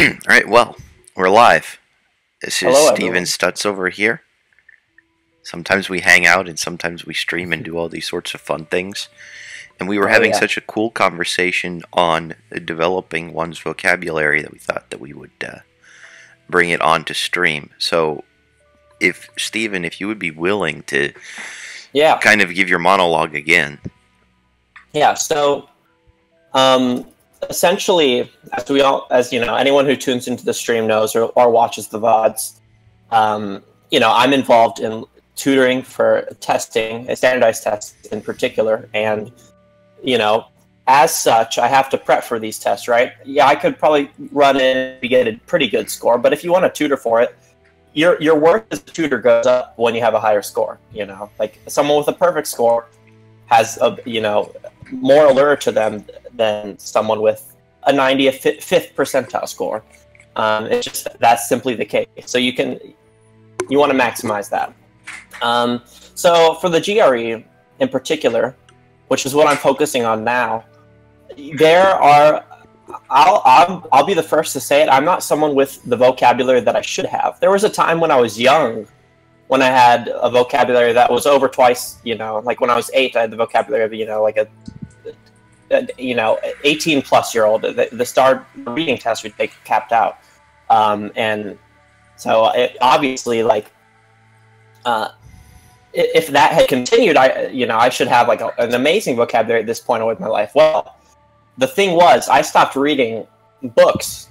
All right, well, we're live. This is Hello, Steven. Stutts over here. Sometimes we hang out and sometimes we stream and do all these sorts of fun things. And we were Oh, having yeah. such a cool conversation on developing one's vocabulary that we thought that we would uh, bring it on to stream. So, if Steven, if you would be willing to Yeah, kind of give your monologue again. yeah. So, um, essentially, as we all, as you know, anyone who tunes into the stream knows or, or watches the vods, um, you know, I'm involved in tutoring for testing, standardized tests in particular, and you know, as such, I have to prep for these tests, right? Yeah, I could probably run in and get a pretty good score, but if you want to tutor for it, your your work as a tutor goes up when you have a higher score. You know, like someone with a perfect score has a you know more allure to them than someone with a 90th fifth percentile score. Um, it's just that's simply the case. So you can you want to maximize that. Um, so for the GRE in particular, which is what I'm focusing on now, there are. I'll, I'll I'll be the first to say it. I'm not someone with the vocabulary that I should have. There was a time when I was young, when I had a vocabulary that was over twice. You know, like when I was eight, I had the vocabulary of you know like a you know 18 plus year old. The, the STAR reading test we take capped out, um, and so it, obviously like. Uh, if that had continued, I you know I should have like a, an amazing vocabulary at this point with my life. Well, the thing was, I stopped reading books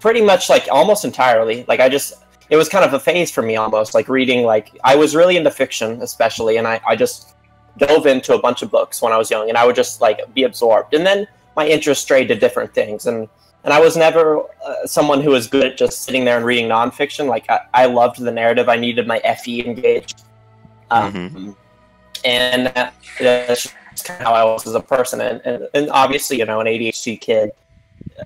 pretty much like almost entirely. Like I just it was kind of a phase for me almost like reading like I was really into fiction especially and I, I just dove into a bunch of books when I was young and I would just like be absorbed and then my interest strayed to different things and and I was never uh, someone who was good at just sitting there and reading nonfiction like I, I loved the narrative I needed my FE engaged um, and that, that's just kind of how I was as a person and, and, and obviously you know an ADHD kid uh,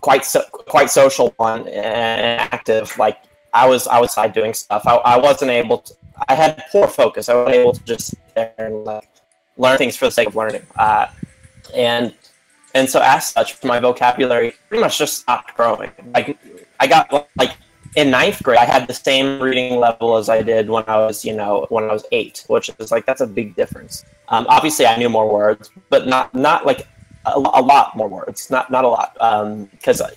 quite so, quite social one and active. Like I was I was outside doing stuff. I, I wasn't able to. I had poor focus. I wasn't able to just and like learn things for the sake of learning. Uh, and and so as such, my vocabulary pretty much just stopped growing. Like I got like in ninth grade, I had the same reading level as I did when I was you know when I was eight, which is like that's a big difference. Um, obviously, I knew more words, but not not like a, a lot more words, not not a lot, because I,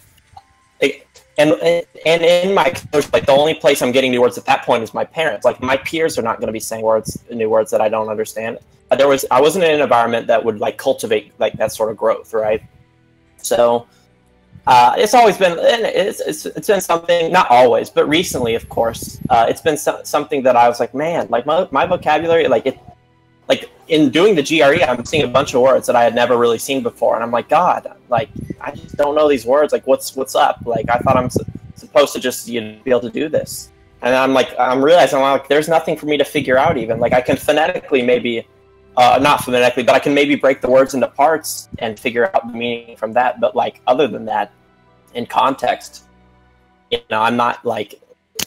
and and in my coach, like the only place I'm getting new words at that point is my parents. Like my peers are not going to be saying words, new words that I don't understand. There was I wasn't in an environment that would like cultivate like that sort of growth, right? So. Uh, it's always been it's, it's it's been something not always but recently of course uh, it's been so, something that I was like man like my, my vocabulary like it like in doing the GRE, I'm seeing a bunch of words that I had never really seen before, and I'm like, God, like I just don't know these words. Like, what's what's up? Like, I thought I'm su- supposed to just you know, be able to do this, and I'm like, I'm realizing I'm like, there's nothing for me to figure out. Even like, I can phonetically maybe, uh, not phonetically, but I can maybe break the words into parts and figure out the meaning from that. But like, other than that, in context, you know, I'm not like.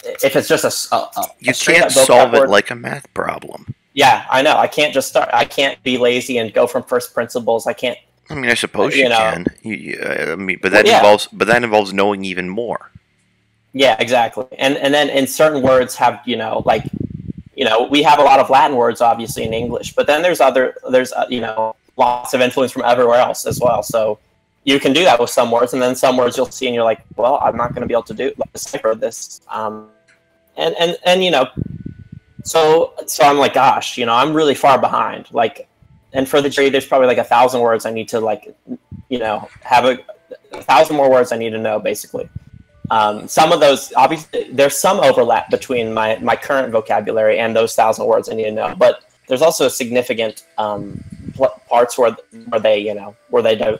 If it's just a You can't solve it word- like a math problem. Yeah, I know. I can't just start. I can't be lazy and go from first principles. I can't. I mean, I suppose You you, know. can. You, uh, I mean, but that Well, yeah. involves but that involves knowing even more. Yeah, exactly. And and then in certain words have you know like, you know, we have a lot of Latin words obviously in English, but then there's other there's uh, you know lots of influence from everywhere else as well. So you can do that with some words, and then some words you'll see and you're like, well, I'm not going to be able to do like, decipher this. Um, and and and you know, so so I'm like, gosh, you know, I'm really far behind. Like, and for the GRE, there's probably like a thousand words I need to like, you know, have a, a thousand more words I need to know basically. Um, some of those, obviously, there's some overlap between my my current vocabulary and those thousand words I need to know, but there's also significant um, parts where where they, you know, where they di-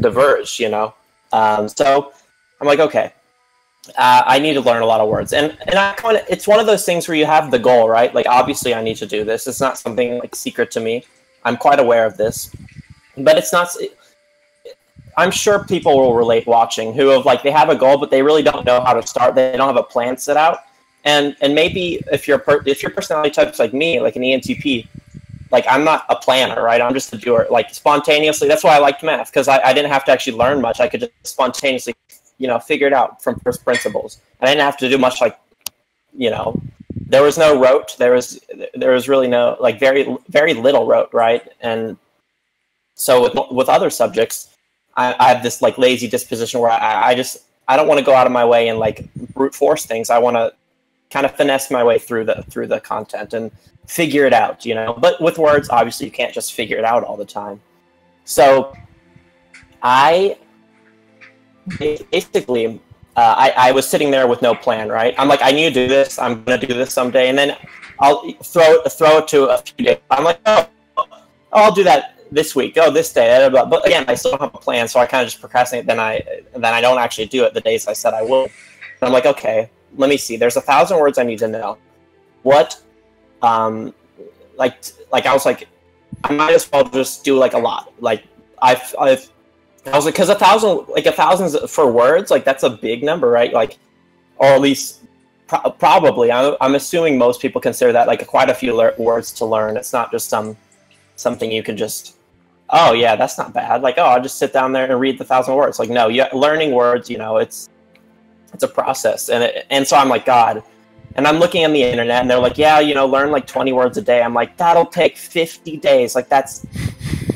diverge, you know. Um, so I'm like, okay, uh, I need to learn a lot of words, and and I kind of it's one of those things where you have the goal, right? Like obviously, I need to do this. It's not something like secret to me. I'm quite aware of this, but it's not. I'm sure people will relate watching who have like they have a goal, but they really don't know how to start. They don't have a plan set out, and and maybe if your per- if your personality type is like me, like an ENTP, like I'm not a planner, right? I'm just a doer. Like spontaneously, that's why I liked math because I, I didn't have to actually learn much. I could just spontaneously you know figure it out from first principles. And I didn't have to do much like you know there was no rote. There was there was really no like very very little rote right? And so with, with other subjects I, I have this like lazy disposition where I, I just i don't want to go out of my way and like brute force things. I want to kind of finesse my way through the through the content and figure it out you know? But with words obviously you can't just figure it out all the time. So i basically uh, I, I was sitting there with no plan, right? I'm like, I need to do this. I'm gonna do this someday, and then I'll throw throw it to a few days. I'm like, oh, I'll do that this week. Oh, this day. But again, I still have a plan, so I kind of just procrastinate. Then I then I don't actually do it the days I said I will. And I'm like, okay, let me see. There's a thousand words I need to know. What, um, like like I was like, I might as well just do like a lot. Like I've I've I was like, because a thousand, like a thousand for words, like that's a big number, right? Like, or at least pro- probably. I'm, I'm assuming most people consider that like quite a few words to learn. It's not just some something you can just, oh yeah, that's not bad. Like, oh, I'll just sit down there and read the thousand words. Like, no, you learning words, you know, it's it's a process, and it, and so I'm like, God. And I'm looking on the internet, and they're like, "Yeah, you know, learn like 20 words a day." I'm like, "That'll take 50 days. Like, that's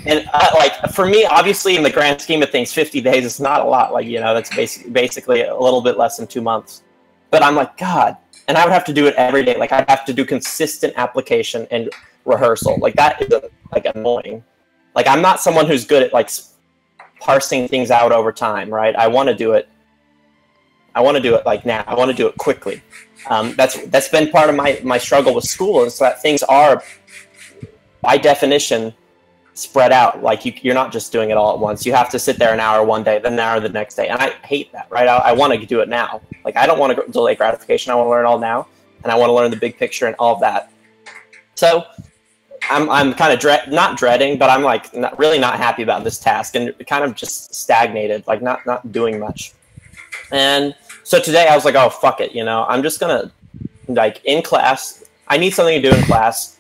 and like for me, obviously, in the grand scheme of things, 50 days is not a lot. Like you know, that's basically basically a little bit less than two months. But I'm like, God, and I would have to do it every day. Like I'd have to do consistent application and rehearsal. Like that is like annoying. Like I'm not someone who's good at like parsing things out over time, right? I want to do it. I want to do it like now. I want to do it quickly. Um, that's that's been part of my my struggle with school is that things are by definition spread out. Like you, you're not just doing it all at once. You have to sit there an hour one day, then an hour the next day. And I hate that, right? I, I want to do it now. Like I don't want to delay gratification. I want to learn all now, and I want to learn the big picture and all of that. So I'm, I'm kind of dread, not dreading, but I'm like not, really not happy about this task and kind of just stagnated, like not not doing much. And so today I was like, oh fuck it, you know, I'm just gonna like in class. I need something to do in class.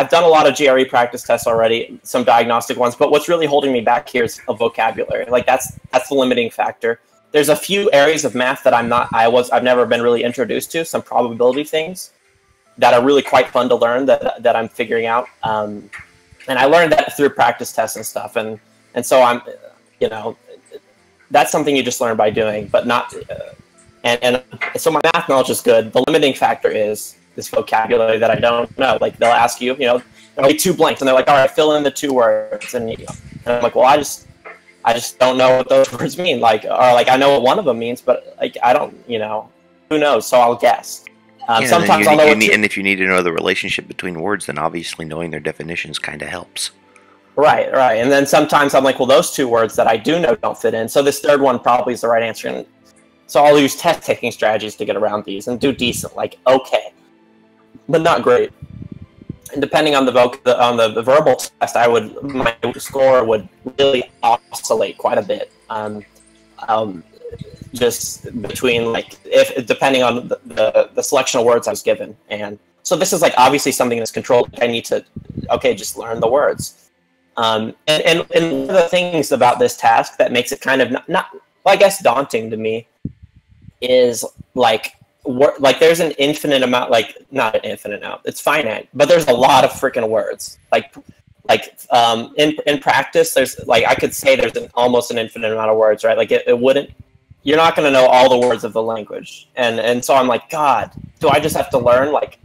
I've done a lot of GRE practice tests already, some diagnostic ones, but what's really holding me back here is a vocabulary. Like that's that's the limiting factor. There's a few areas of math that I'm not I was I've never been really introduced to, some probability things that are really quite fun to learn that that I'm figuring out. Um, and I learned that through practice tests and stuff and and so I'm you know that's something you just learn by doing, but not uh, and and so my math knowledge is good. The limiting factor is this vocabulary that I don't know. Like they'll ask you, you know, like two blanks, and they're like, "All right, fill in the two words," and, you know, and I'm like, "Well, I just, I just don't know what those words mean." Like, or like I know what one of them means, but like I don't, you know, who knows? So I'll guess. Um, Yeah, sometimes I'll know you, you what need, and if you need to know the relationship between words, then obviously knowing their definitions kind of helps. Right, right. And then sometimes I'm like, well, those two words that I do know don't fit in. So this third one probably is the right answer. And so I'll use test taking strategies to get around these and do decent, like okay, but not great. And depending on the voc- on the, the verbal test, I would my score would really oscillate quite a bit. Um, um, just between like if depending on the, the, the selection of words I was given, and so this is like obviously something that's controlled. I need to okay, just learn the words. Um, and, and, and one of the things about this task that makes it kind of not, not well, I guess daunting to me is like wor- like there's an infinite amount like not an infinite amount it's finite but there's a lot of freaking words. Like like um in in practice there's like i could say there's an almost an infinite amount of words right? Like it, it wouldn't you're not going to know all the words of the language. And and so i'm like god do i just have to learn? Like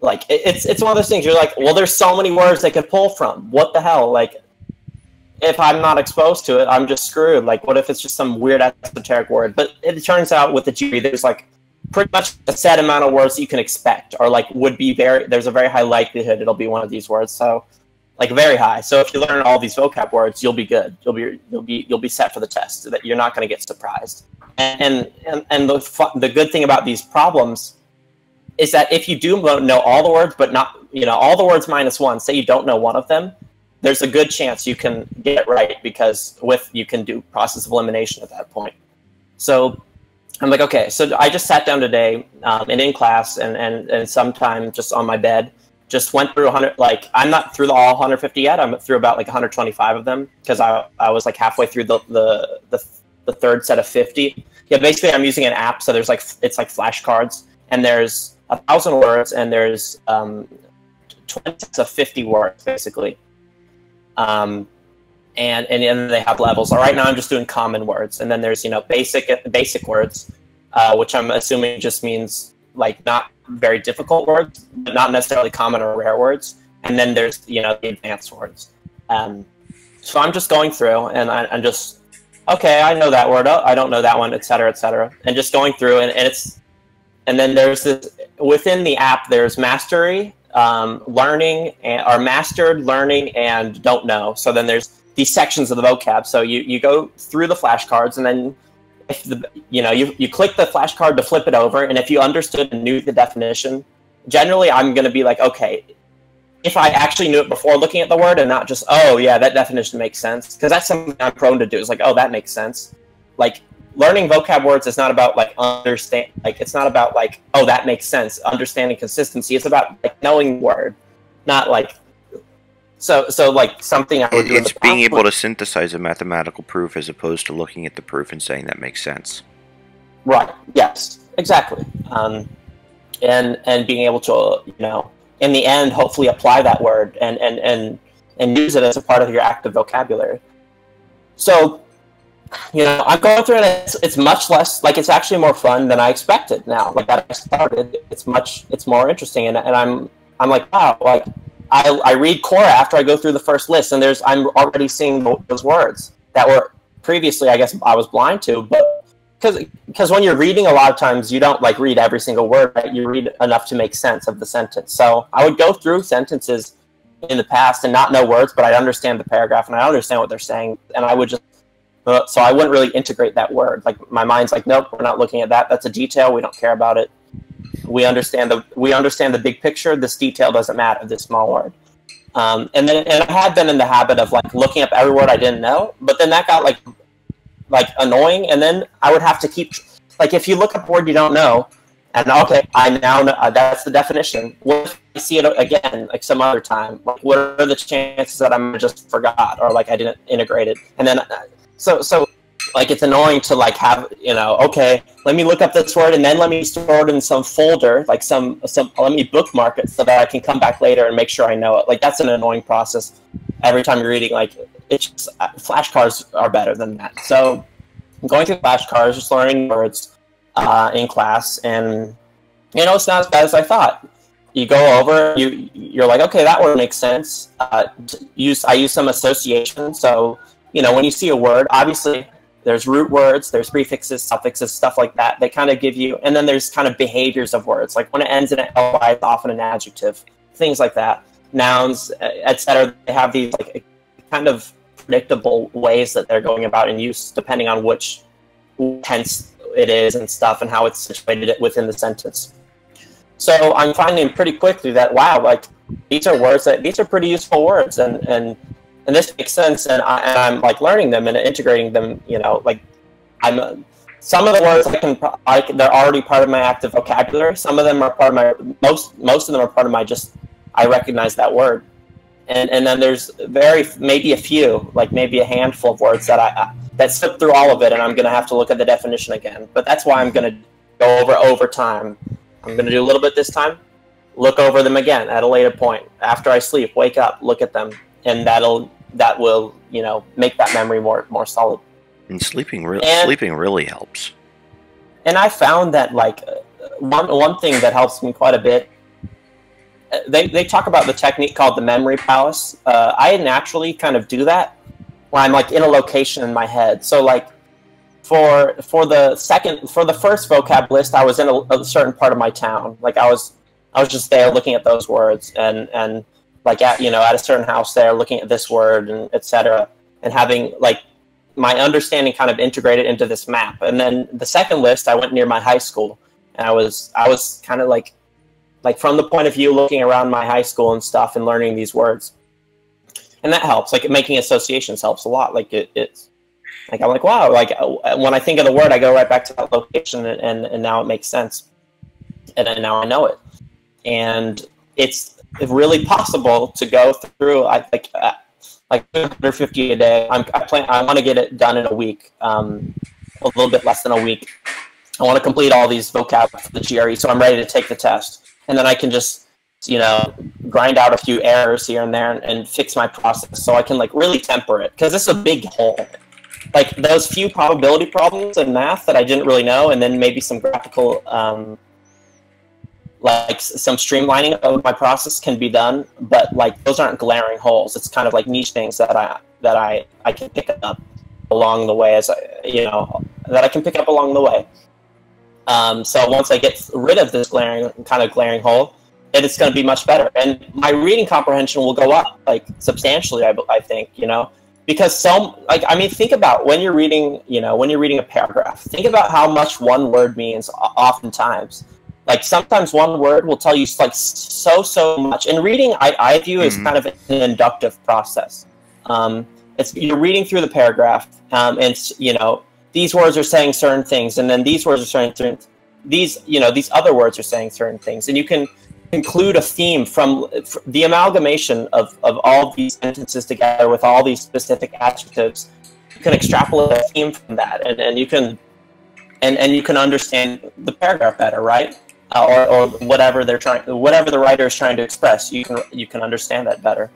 like it, it's it's one of those things you're like well there's so many words they could pull from. What the hell? Like if i'm not exposed to it i'm just screwed. Like what if it's just some weird esoteric word? But it turns out with the GRE, there's like pretty much a set amount of words you can expect or like would be very there's a very high likelihood it'll be one of these words. So like very high. So if you learn all these vocab words you'll be good. You'll be you'll be you'll be set for the test. So that you're not going to get surprised. And and and the fu- the good thing about these problems is that if you do know all the words but not you know all the words minus one say you don't know one of them there's a good chance you can get it right because with you can do process of elimination at that point so i'm like okay so i just sat down today um, and in class and and and sometime just on my bed just went through 100 like i'm not through the all 150 yet i'm through about like 125 of them because i i was like halfway through the the the, the third set of 50. Yeah, basically I'm using an app, so there's like it's like flashcards, and there's a thousand words, and there's um, 20 sets of 50 words basically. Um, and, and then they have levels. All right, now I'm just doing common words, and then there's you know basic basic words, uh, which I'm assuming just means like not very difficult words, but not necessarily common or rare words. And then there's you know the advanced words. Um, so I'm just going through, and I, am just okay. I know that word. Oh, I don't know that one, etc., etc. And just going through, and, and it's and then there's this within the app. There's mastery, um, learning, and, or mastered, learning, and don't know. So then there's these sections of the vocab. So you, you go through the flashcards, and then if the you know you, you click the flashcard to flip it over, and if you understood and knew the definition, generally I'm going to be like, okay, if I actually knew it before looking at the word and not just, oh yeah, that definition makes sense, because that's something I'm prone to do. Is like, oh, that makes sense. Like learning vocab words is not about like understand, like it's not about like, oh, that makes sense, understanding consistency. It's about like knowing word, not like so, so like something I would do. It's being able to synthesize a mathematical proof as opposed to looking at the proof and saying that makes sense. Right. Yes. Exactly. Um, and and being able to you know in the end hopefully apply that word and and and and use it as a part of your active vocabulary. So, you know, I'm going through it. It's, it's much less like it's actually more fun than I expected. Now, like that I started, it's much it's more interesting, and and I'm I'm like wow, like I, I read Quora after I go through the first list, and there's I'm already seeing those words that were previously I guess I was blind to, but because because when you're reading, a lot of times you don't like read every single word, right? You read enough to make sense of the sentence. So I would go through sentences in the past and not know words, but I understand the paragraph and I understand what they're saying, and I would just so I wouldn't really integrate that word. Like my mind's like, nope, we're not looking at that. That's a detail. We don't care about it. We understand the we understand the big picture. This detail doesn't matter. This small word. Um, and then and I had been in the habit of like looking up every word I didn't know, but then that got like like annoying, and then I would have to keep like if you look up a word you don't know, and okay, I now know uh, that's the definition. What if I see it again like some other time? Like, what are the chances that I'm just forgot or like I didn't integrate it? And then uh, so so like it's annoying to like have you know okay let me look up this word and then let me store it in some folder like some some let me bookmark it so that i can come back later and make sure i know it. Like that's an annoying process every time you're reading like it's just, uh, flashcards are better than that. So going through flashcards just learning words uh, in class and you know it's not as bad as i thought. You go over you you're like okay that word makes sense. Uh, use i use some association so you know when you see a word obviously there's root words, there's prefixes, suffixes, stuff like that. They kind of give you, and then there's kind of behaviors of words, like when it ends in an ly, it's often an adjective, things like that. Nouns, etc. They have these like kind of predictable ways that they're going about in use, depending on which tense it is and stuff, and how it's situated within the sentence. So I'm finding pretty quickly that wow, like these are words that these are pretty useful words, and and and this makes sense and, I, i'm like learning them and integrating them you know like i'm uh, some of the words i can I, they're already part of my active vocabulary. Some of them are part of my most most of them are part of my just i recognize that word. And and then there's very maybe a few like maybe a handful of words that i that slip through all of it and i'm going to have to look at the definition again. But that's why i'm going to go over over time i'm going to do a little bit this time. Look over them again at a later point. After i sleep wake up look at them and that'll that will you know make that memory more more solid. And sleeping really and, sleeping really helps. And I found that like one one thing that helps me quite a bit. Uh, they they talk about the technique called the memory palace. Uh, I naturally kind of do that when I'm like in a location in my head. So like for for the second for the first vocab list, I was in a, a certain part of my town. Like I was I was just there looking at those words and and like at you know at a certain house there looking at this word and etc and having like my understanding kind of integrated into this map. And then the second list i went near my high school. And i was i was kind of like like from the point of view looking around my high school and stuff and learning these words. And that helps. Like making associations helps a lot. Like it, it's like i'm like wow like uh, when i think of the word i go right back to that location and, and, and now it makes sense. And now i know it. And it's really possible to go through I like uh, like 250 a day. I'm, I plan I want to get it done in a week. Um, a little bit less than a week. I want to complete all these vocab for the GRE, so I'm ready to take the test, and then I can just you know grind out a few errors here and there and, and fix my process so I can like really temper it because this is a big hole. Like those few probability problems in math that I didn't really know, and then maybe some graphical. Um, like some streamlining of my process can be done, but like those aren't glaring holes. It's kind of like niche things that I that I I can pick up along the way as I you know that I can pick up along the way. Um, so once I get rid of this glaring kind of glaring hole, it's going to be much better, and my reading comprehension will go up like substantially. I, I think you know because some like I mean think about when you're reading you know when you're reading a paragraph. Think about how much one word means oftentimes like sometimes one word will tell you like so so much. And reading i, I view as mm-hmm. kind of an inductive process. Um, it's you're reading through the paragraph um, and you know these words are saying certain things and then these words are saying certain these you know these other words are saying certain things. And you can conclude a theme from, from the amalgamation of, of all these sentences together with all these specific adjectives. You can extrapolate a theme from that and, and you can and, and you can understand the paragraph better right or, or whatever they're trying, whatever the writer is trying to express, you can you can understand that better.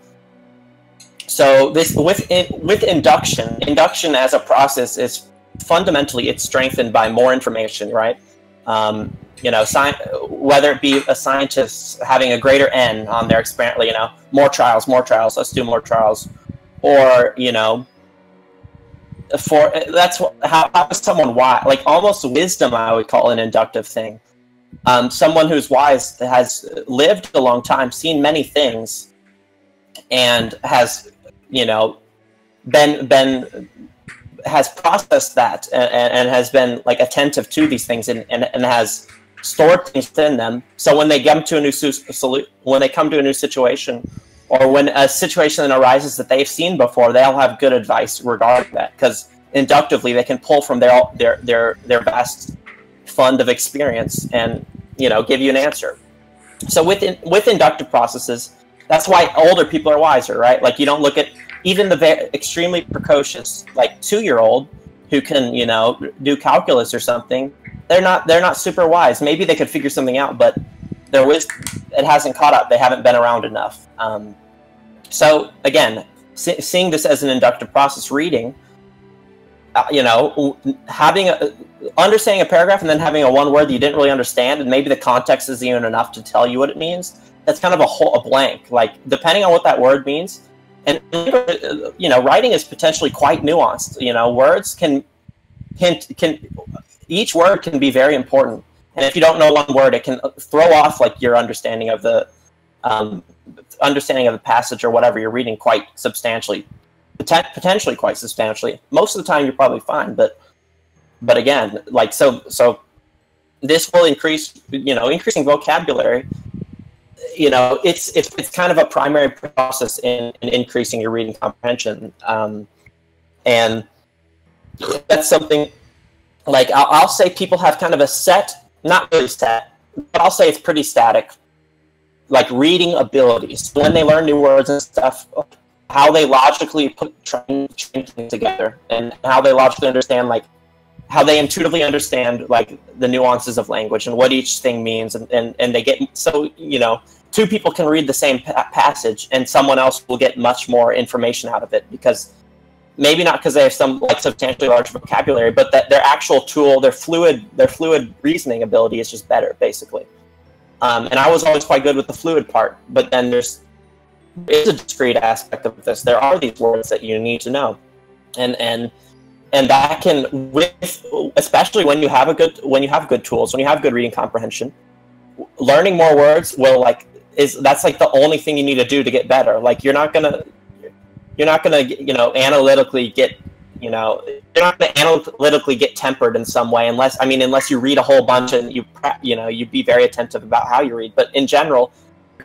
So this with in, with induction, induction as a process is fundamentally it's strengthened by more information, right? Um, you know, whether it be a scientist having a greater N on their experiment, you know, more trials, more trials, let's do more trials, or you know, for that's how, how someone why like almost wisdom I would call an inductive thing um, someone who's wise has lived a long time, seen many things, and has, you know, been been has processed that and, and has been like attentive to these things and, and, and has stored things in them. So when they come to a new when they come to a new situation, or when a situation arises that they've seen before, they'll have good advice regarding that because inductively they can pull from their their their their vast fund of experience and you know give you an answer. So with in, with inductive processes, that's why older people are wiser, right? Like you don't look at even the extremely precocious like two year old who can you know do calculus or something. They're not they're not super wise. Maybe they could figure something out, but their wisdom it hasn't caught up. They haven't been around enough. Um, so again, see, seeing this as an inductive process, reading uh, you know, having a understanding a paragraph and then having a one word that you didn't really understand, and maybe the context is even enough to tell you what it means. That's kind of a whole a blank. Like depending on what that word means, and you know, writing is potentially quite nuanced. You know, words can hint can each word can be very important, and if you don't know one word, it can throw off like your understanding of the um, understanding of the passage or whatever you're reading quite substantially potentially quite substantially. Most of the time, you're probably fine, but but again, like so so this will increase you know increasing vocabulary. You know, it's it's it's kind of a primary process in, in increasing your reading comprehension, um, and that's something like I'll, I'll say people have kind of a set, not really set, but I'll say it's pretty static, like reading abilities. When they learn new words and stuff, how they logically put things together and how they logically understand like how they intuitively understand like the nuances of language and what each thing means and, and, and they get so you know two people can read the same pa- passage and someone else will get much more information out of it because maybe not because they have some like substantially large vocabulary but that their actual tool their fluid their fluid reasoning ability is just better basically. Um, and i was always quite good with the fluid part but then there's is a discrete aspect of this. There are these words that you need to know, and and and that can with especially when you have a good when you have good tools when you have good reading comprehension learning more words will like is that's like the only thing you need to do to get better. Like you're not gonna you're not gonna you know analytically get you know you're not gonna analytically get tempered in some way unless i mean unless you read a whole bunch and you you know you be very attentive about how you read. But in general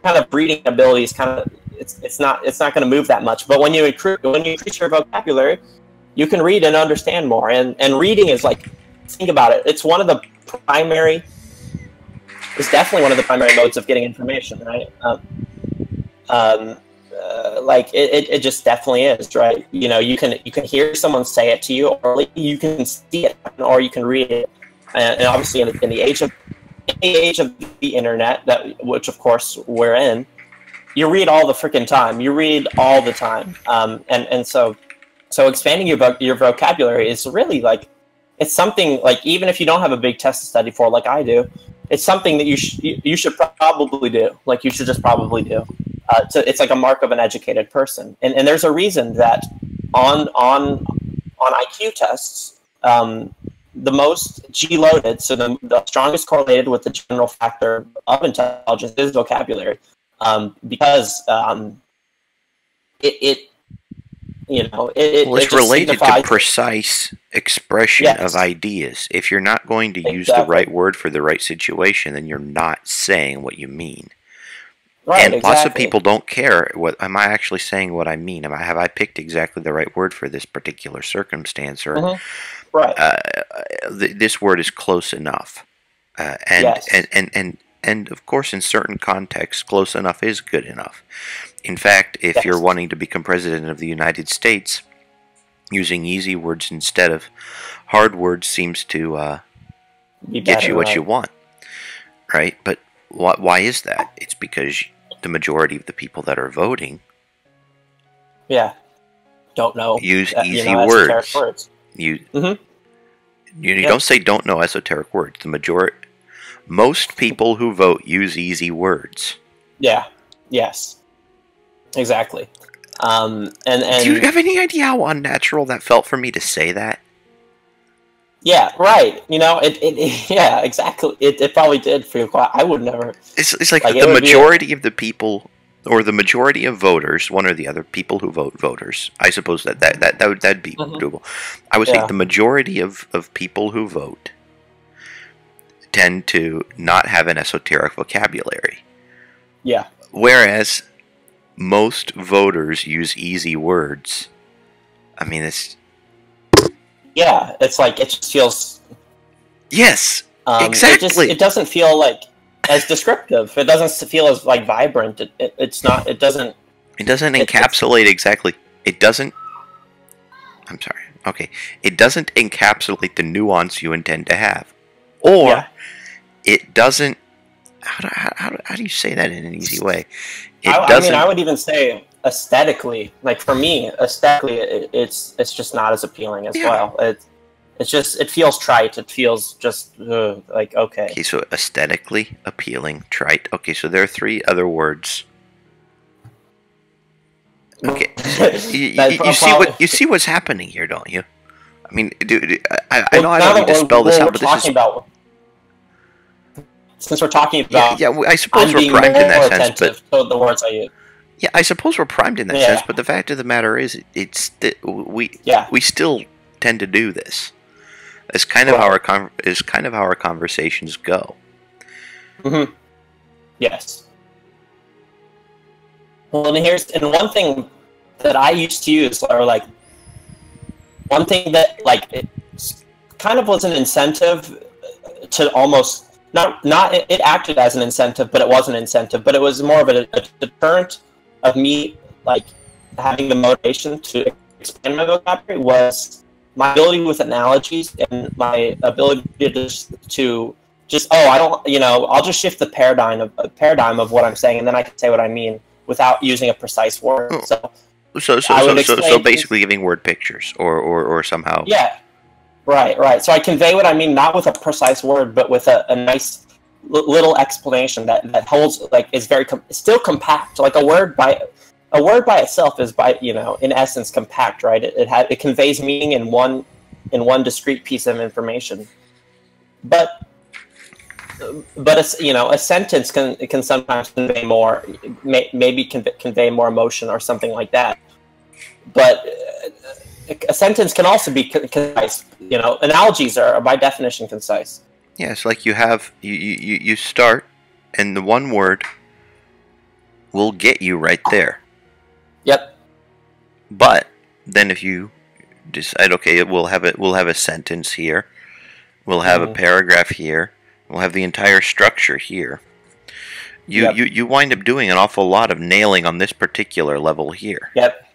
kind of reading ability is kind of it's it's not it's not going to move that much. But when you increase when you increase your vocabulary, you can read and understand more. And and reading is like think about it. It's one of the primary. It's definitely one of the primary modes of getting information, right? Um, um, uh, like it, it, it just definitely is right you know you can you can hear someone say it to you or you can see it or you can read it and, and obviously in, in the age of in the age of the internet that which of course we're in you read all the freaking time. You read all the time. Um, and and so so expanding your your vocabulary is really like it's something like even if you don't have a big test to study for like I do it's something that you sh- you you should probably do. Like you should just probably do. Uh, so it's like a mark of an educated person. And, and there's a reason that on on on IQ tests, um, the most G loaded, so the, the strongest correlated with the general factor of intelligence is vocabulary, um, because um, it, it you know it, well, it's it related to precise expression Yes. of ideas. If you're not going to use the right word for the right situation, then you're not saying what you mean. right, and lots of people don't care what am I actually saying what I mean? Am I have I picked exactly the right word for this particular circumstance or Mhm. right uh, th- this word is close enough. Uh, and, Yes. and, and, and, and of course, in certain contexts, close enough is good enough. In fact, if Yes. you're wanting to become president of the United States, using easy words instead of hard words seems to uh, Be get you what right. you want, right? But wh- why is that? It's because the majority of the people that are voting yeah don't know use uh, you easy know, esoteric words. words You Mhm. you, you Yep. don't say don't know esoteric words. The majority, most people who vote use easy words. Yeah. Yes. Exactly. Um, and and Do you have any idea how unnatural that felt for me to say that? yeah, right. You know, it, it, it- yeah, exactly. It, it probably did feel quite. I would never. It's, it's like, Like, it the be a- majority of the people, or the majority of voters, one or the other, people who vote voters. I suppose that that that, that would that'd be Mhm. doable. I would Yeah. say the majority of, of people who vote tend to not have an esoteric vocabulary. Yeah. Whereas most voters use easy words. I mean, it's Yeah. It's like it just feels. yes, Um, It, just, Exactly. it doesn't feel like as descriptive. It doesn't feel as like vibrant. It, it, it's not. It doesn't. it doesn't It- encapsulate exactly. It doesn't. I'm sorry. Okay, it doesn't encapsulate the nuance you intend to have, or Yeah. It doesn't. How do, how, how, do, how do you say that in an easy way? It I, I doesn't. I mean, I would even say aesthetically, like for me, aesthetically, it, it's it's just not as appealing as Yeah. well. It, it's just it feels trite. It feels just uh, like okay. Okay, so aesthetically appealing, trite. Okay, so there are three other words. Okay, you, you, you see what you see what's happening here, don't you? I mean, dude, I, I, Well, know I don't need to spell this out, but this is talking about since we're talking about yeah. I suppose we're primed in that sense, but the words I use. Yeah, I suppose we're primed in that Yeah. sense, but the fact of the matter is, it's we Yeah. we still tend to do this. It's kind of how our con- is kind of how our conversations go. Mm-hmm. Yes. Well, and here's and one thing that I used to use, or like one thing that like it kind of was an incentive to almost not not it, it acted as an incentive, but it was an incentive, but it was more of a, a deterrent of me like having the motivation to expand my vocabulary was my ability with analogies and my ability to just to just oh I don't you know I'll just shift the paradigm of paradigm of what I'm saying and then I can say what I mean without using a precise word. Oh. So So so so, so, so basically giving word pictures or or, or somehow yeah, right, right. So I convey what I mean not with a precise word, but with a, a nice li- little explanation that that holds like is very com- still compact. Like a word by a word by itself is by you know in essence compact, right? It it, it conveys meaning in one in one discrete piece of information, but but a, you know a sentence can can sometimes convey more may, maybe convey, more emotion or something like that but a sentence can also be concise you know analogies are by definition concise Yeah, it's like you have you, you, you- start and the one word will get you right there. yep But then if you decide okay, we'll have it we'll have a sentence here. We'll have a Mhm. paragraph here. We'll have the entire structure here. you, Yep. you you wind up doing an awful lot of nailing on this particular level here. Yep.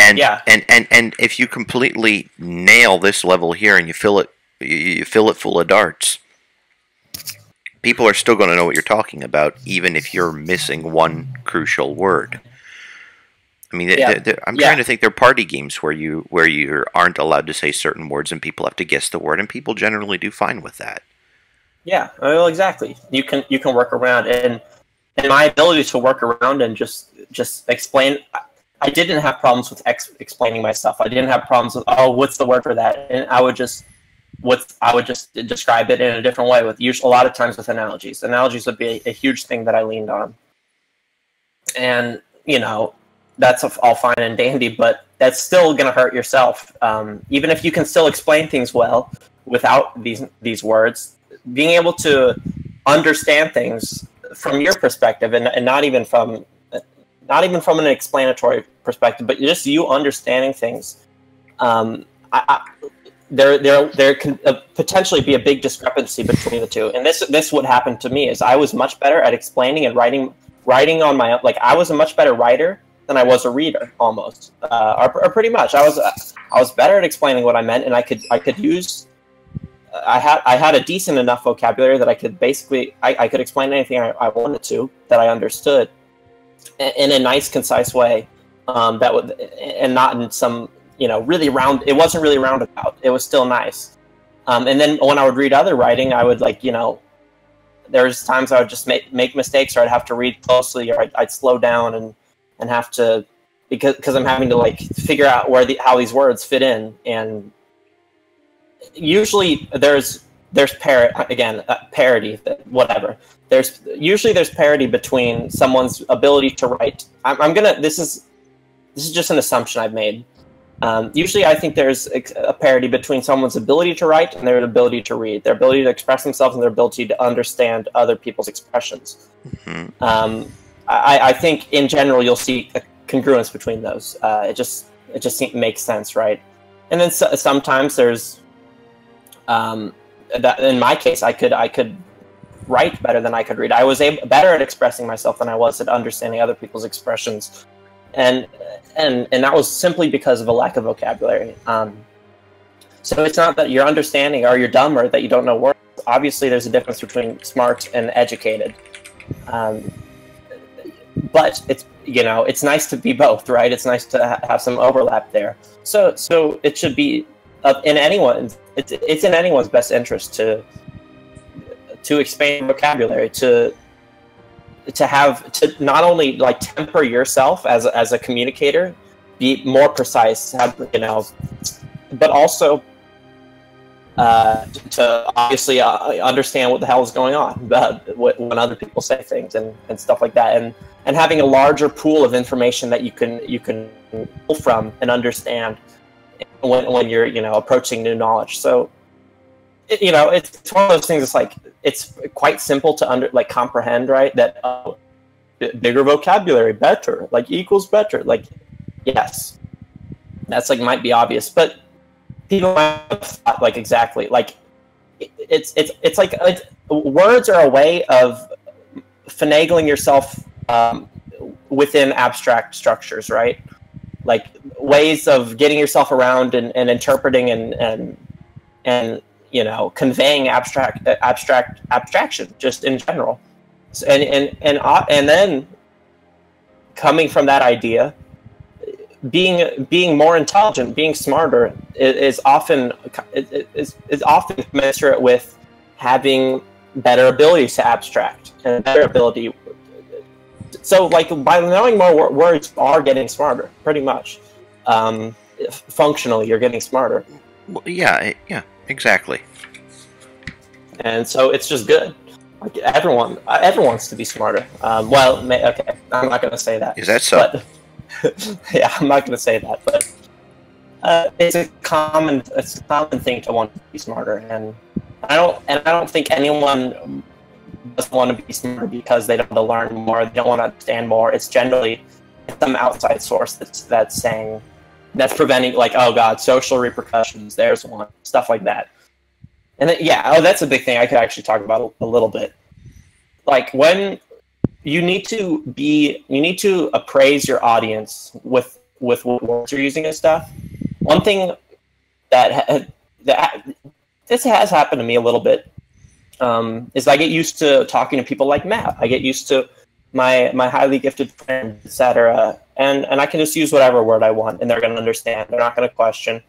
And Yeah. and, and and if you completely nail this level here and you fill it you, you fill it full of darts, people are still going to know what you're talking about, even if you're missing one crucial word. I mean, Yeah. th- th- I'm Yeah. trying to think. There are party games where you where you aren't allowed to say certain words, and people have to guess the word, and people generally do fine with that. Yeah, well, exactly. You can you can work around, and and my ability to work around and just just explain. I- didn't have problems with ex- explaining my stuff. I didn't have problems with oh, what's the word for that, and I would just what's I would just describe it in a different way with usually a lot of times with analogies. Analogies would be a, a huge thing that I leaned on, and you know that's all fine and dandy, but that's still going to hurt yourself. Um, even if you can still explain things well without these these words, being able to understand things from your perspective and, and not even from not even from an explanatory perspective, but just you understanding things. Um, I, I, there, there, there can uh, potentially be a big discrepancy between the two, and this, this would happen to me. Is I was much better at explaining and writing, writing on my own. Like I was a much better writer than I was a reader, almost, uh, or, or pretty much. I was, I was better at explaining what I meant, and I could, I could use I had I had a decent enough vocabulary that I could basically I, I could explain anything I, I wanted to that I understood in, a nice concise way um, that would and not in some you know really round it wasn't really roundabout it was still nice. Um, and then when I would read other writing I would like you know there's times I would just make make mistakes or I'd have to read closely or I'd, I'd slow down and and have to because because I'm having to like figure out where the how these words fit in. And usually there's there's par again uh, parity whatever there's usually there's parity between someone's ability to write. I'm, I'm gonna this is this is just an assumption i've made. Um, usually i think there's a, a parity between someone's ability to write and their ability to read their ability to express themselves and their ability to understand other people's expressions. Mhm. um, I, I think in general you'll see a congruence between those. Uh, it just it just makes sense right? And then so, sometimes there's um, that in my case, I could I could write better than I could read. I was able, better at expressing myself than I was at understanding other people's expressions, and and and that was simply because of a lack of vocabulary. Um, so it's not that you're understanding or you're dumb or that you don't know words. Obviously, there's a difference between smart and educated. Um, but it's you know it's nice to be both, right? It's nice to ha- have some overlap there. So so it should be uh, in anyone's it's, it's in anyone's best interest to to expand vocabulary to to have to not only like temper yourself as as a communicator be more precise have you know but also uh, to obviously uh, understand what the hell is going on uh, when other people say things and, and stuff like that. And and having a larger pool of information that you can you can pull from and understand when, when you're you know approaching new knowledge. So it, you know it's, it's one of those things it's like it's quite simple to under like comprehend right? That uh, bigger vocabulary better like equals better like yes. That's like might be obvious but people might have thought like exactly like it- it's it's it's like it's, words are a way of finagling yourself um, within abstract structures right? Like ways of getting yourself around and, and interpreting and and and you know conveying abstract abstract abstraction just in general. So- and and and uh, and then coming from that idea being being more intelligent being smarter is, is often is, is often commensurate with having better abilities to abstract and better ability. So like by knowing more wor- words are getting smarter pretty much. Um, functionally you're getting smarter. Well, yeah, yeah, exactly. and so it's just good like everyone uh, everyone wants to be smarter um, well may, okay i'm not going to say that Is that so? but yeah i'm not going to say that but uh, it's a common it's a common thing to want to be smarter and i don't and i don't think anyone doesn't want to be smarter because they don't want to learn more they don't want to understand more it's generally some outside source that's that's saying that's preventing like oh god social repercussions there's one stuff like that and then, yeah oh that's a big thing i could actually talk about a, a little bit like when you need to be you need to appraise your audience with with what words you're using and stuff. One thing that that this has happened to me a little bit um, is I get used to talking to people like Matt. I get used to my my highly gifted friends, etc. And and I can just use whatever word I want, and they're going to understand. They're not going to question,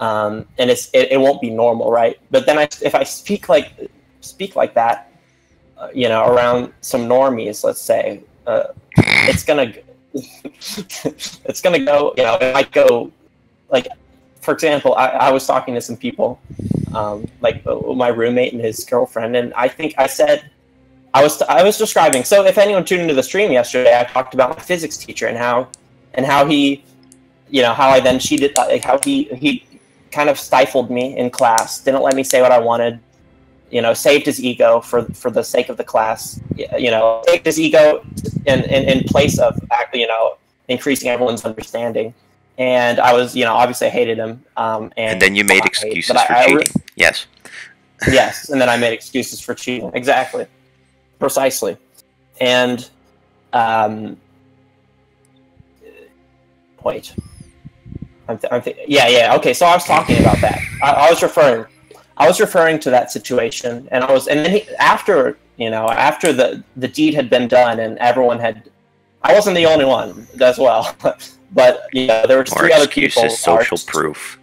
um, and it's it, it won't be normal, right? But then I, if I speak like speak like that, uh, you know, around some normies, let's say, uh, it's gonna it's gonna go. You know, it might go like, for example, I, I was talking to some people, um, like uh, my roommate and his girlfriend, and I think I said I was I was describing. So if anyone tuned into the stream yesterday, I talked about my physics teacher and how and how he, you know, how I then cheated, like how he he kind of stifled me in class, didn't let me say what I wanted, you know, saved his ego for for the sake of the class, you know, saved his ego in in, in place of actually, you know, increasing everyone's understanding. And I was, you know, obviously I hated him. Um, and, And then you made excuses but for I- I cheating. yes. yes, and then I made excuses for cheating. Exactly, precisely, and um, wait, I'm, th- I'm th- yeah, yeah, okay. So I was talking about that. I, I was referring, I was referring to that situation, and I was, and then he, after you know, after the the deed had been done and everyone had, I wasn't the only one as well, but you know, there were three other people. social proof.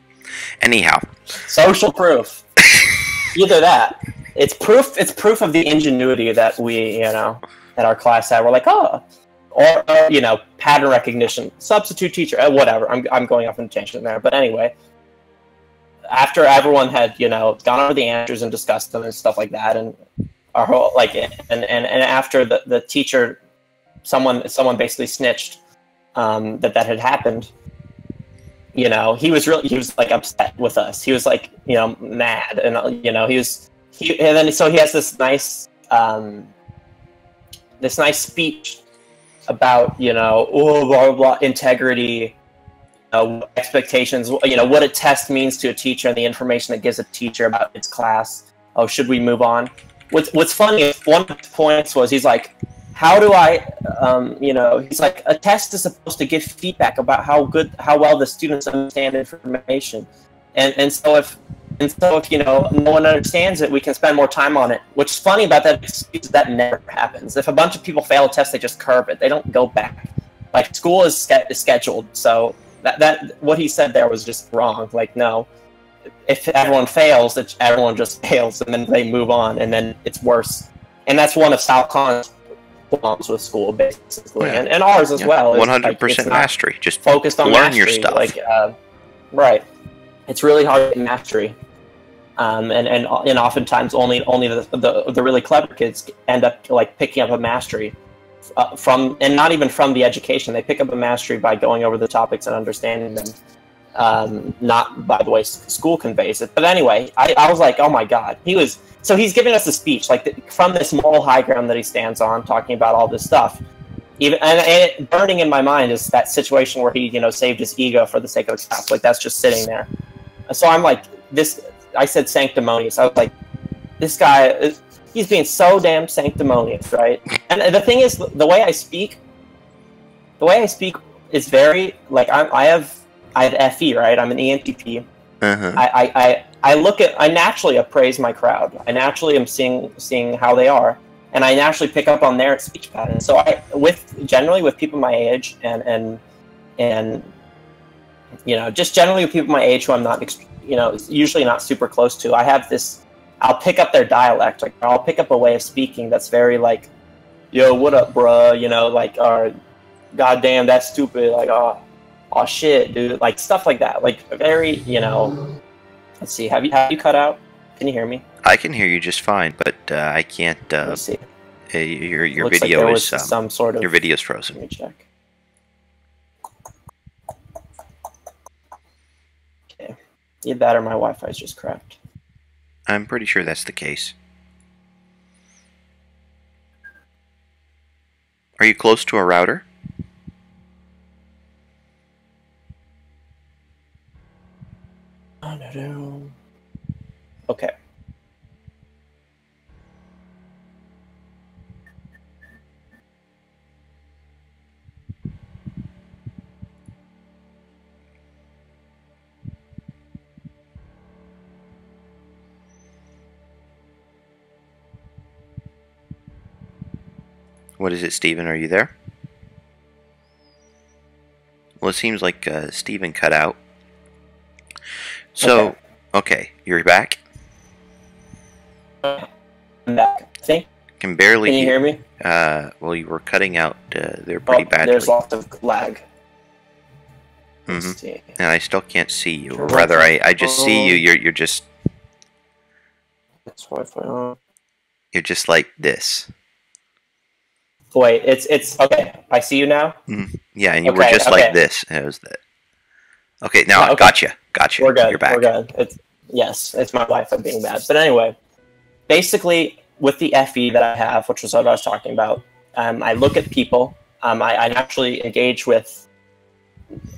Anyhow, social proof either that it's proof it's proof of the ingenuity that we you know that our class had. We're like oh or, you know pattern recognition substitute teacher uh, whatever. I'm, I'm going off on a tangent there. But anyway after everyone had you know gone over the answers and discussed them and stuff like that and our whole like and and, and after the, the teacher someone someone basically snitched um, that that had happened you know he was really he was like upset with us. He was like you know mad and you know he was he and then so he has this nice um this nice speech about you know oh, blah blah blah integrity uh, expectations you know what a test means to a teacher and the information that gives a teacher about its class oh should we move on what's what's funny is one of the points was he's like how do I, um, you know, he's like, a test is supposed to give feedback about how good, how well the students understand information. And, and so if, and so if, you know, no one understands it, we can spend more time on it. What's funny about that excuse that never happens. If a bunch of people fail a test, they just curve it. They don't go back. Like school is, ske- is scheduled. So that, that, what he said there was just wrong. Like, no, if everyone fails, it's everyone just fails and then they move on and then it's worse. And that's one of Sal Khan's problems with school, basically, Yeah. and, and ours as well. is, One hundred percent mastery. Just Focused on learn your mastery, stuff. Like, uh, right. It's really hard to get mastery, um, and and and oftentimes only only the, the the really clever kids end up like picking up a mastery uh, from, and not even from the education. They pick up a mastery by going over the topics and understanding them. Um, not by the way school conveys it, but anyway, I, I was like, oh my god, he was so he's giving us a speech like the, from this moral high ground that he stands on, talking about all this stuff. Even and, and it, burning in my mind is that situation where he, you know, saved his ego for the sake of the class. Like that's just sitting there. So I'm like, this. I said sanctimonious. I was like, this guy, is- he's being so damn sanctimonious, right? And the thing is, the way I speak, the way I speak is very like I'm, I have I have FE, right? I'm an ENTP. uh-huh. I, I, I, I look at I naturally appraise my crowd. I naturally am seeing seeing how they are, and I naturally pick up on their speech patterns. So I with generally with people my age and and and you know just generally with people my age who I'm not ex- you know it's usually not super close to. I have this. I'll pick up their dialect. Like I'll pick up a way of speaking that's very like, "Yo, what up, bruh?" You know, like, "Or, goddamn, that's stupid." Like, "Oh, oh shit, dude!" Like stuff like that. Like very, you know. Let's see. Have you have you cut out? Can you hear me? I can hear you just fine, but uh, I can't. Let Uh, see. uh, your your Looks like video there is um, some sort of. your video's Let frozen. me check. Either that or my Wi-Fi is just cracked. I'm pretty sure that's the case. Are you close to a router? Okay. What is it, Steven? Are you there? Well, it seems like uh, Steven cut out. So, Okay. okay, you're back. I'm back. See? Can barely Can you hear me? Uh, well, you were cutting out uh, there Oh, pretty badly, there's lots of lag. Mhm. see. and I still can't see you. Or rather, I, I just see you. You're you're just It's Wi-Fi on. you're just like this. Wait, it's it's okay. I see you now. Yeah, and you were Okay, just like this. It was that. Okay, now Yeah, I okay. gotcha. Gotcha. We're good. You're back. We're good. It's yes, it's my wife. I'm being bad. But anyway, basically, with the FE that I have, which was what I was talking about, um, I look at people. Um, I, I naturally engage with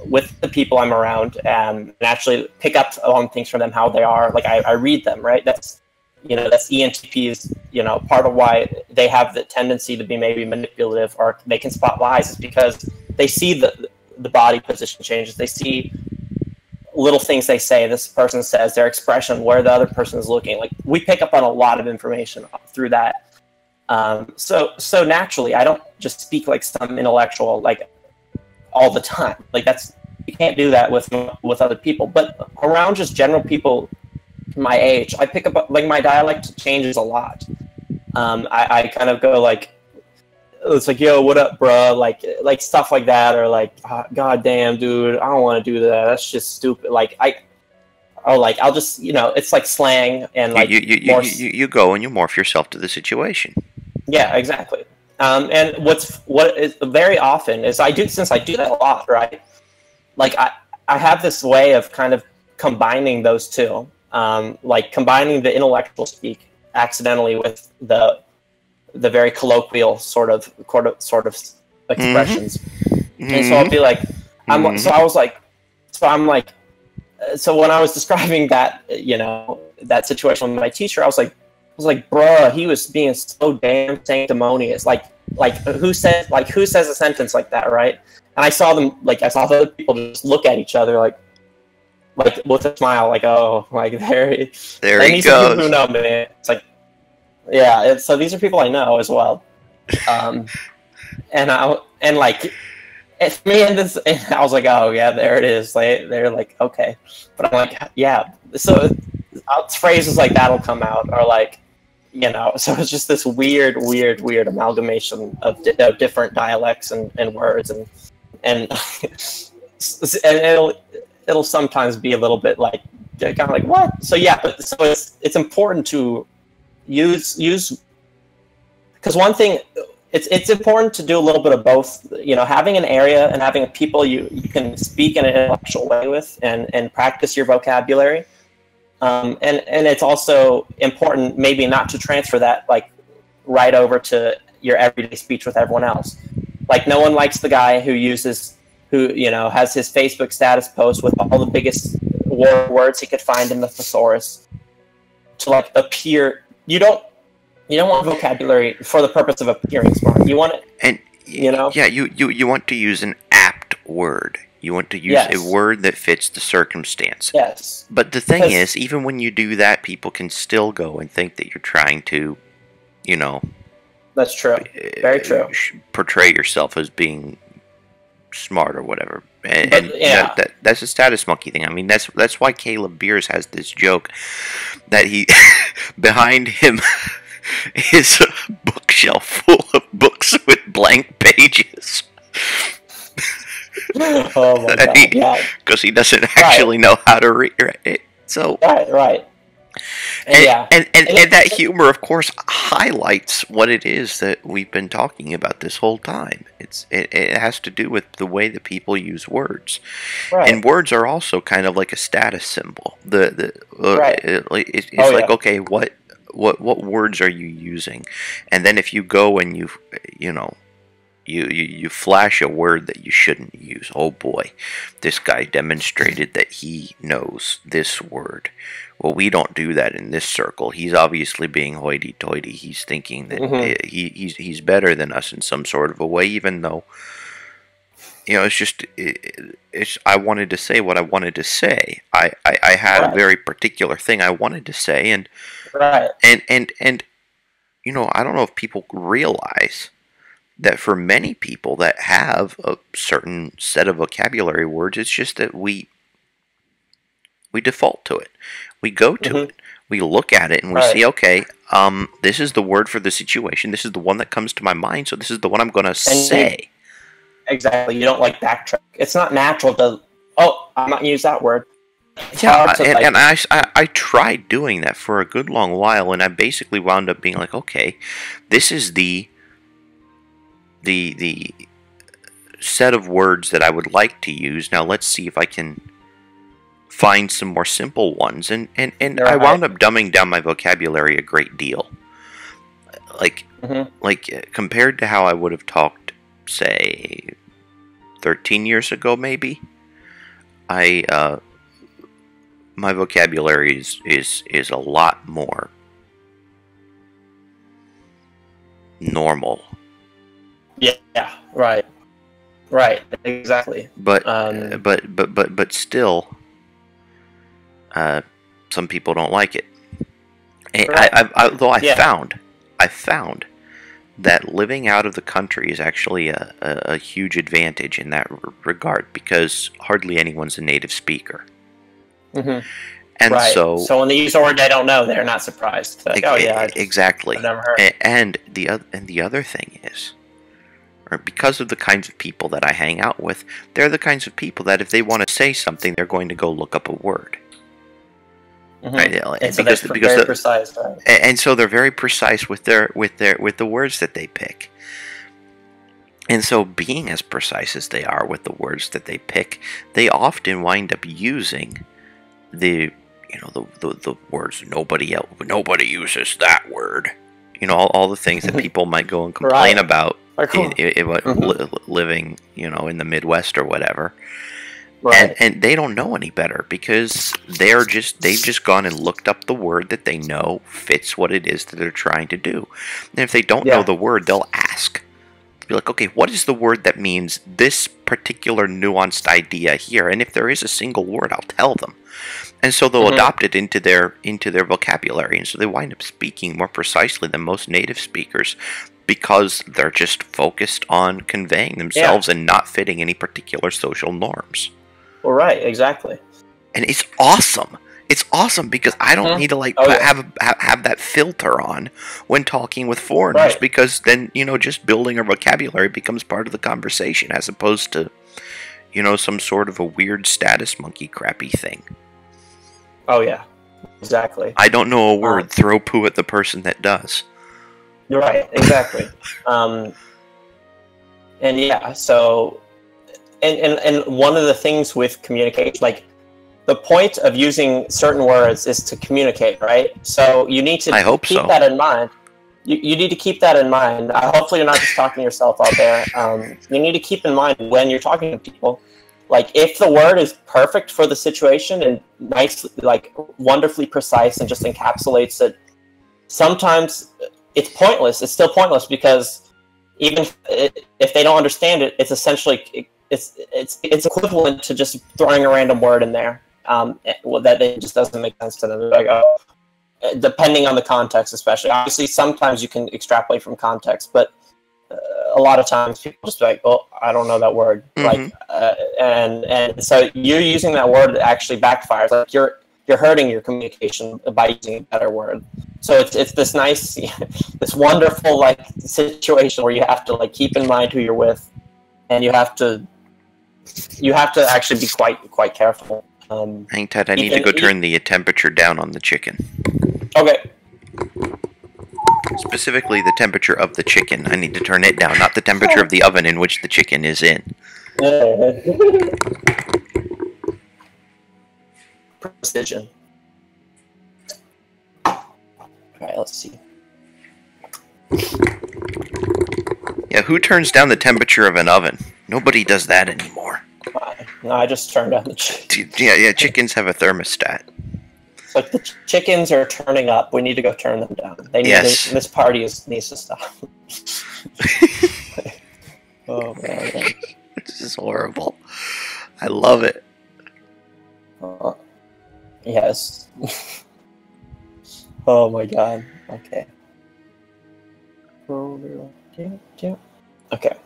with the people I'm around, um, and actually pick up on things from them, how they are. Like I, I read them, right? That's you know that's ENTPs. You know, part of why they have the tendency to be maybe manipulative or they can spot lies is because they see the the body position changes. They see little things they say this person says their expression where the other person is looking like we pick up on a lot of information through that um, so so naturally i don't just speak like some intellectual like all the time like that's you can't do that with with other people but around just general people my age i pick up like my dialect changes a lot. Um, I, I kind of go like it's like yo what up bruh? Like like stuff like that or like "Ah, god damn dude i don't want to do that. That's just stupid. Like i oh like i'll just you know it's like slang and like you, you, you, more you, you, you go and you morph yourself to the situation. yeah exactly. Um, and what's what is very often is i do since i do that a lot right? Like i i have this way of kind of combining those two um, like combining the intellectual speak accidentally with the the very colloquial sort of sort of, sort of expressions and so I'll be like, I'm Mhm. so I was like, so I'm like, so when I was describing that, you know, that situation with my teacher, I was like, I was like, bruh, he was being so damn sanctimonious. Like, like who says, like who says a sentence like that, right? And I saw them, like I saw the other people just look at each other, like, like with a smile, like, oh, like there, there and he these are people goes. who know me. It's like, yeah. It's, so these are people I know as well. Um, and I and like, It's me and this, and I was like, oh yeah, there it is. Like they're like, okay, but I'm like, yeah. So uh, phrases like that'll come out, or like, you know. So it's just this weird, weird, weird amalgamation of, di- of different dialects and, and words, and and and it'll it'll sometimes be a little bit like kind of like what? So yeah but so it's it's important to use use because one thing it's it's important to do a little bit of both you know having an area and having people you, you can speak in an intellectual way with and and practice your vocabulary. Um, and and it's also important maybe not to transfer that like right over to your everyday speech with everyone else. Like no one likes the guy who uses who you know has his Facebook status post with all the biggest war words he could find in the thesaurus to like appear. You don't you don't want vocabulary for the purpose of appearing smart. You want it. And You know? yeah, you, you you want to use an apt word. You want to use Yes. a word that fits the circumstance. Yes. But the thing is, even when you do that, people can still go and think that you're trying to, you know, That's true. Very true. uh, sh- portray yourself as being smart or whatever. And, But, and yeah. that, that, that's a status monkey thing. I mean, that's that's why Caleb Beers has this joke that he behind him is a bookshelf full of books with blank pages oh my god. Yeah. because he doesn't actually know how to read it. So Right. Right. And, and, yeah. and, and, And and that humor, of course, highlights what it is that we've been talking about this whole time. It's it, it has to do with the way that people use words, Right. and words are also kind of like a status symbol. The the uh, Right. it- it- it's Oh, like yeah. okay, what what what words are you using? And then if you go and you you know. You, you, you flash a word that you shouldn't use. Oh boy, this guy demonstrated that he knows this word. Well, we don't do that in this circle. He's obviously being hoity-toity. He's thinking that Mhm. uh, he, he's he's better than us in some sort of a way, even though you know it's just it, it's. I wanted to say what I wanted to say. I I, I had a very particular thing I wanted to say, and right. and and and you know I don't know if people realize that for many people that have a certain set of vocabulary words, it's just that we we default to it. We go to Mhm. it. We look at it and we Right. see, okay, um, this is the word for the situation. This is the one that comes to my mind, so this is the one I'm going to you- say. Exactly. You don't like backtrack. It's not natural to. Oh, I'm not use that word. It's Yeah, and, like- and I, I, I tried doing that for a good long while, and I basically wound up being like, okay, this is the the the set of words that I would like to use. Now let's see if I can find some more simple ones, and and and I wound up dumbing down my vocabulary a great deal. Like Mhm. like uh, compared to how I would have talked, say, thirteen years ago, maybe. I uh, my vocabulary is is is a lot more normal, yeah, yeah, right, right, exactly. but Um, but but but but still, uh, some people don't like it. And. I, I, I, though I Yeah. found, I found that living out of the country is actually a, a, a huge advantage in that r- regard because hardly anyone's a native speaker, hmm and right. so, so when they use a word they don't know, they're not surprised. Like, oh yeah, exactly. I've never heard. A- and the other and the other thing is or because of the kinds of people that I hang out with, they're the kinds of people that if they want to say something, they're going to go look up a word. Mhm. Right? And And so because they're because very the, precise, right? a- and so they're very precise with their with their with the words that they pick. And so being as precise as they are with the words that they pick, they often wind up using the you know the the, the words nobody else nobody uses that word. You know all, all the things that people might go and complain Right. about Like, in, in, in what- Mhm. li- living you know in the Midwest or whatever right. and and they don't know any better because they're just they've just gone and looked up the word that they know fits what it is that they're trying to do. And if they don't know the word they'll ask. Be like okay what is the word that means this particular nuanced idea here? And if there is a single word i'll tell them. And so they'll Mhm. adopt it into their into their vocabulary. And so they wind up speaking more precisely than most native speakers because they're just focused on conveying themselves and not fitting any particular social norms well, right, exactly. and it's awesome. It's awesome because I don't need to like Oh, yeah. have, have have that filter on when talking with foreigners Right. because then you know just building a vocabulary becomes part of the conversation as opposed to you know some sort of a weird status monkey crappy thing. Oh yeah, exactly. I don't know a word. Um, throw poo at the person that does. You're right, exactly. um, and yeah, so, and, and and one of the things with communication, like the point of using certain words is to communicate, right? So you need to I hope keep so. that in mind. You, you need to keep that in mind. Uh, hopefully, you're not just talking to yourself out there. Um, you need to keep in mind when you're talking to people. Like, if the word is perfect for the situation and nice, like wonderfully precise and just encapsulates it, sometimes it's pointless. It's still pointless because even if they don't understand it, it's essentially it's it's it's equivalent to just throwing a random word in there um, well, that it just doesn't make sense to them. Like, oh, depending on the context, especially. Obviously, sometimes you can extrapolate from context, but uh, a lot of times people just be like, "Oh, I don't know that word," like, uh, and and so you're using that word that actually backfires. Like you're you're hurting your communication by using a better word. So it's it's this nice, this wonderful like situation where you have to like keep in mind who you're with, and you have to you have to actually be quite quite careful. Um, Hang tight. I need to go turn the temperature down on the chicken. okay, Specifically, the temperature of the chicken. I need to turn it down, not the temperature of the oven in which the chicken is in. precision. All right, let's see. Yeah, who turns down the temperature of an oven? Nobody does that anymore. No, I just turned on the chicken. Yeah, yeah, chickens have a thermostat. It's like the ch- chickens are turning up. We need to go turn them down. They need Yes. to, this party is needs to stop. oh man. This is horrible. I love it. Uh, yes. oh my god. Okay. Okay.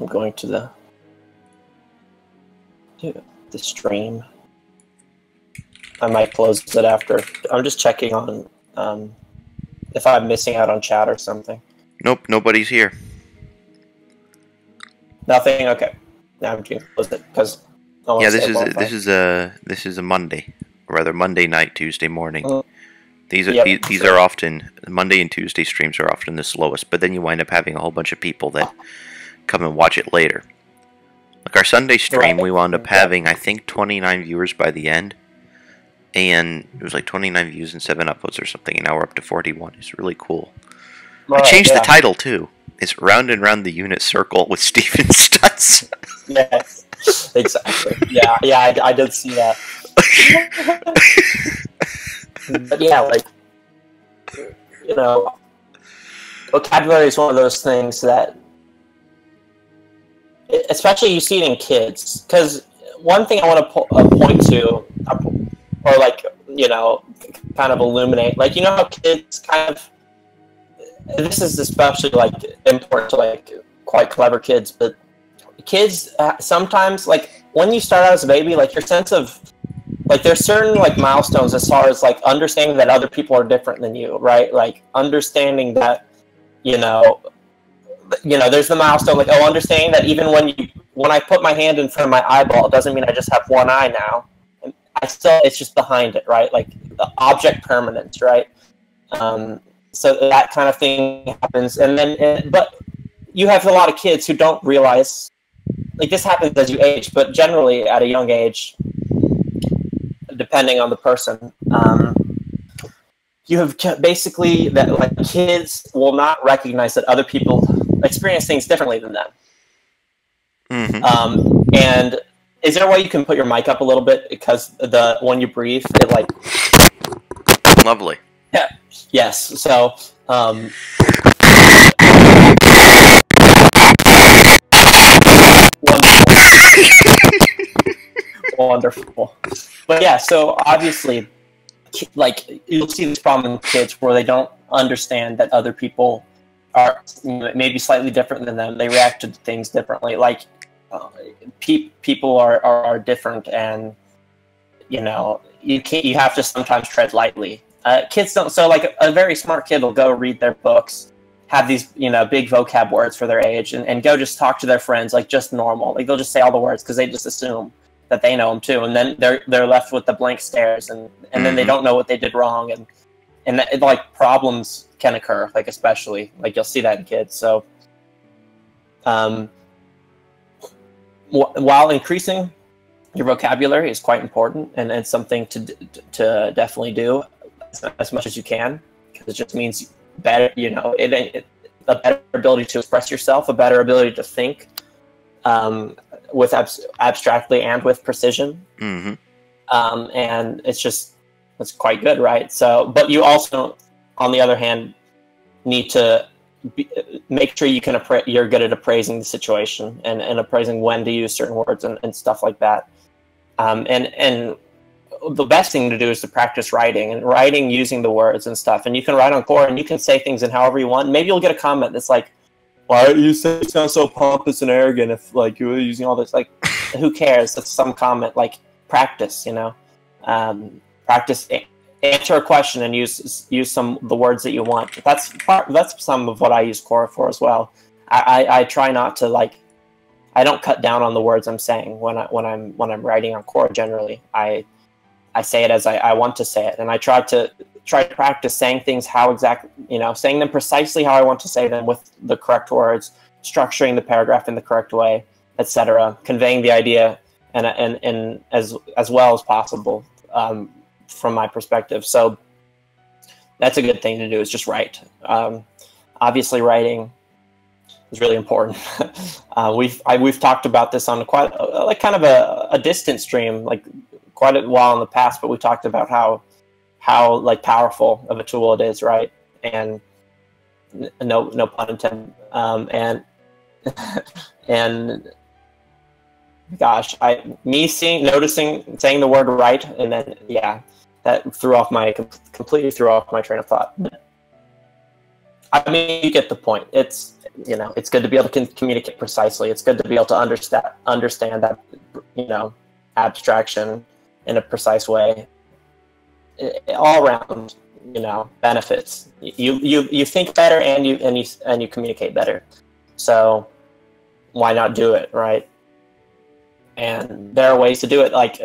I'm going to the to the stream. I might close it after. I'm just checking on um, if I'm missing out on chat or something. Nope, nobody's here. Nothing. Okay. Now I'm going to close it because. Yeah, this is a, this is a this is a Monday, or rather Monday night, Tuesday morning. Mm. These are Yep. these, these are often Monday and Tuesday streams are often the slowest, but then you wind up having a whole bunch of people that come and watch it later. Like our Sunday stream, Right. we wound up having I think 29 viewers by the end, and it was like 29 views and seven uploads or something, and now we're up to 41. It's really cool. I Right, changed yeah. the title too. It's round and round the unit circle with Steven Stutts. Yes, exactly. Yeah, yeah, I, I did see that. but yeah, like you know, vocabulary is one of those things that, especially you see it in kids. Because one thing I want to po- uh, point to, uh, or like you know, kind of illuminate, like you know how kids kind of. This is especially like important to like quite clever kids, but kids uh, sometimes like when you start out as a baby like your sense of like there's certain like milestones as far as like understanding that other people are different than you right like understanding that you know you know there's the milestone like oh understanding that even when you when i put my hand in front of my eyeball it doesn't mean i just have one eye now. I still it's just behind it right? Like object permanence right? Um so that kind of thing happens. And then and, but you have a lot of kids who don't realize like this happens as you age, but generally at a young age, depending on the person, um, you have basically that like kids will not recognize that other people experience things differently than them. hmm Um, and is there a way you can put your mic up a little bit because the when you breathe, it like Lovely. Yeah. Yes. So um, wonderful. wonderful. But yeah, so obviously, like you'll see this problem in kids where they don't understand that other people are maybe slightly different than them. They react to things differently. Like uh, pe- people are, are are different, and you know you can't. You have to sometimes tread lightly. Uh, kids don't. So like a, a very smart kid will go read their books, have these you know big vocab words for their age, and, and go just talk to their friends like just normal. Like they'll just say all the words because they just assume that they know them too, and then they're they're left with the blank stares, and and then they Mhm. don't know what they did wrong, and and that, like problems can occur, like especially like you'll see that in kids. So, um, wh- while increasing your vocabulary is quite important, and it's something to d- to definitely do as, as much as you can, because it just means better, you know, it, it a better ability to express yourself, a better ability to think, um, with abs- abstractly and with precision hmm um, and it's just it's quite good, right? So, but you also, on the other hand, need to be, make sure you can appra- you're good at appraising the situation and, and appraising when to use certain words and, and stuff like that. Um, and and the best thing to do is to practice writing and writing using the words and stuff. And you can write on Quora and you can say things in however you want. Maybe you'll get a comment that's like, "Why you say you sound so pompous and arrogant if like you were using all this?" Like, who cares? That's some comment. Like practice, you know um, practice answer a question and use use some the words that you want that's part that's some of what i use Quora for as well I, I i try not to like i don't cut down on the words i'm saying when i when i'm when i'm writing on Quora generally i i say it as i, I want to say it and i try to try to practice saying things how exactly you know saying them precisely how i want to say them with the correct words structuring the paragraph in the correct way etc conveying the idea and and and as as well as possible um, from my perspective. So that's a good thing to do. Is just write. Um, obviously, writing is really important. uh, we've I, we've talked about this on quite like kind of a, a distant stream, like quite a while in the past. But we talked about how how like powerful of a tool it is, right? And no no pun intended. Um, and and gosh, I me seeing, noticing, saying the word right, and then yeah, that threw off my completely threw off my train of thought. I mean, you get the point. It's you know, it's good to be able to communicate precisely. It's good to be able to understand understand that you know abstraction in a precise way. All around, you know, benefits. You you you think better and you and you and you communicate better. So why not do it, right? And there are ways to do it. Like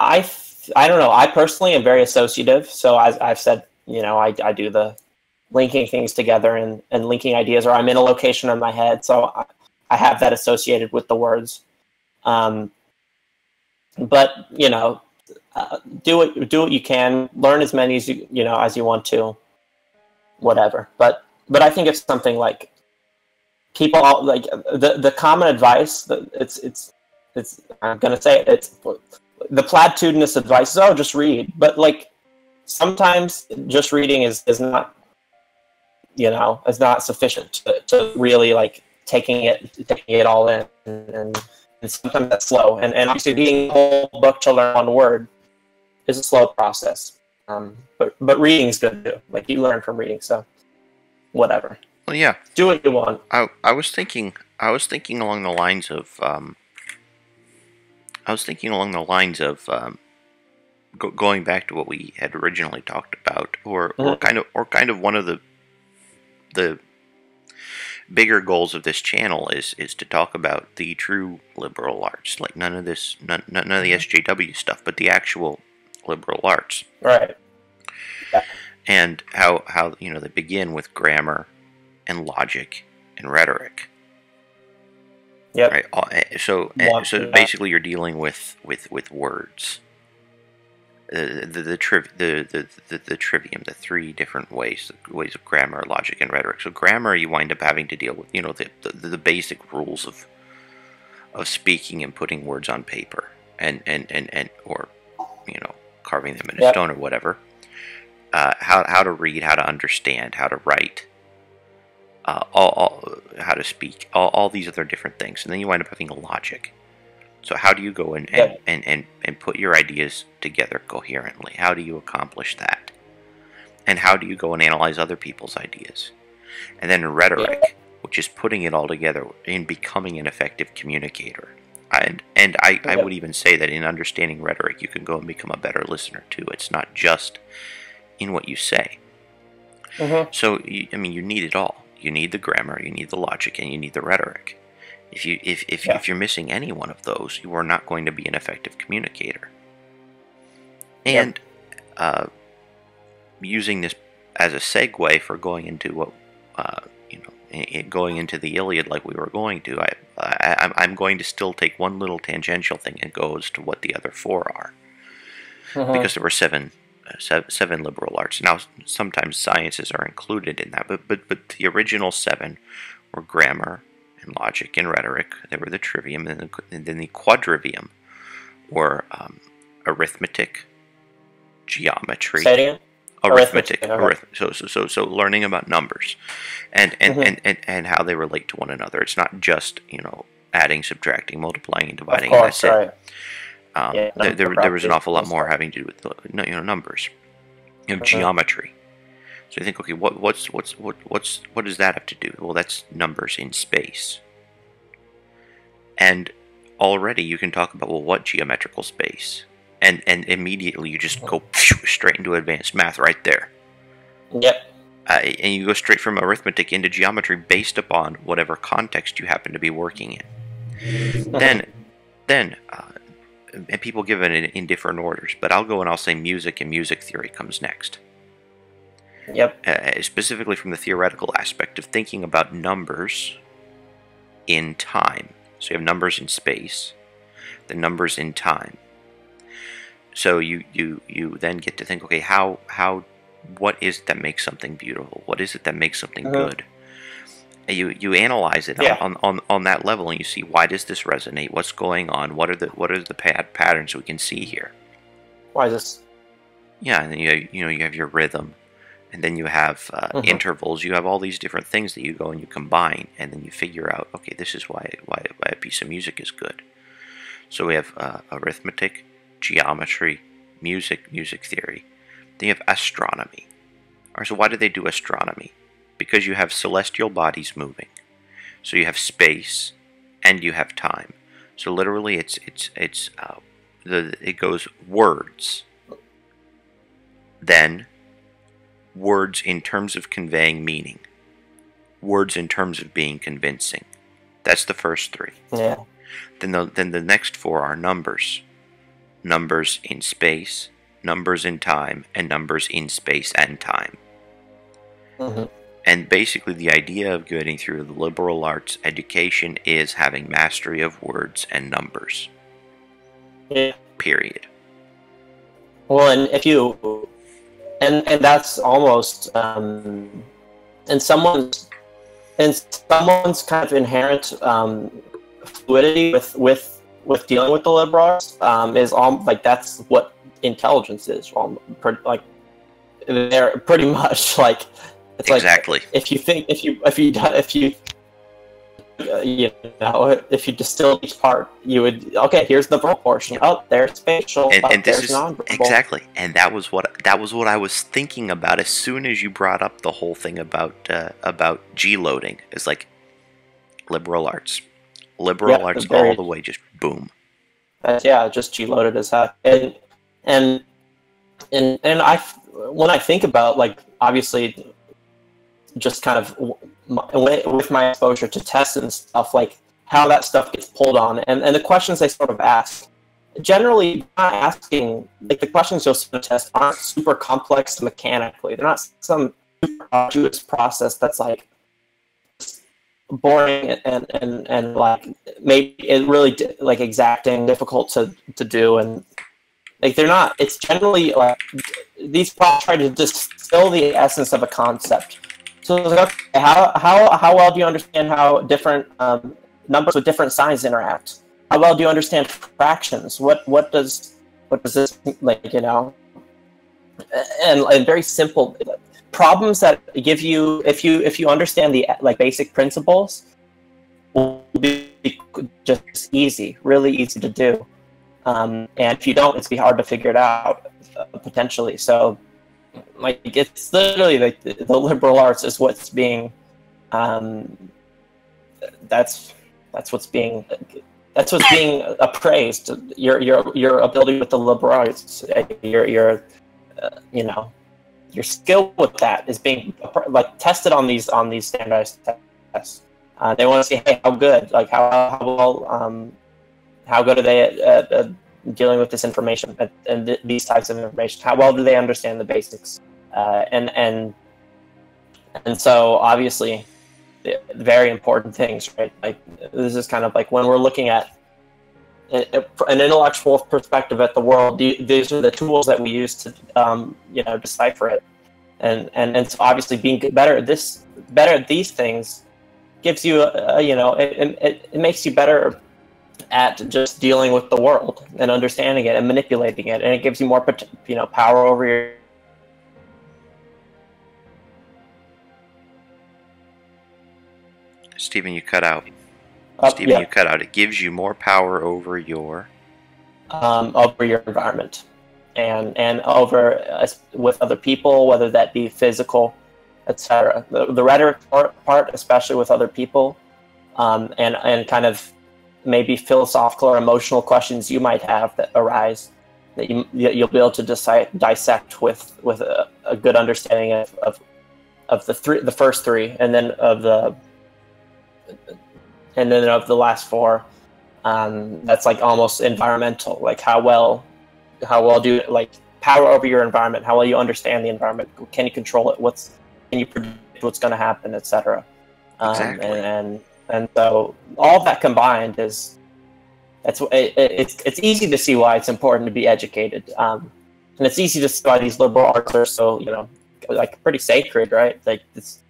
I I don't know. I personally am very associative. So as I've said, you know, I I do the linking things together and, and linking ideas, or I'm in a location in my head. So I, I have that associated with the words. Um, but you know, do what do what you can. Learn as many as you you know as you want to. Whatever. But but I think it's something like people like the the common advice. It's it's it's. I'm gonna say it, it's the platitudinous advice is oh just read, but like sometimes just reading is is not you know is not sufficient to, to really like taking it taking it all in and, and sometimes that's slow and, and obviously reading the whole book to learn one word is a slow process. Um, but but reading is good too. Like you learn from reading so whatever. Well yeah. Do what you want. I, I was thinking i was thinking along the lines of um, i was thinking along the lines of um, go, going back to what we had originally talked about or, mm-hmm. or kind of or kind of one of the the bigger goals of this channel is is to talk about the true liberal arts, like none of this, none, none of the mm-hmm. SJW stuff, but the actual liberal arts. Right. Yeah. And how how you know they begin with grammar, and logic, and rhetoric. Yep. Right. Eh, so eh, so basically, you're dealing with with with words the the the, triv- the, the, the, the trivium, the three different ways ways of grammar, logic, and rhetoric. So grammar, you wind up having to deal with you know the, the, the basic rules of of speaking and putting words on paper, and and and, and or you know carving them in a yep. stone or whatever. Uh, how how to read, how to understand, how to write, uh, all, all how to speak, all, all these other different things, and then you wind up having a logic so how do you go and, and, and, and, and put your ideas together coherently? How do you accomplish that? And how do you go and analyze other people's ideas? And then rhetoric, which is putting it all together in becoming an effective communicator. And and I, I would even say that in understanding rhetoric, you can go and become a better listener too. It's not just in what you say. Mm-hmm. So you, I mean, you need it all. You need the grammar, you need the logic, and you need the rhetoric. If you if if, yeah. if you're missing any one of those, you are not going to be an effective communicator. And uh, using this as a segue for going into what uh, going into the Iliad like we were going to, I, I I'm going to still take one little tangential thing and go as to what the other four are, uh-huh. because there were seven uh, seven liberal arts. Now, sometimes sciences are included in that, but but but the original seven were grammar, and logic and rhetoric. They were the trivium, and then the, and then the quadrivium, or um, arithmetic, geometry, arithmetic, arithmetic. Arith- so, so, so, so, learning about numbers, and and, mm-hmm. and, and and how they relate to one another. It's not just you know adding, subtracting, multiplying, and dividing. Of course, that's it. Um, yeah, there, there, there, was an awful lot more having to do with you know numbers, you know, mm-hmm. geometry. So you think, okay, what what's what's what what's what does that have to do? Well, that's numbers in space. And already you can talk about well, what geometrical space, and and immediately you just go straight into advanced math right there. Yep. Uh, and you go straight from arithmetic into geometry based upon whatever context you happen to be working in. then, then, uh, and people give it in, in different orders, but I'll go and I'll say music and music theory comes next. Yep. Uh, specifically from the theoretical aspect of thinking about numbers in time. So you have numbers in space, the numbers in time. So you you you then get to think, okay, how how what is it that makes something beautiful? What is it that makes something uh-huh. good? You you analyze it yeah. on, on on that level, and you see why does this resonate? What's going on? What are the what are the pat- patterns we can see here? Why is this? Yeah, and then you you know you have your rhythm, and then you have uh, mm-hmm. intervals. You have all these different things that you go and you combine, and then you figure out, okay, this is why why, why a piece of music is good. So we have uh, arithmetic, geometry, music, music theory. Then you have astronomy. All right, so why do they do astronomy? because you have celestial bodies moving. So you have space and you have time. So literally, it's it's it's uh, the it goes words, then words in terms of conveying meaning, words in terms of being convincing. That's the first three. Yeah. Then the then the next four are numbers, numbers in space, numbers in time, and numbers in space and time. hmm And basically, the idea of getting through the liberal arts education is having mastery of words and numbers. Yeah. Period. Well, and if you, and and that's almost, um, in someone's, and someone's kind of inherent um, fluidity with with with dealing with the liberal arts um, is all like that's what intelligence is. Um, like they're pretty much like it's like exactly. if you think if you if you if you uh, you know if you distill each part you would okay here's the verbal portion oh there's spatial and, oh, and this there's is exactly and that was what that was what i was thinking about as soon as you brought up the whole thing about uh, about g loading it's like liberal arts liberal Yeah, arts very- all the way just boom. Yeah, just G loaded as heck. And and and and I when I think about like obviously just kind of my, with my exposure to tests and stuff like how that stuff gets pulled on and, and the questions they sort of ask. Generally not asking like the questions you'll see in a test aren't super complex mechanically. They're not some arduous process that's like boring and and and like maybe it really like exacting, difficult to to do, and like they're not. It's generally like these problems try to distill the essence of a concept. So like, okay, how how how well do you understand how different um, numbers with different signs interact? How well do you understand fractions? What what does what does this like you know? And, and very simple problems that give you if you if you understand the like basic principles will be just easy really easy to do. Um, and if you don't it's be hard to figure it out uh, potentially. So like it's literally like the, liberal arts is what's being um, that's that's what's being that's what's being appraised. Your your your ability with the liberal arts. Your your uh, you know your skill with that is being like tested on these on these standardized tests. Uh, they want to see hey, how good, like how, how well, um, how good are they at, at, at dealing with this information at, and th- these types of information? How well do they understand the basics? Uh, and and and so obviously, the- very important things, right? Like this is kind of like when we're looking at an intellectual perspective at the world. These are the tools that we use to, um, you know, decipher it, and and and so obviously being better at this, better at these things, gives you, uh, you know, it, it it makes you better at just dealing with the world and understanding it and manipulating it, and it gives you more, you know, power over your. stephen you cut out Uh, stephen yeah, you cut out it gives you more power over your um, over your environment and and over uh, with other people, whether that be physical, etc. The, the rhetoric part, especially with other people, um, and and kind of maybe philosophical or emotional questions you might have that arise that you you'll be able to dissect, dissect with with a, a good understanding of, of of the three the first three and then of the and then of the last four um, that's like almost environmental. Like how well how well do like power over your environment? How well you understand the environment? Can you control it? What's can you predict what's going to happen etc um, Exactly. and, and and so all that combined is that's it, it's it's easy to see why it's important to be educated. Um, and it's easy to see why these liberal arts are so you know like pretty sacred right? Like it's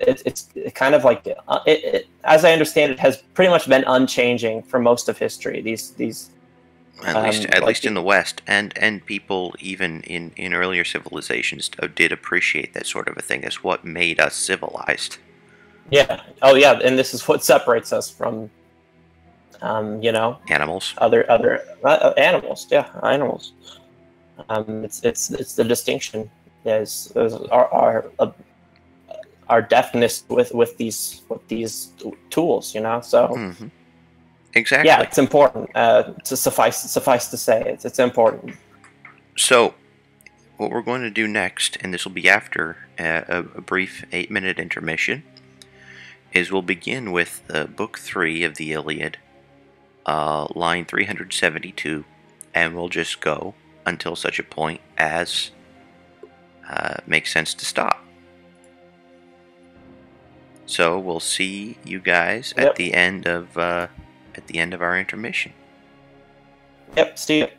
it, it's kind of like uh, it, it, as I understand it, has pretty much been unchanging for most of history. These these at Um, least at like least in the west and and people even in in earlier civilizations uh, did appreciate that sort of a thing as what made us civilized yeah oh yeah, and this is what separates us from um, you know animals other other uh, animals. Yeah, animals. Um, it's it's it's the distinction is, is our, our uh, our deafness with with these with these tools. You know, so. hmm Exactly. Yeah, it's important. Uh, to suffice suffice to say, it's it's important. So, what we're going to do next, and this will be after uh, a, a brief eight minute intermission, is we'll begin with uh, Book 3 of the Iliad, uh, line 372, and we'll just go until such a point as uh, makes sense to stop. So we'll see you guys at the end of uh, at the end of our intermission. Yep, Steve.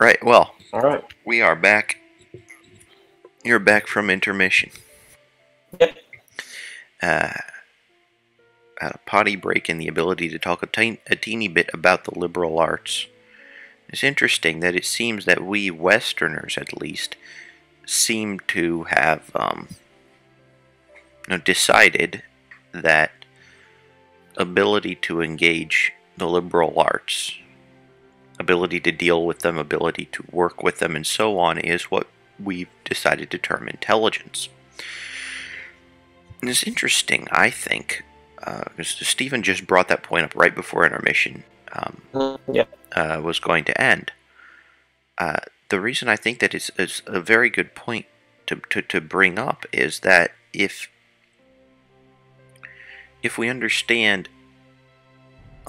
Right. Well, All right. we are back. You're back from intermission. Yep. Uh, had a potty break and the ability to talk a, teen, a teeny bit about the liberal arts. It's interesting that it seems that we Westerners, at least, seem to have um, you know, decided that ability to engage the liberal arts, ability to deal with them, ability to work with them, and so on, is what we've decided to term intelligence. And it's interesting, I think, because Stephen just brought that point up right before intermission um, Mhm. Yeah. uh, was going to end. Uh, the reason I think that it's, it's a very good point to, to, to bring up is that if if we understand,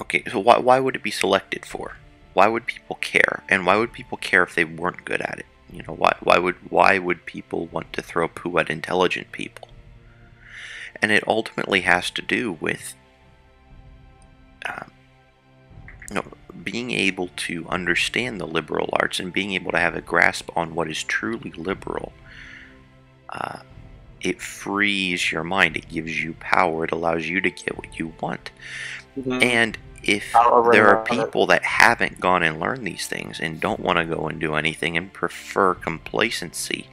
okay, so why, why would it be selected for? Why would people care? And why would people care if they weren't good at it? You know, why, why would why would people want to throw poo at intelligent people? And it ultimately has to do with um, you know, being able to understand the liberal arts and being able to have a grasp on what is truly liberal. Uh, it frees your mind. It gives you power. It allows you to get what you want. Mhm. And if there are people that haven't gone and learned these things and don't want to go and do anything and prefer complacency,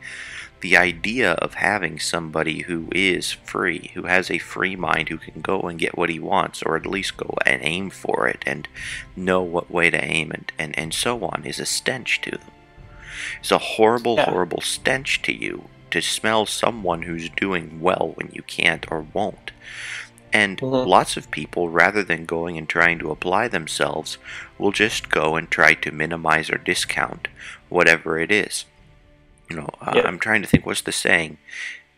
the idea of having somebody who is free, who has a free mind, who can go and get what he wants, or at least go and aim for it and know what way to aim and, and, and so on, is a stench to them. It's a horrible, Yeah. horrible stench to you to smell someone who's doing well when you can't or won't. And Mhm. lots of people, rather than going and trying to apply themselves, will just go and try to minimize or discount whatever it is. You know, uh, Yeah. I'm trying to think. What's the saying?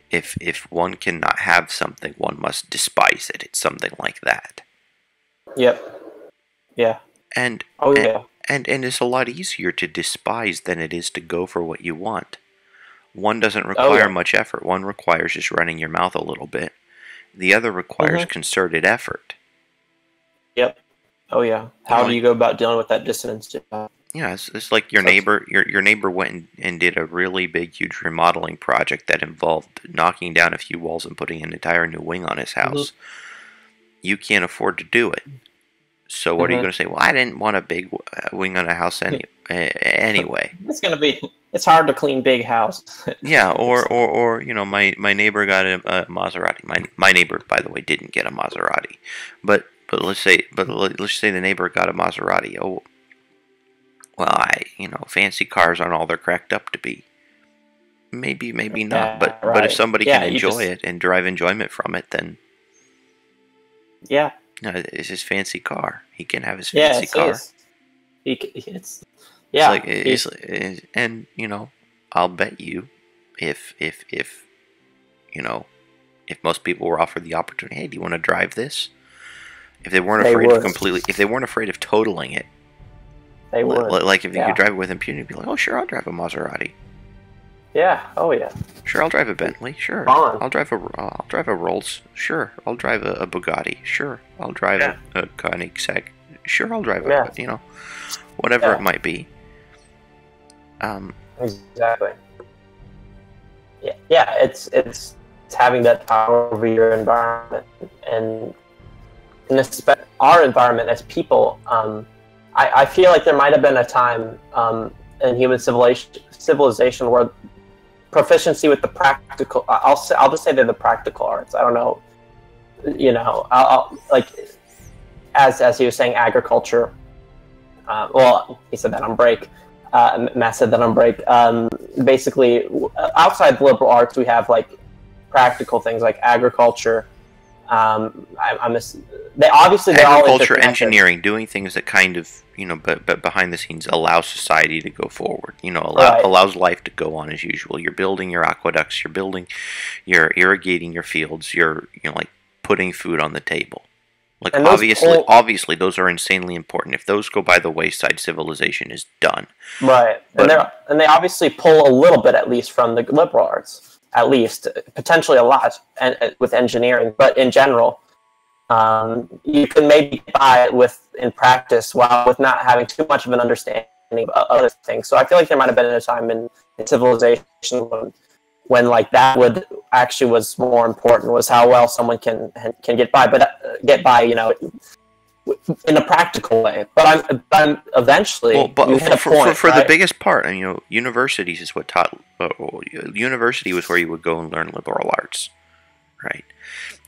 If if one cannot have something, one must despise it. It's something like that. Yep. Yeah. And Oh and, yeah. and and it's a lot easier to despise than it is to go for what you want. One doesn't require yeah. much effort. One requires just running your mouth a little bit. The other requires Mhm. concerted effort. Yep. Oh yeah. How do you go about dealing with that dissonance? Yeah, it's, it's like your neighbor. Your your neighbor went and, and did a really big, huge remodeling project that involved knocking down a few walls and putting an entire new wing on his house. You can't afford to do it. So what are you Mhm. going to say? Well, I didn't want a big uh, wing on a house any, anyway. It's gonna be. It's hard to clean big house. Yeah, or, or, or you know, my, my neighbor got a, a Maserati. My my neighbor, by the way, didn't get a Maserati, but but let's say but let- let's say the neighbor got a Maserati. Oh, well, I you know, fancy cars aren't all they're cracked up to be. Maybe maybe not, Yeah, but but if somebody Yeah, can enjoy just- it and derive enjoyment from it, then yeah. know, it's his fancy car. He can have his Yeah. fancy It's, car. he it's yeah. It's like it's, it's, and you know, I'll bet you, if if if, you know, if most people were offered the opportunity, hey, do you want to drive this? If they weren't They afraid of would. completely, if they weren't afraid of totaling it, they would. li- like if you could drive it with impunity, be like, oh sure, I'll drive a Maserati. yeah. Oh yeah. Sure, I'll drive a Bentley. Sure, Fun. I'll drive a uh, I'll drive a Rolls. Sure, I'll drive a, a Bugatti. Sure, I'll drive Yeah. a, a Koenigsegg. Sure, I'll drive Yeah. a you know, whatever Yeah. it might be. Um, Exactly. Yeah, yeah. It's it's it's having that power over your environment and in our environment as people. Um, I, I feel like there might have been a time um, in human civilization civilization where proficiency with the practical. I'll say, I'll just say they're the practical arts. I don't know. You know, I'll, I'll like as as he was saying, agriculture. Uh, well, he said that on break uh, Matt said that on break. Um, basically, outside the liberal arts, we have like practical things like agriculture. Um, I, I'm ass- they obviously they're agriculture, engineering, doing things that kind of you know, but but behind the scenes allow society to go forward. You know, allow, Right. allows life to go on as usual. You're building your aqueducts. You're building, you're irrigating your fields. You're you know like putting food on the table. Like And those obviously, pull- obviously, those are insanely important. If those go by the wayside, civilization is done. right? But- and they and they obviously pull a little bit at least from the liberal arts, at least potentially a lot, and uh, with engineering. But in general, um, you can maybe get by with in practice while with not having too much of an understanding understanding of other things. So I feel like there might have been a time in, in civilization when, when like that would actually was more important was how well someone can can get by, but uh, get by, you know, in a practical way. But I'm, I'm eventually. Well, but for, for, point, for, for right? the biggest part, I mean, you know, universities is what taught. Uh, university was where you would go and learn liberal arts, right?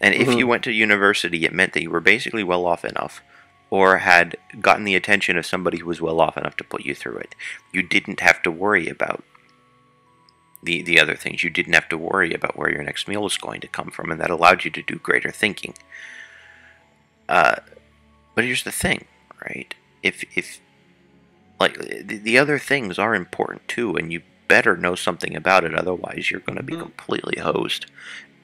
And if you Mhm. went to university, it meant that you were basically well off enough, or had gotten the attention of somebody who was well off enough to put you through it. You didn't have to worry about the the other things. You didn't have to worry about where your next meal was going to come from, and that allowed you to do greater thinking. Uh, but here's the thing, right? If if like the, the other things are important too, and you better know something about it, otherwise you're going to be Mhm. completely hosed.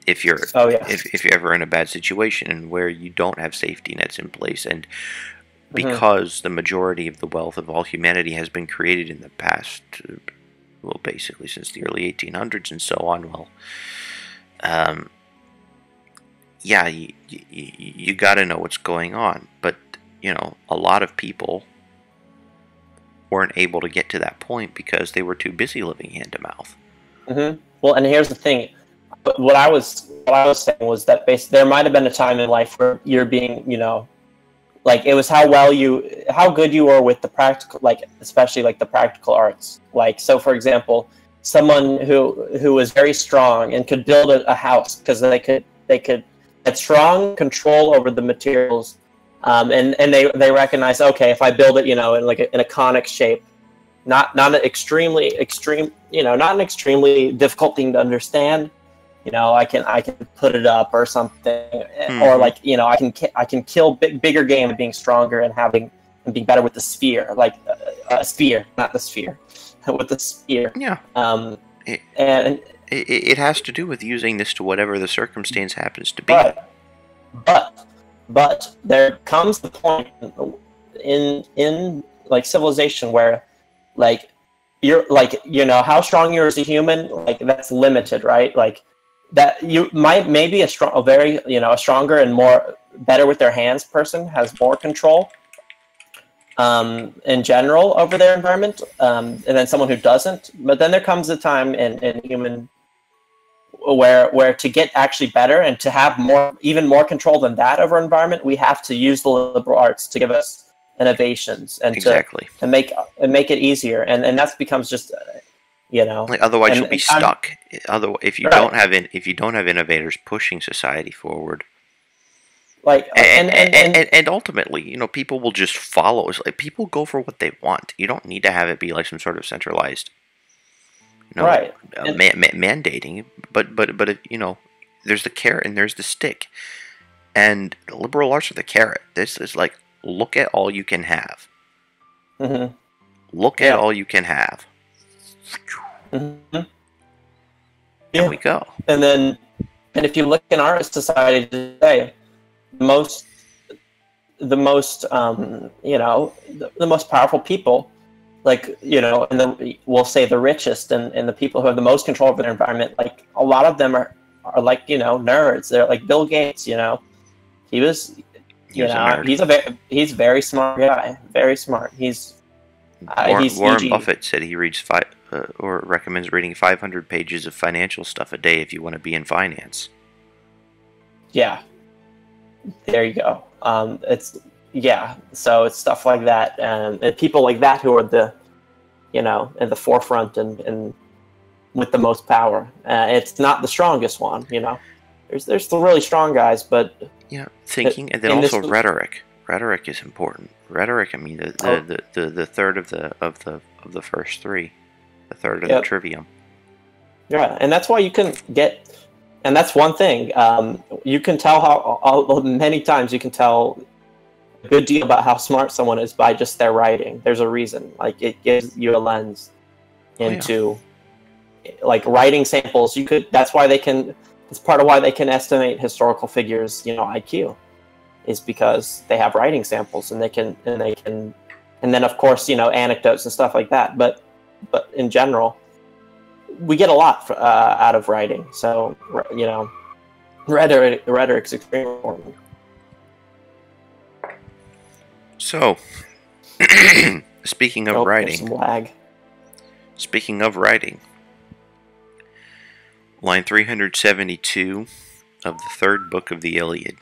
If you're Oh yeah. if, if you're ever in a bad situation and where you don't have safety nets in place and Mhm. because the majority of the wealth of all humanity has been created in the past uh, well basically since the early 1800s and so on well um, yeah you, you, you got to know what's going on but you know a lot of people weren't able to get to that point because they were too busy living hand to mouth hmm Well, and here's the thing. But what I was what I was saying was that there might have been a time in life where you're being, you know, like it was how well you, how good you were with the practical, like especially like the practical arts. Like so, for example, someone who who was very strong and could build a, a house because they could they could had strong control over the materials, um, and and they they recognize okay if I build it, you know, in like a, in a conic shape not not an extremely extreme you know not an extremely difficult thing to understand you know i can i can put it up or something Mhm. or like you know i can i can kill big, bigger game being stronger and having and being better with the sphere like uh, a sphere not the sphere with the sphere yeah um It- and it, it has to do with using this to whatever the circumstance happens to be. But but but there comes the point in in like civilization where like you're like you know how strong you are as a human like that's limited right? Like that you might maybe a strong a very you know a stronger and more better with their hands person has more control um, in general over their environment um, and then someone who doesn't. But then there comes a time in, in human where where to get actually better and to have more even more control than that over environment we have to use the liberal arts to give us innovations and exactly to and make and make it easier and and that becomes just uh, you know Like otherwise, And- you'll be stuck. Other, if you Right. don't have in, if you don't have innovators pushing society forward, like and and and, and, and, and ultimately, you know, people will just follow. It's like people go for what they want. You don't need to have it be like some sort of centralized, you know, Right. uh, ma- ma- mandating. But but but if, you know, there's the carrot and there's the stick, and liberal arts are the carrot. This is like look at all you can have. mhm, Look Yeah. at all you can have. mhm. There Yeah. we go. and then and if you look in our society today most the most um, you know the, the most powerful people like you know and then we'll say the richest and, and the people who have the most control over their environment like a lot of them are are like you know nerds they're like bill gates you know he was you a know nerd. he's a very he's a very smart guy very smart he's uh, Warren, he's Warren Buffett said he reads five uh, or recommends reading 500 pages of financial stuff a day if you want to be in finance. Yeah. There you go. Um, it's yeah. So it's stuff like that, and, and people like that who are the, you know, in the forefront and, and with the most power. Uh, it's not the strongest one, you know. There's there's the really strong guys, but Yeah, thinking and then this- also rhetoric. Rhetoric is important. Rhetoric, I mean, the the, Oh. the, the, the third of the of the of the first three, the third of Yep. the trivium. yeah, and that's why you can get, and that's one thing. Um, you can tell how all, many times you can tell good deal about how smart someone is by just their writing. There's a reason. Like it gives you a lens Oh, yeah. into like writing samples. You could. That's why they can. It's part of why they can estimate historical figures. You know, IQ is because they have writing samples and they can and they can, and then of course you know anecdotes and stuff like that. But but in general, we get a lot uh, out of writing. So you know, rhetoric rhetoric's extremely important. So, Speaking of Oh, writing, lag. speaking of writing, line 372 of the third book of the Iliad,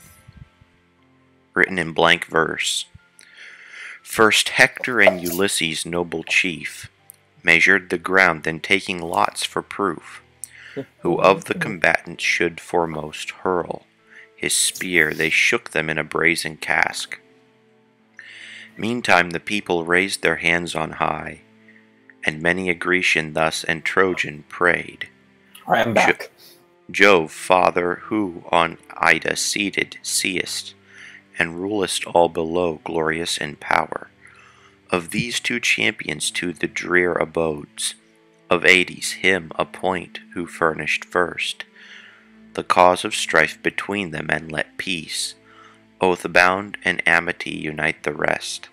written in blank verse. First Hector and Ulysses, noble chief, measured the ground, then taking lots for proof, who of the combatants should foremost hurl his spear, they shook them in a brazen casque. Meantime the people raised their hands on high, and many a Grecian thus and Trojan prayed. I'm back. Jove, Father, who on Ida seated seest, and rulest all below, glorious in power. Of these two champions to the drear abodes of Hades, him appoint who furnished first the cause of strife between them, and let peace, oath bound, and amity unite the rest.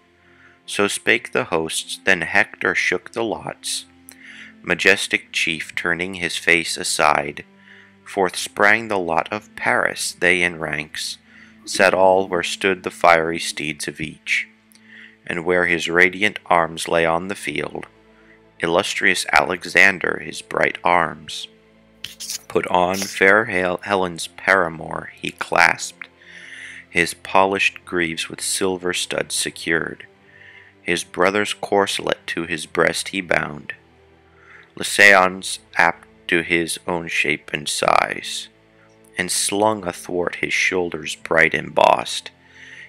So spake the hosts, then Hector shook the lots. Majestic chief, turning his face aside, Forth sprang the lot of Paris, they in ranks set all where stood the fiery steeds of each, and where his radiant arms lay on the field, illustrious Alexander his bright arms put on fair Hel- Helen's paramour he clasped, his polished greaves with silver studs secured, his brother's corselet to his breast he bound, Lycaon's apt to his own shape and size, and slung athwart his shoulders bright embossed,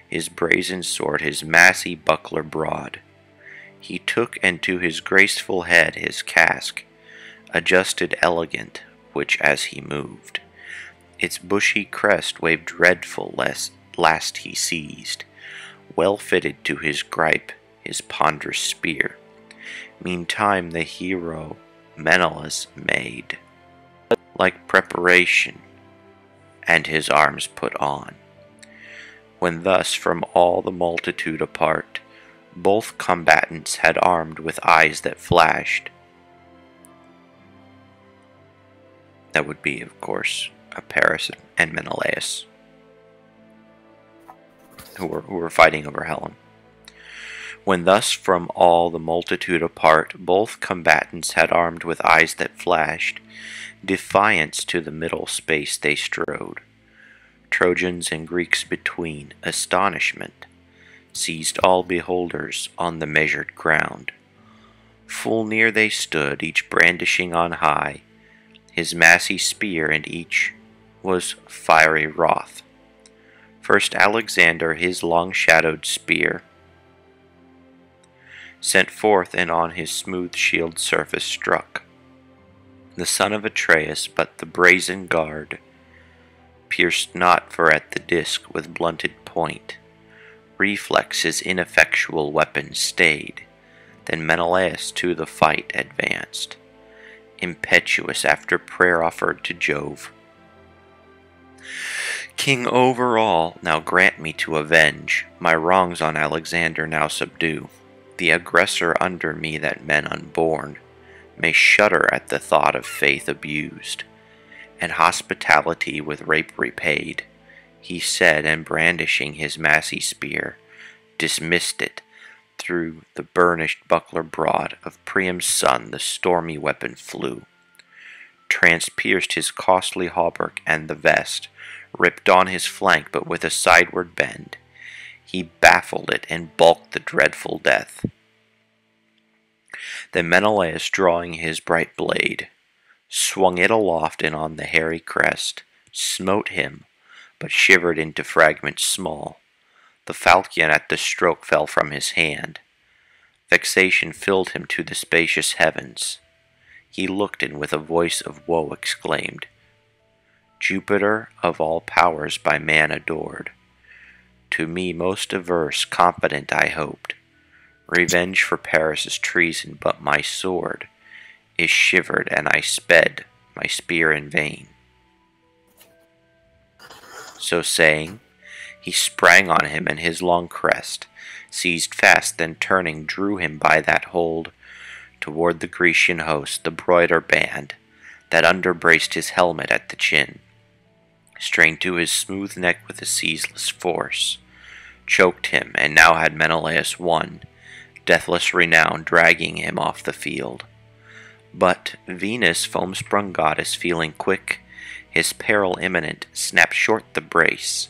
his brazen sword, his massy buckler broad. He took and to his graceful head his casque, adjusted elegant, which as he moved, its bushy crest waved dreadful lest last he seized, well fitted to his gripe, his ponderous spear. Meantime the hero Menelaus made, like preparation, and his arms put on. When thus from all the multitude apart, both combatants had armed with eyes that flashed. That would be, of course, a Paris and Menelaus, who were, who were fighting over Helen. When thus from all the multitude apart, both combatants had armed with eyes that flashed, defiance to the middle space they strode. Trojans and Greeks between, astonishment seized all beholders on the measured ground. Full near they stood, each brandishing on high his massy spear, and each was fiery wroth. First Alexander his long shadowed spear sent forth and on his smooth shield surface struck. The son of Atreus, but the brazen guard pierced not, for at the disk with blunted point, reflex his ineffectual weapon stayed. Then Menelaus to the fight advanced, impetuous after prayer offered to Jove. King over all, now grant me to avenge my wrongs on Alexander now subdue the aggressor under me that men unborn may shudder at the thought of faith abused, and hospitality with rape repaid. He said, and brandishing his massy spear, dismissed it through the burnished buckler broad of Priam's son. The stormy weapon flew, transpierced his costly hauberk and the vest, ripped on his flank, but with a sideward bend he baffled it and balked the dreadful death. Then Menelaus, drawing his bright blade, swung it aloft and on the hairy crest smote him, but shivered into fragments small. The falchion at the stroke fell from his hand. Vexation filled him to the spacious heavens. He looked and with a voice of woe exclaimed, Jupiter of all powers by man adored, to me most averse, confident I hoped. Revenge for Paris's treason, but my sword is shivered, and I sped my spear in vain. So saying, he sprang on him, and his long crest seized fast, then turning, drew him by that hold toward the Grecian host, the broider band that underbraced his helmet at the chin strained to his smooth neck with a ceaseless force, choked him, and now had Menelaus won, deathless renown dragging him off the field. But Venus, foam sprung goddess, feeling quick, his peril imminent, snapped short the brace,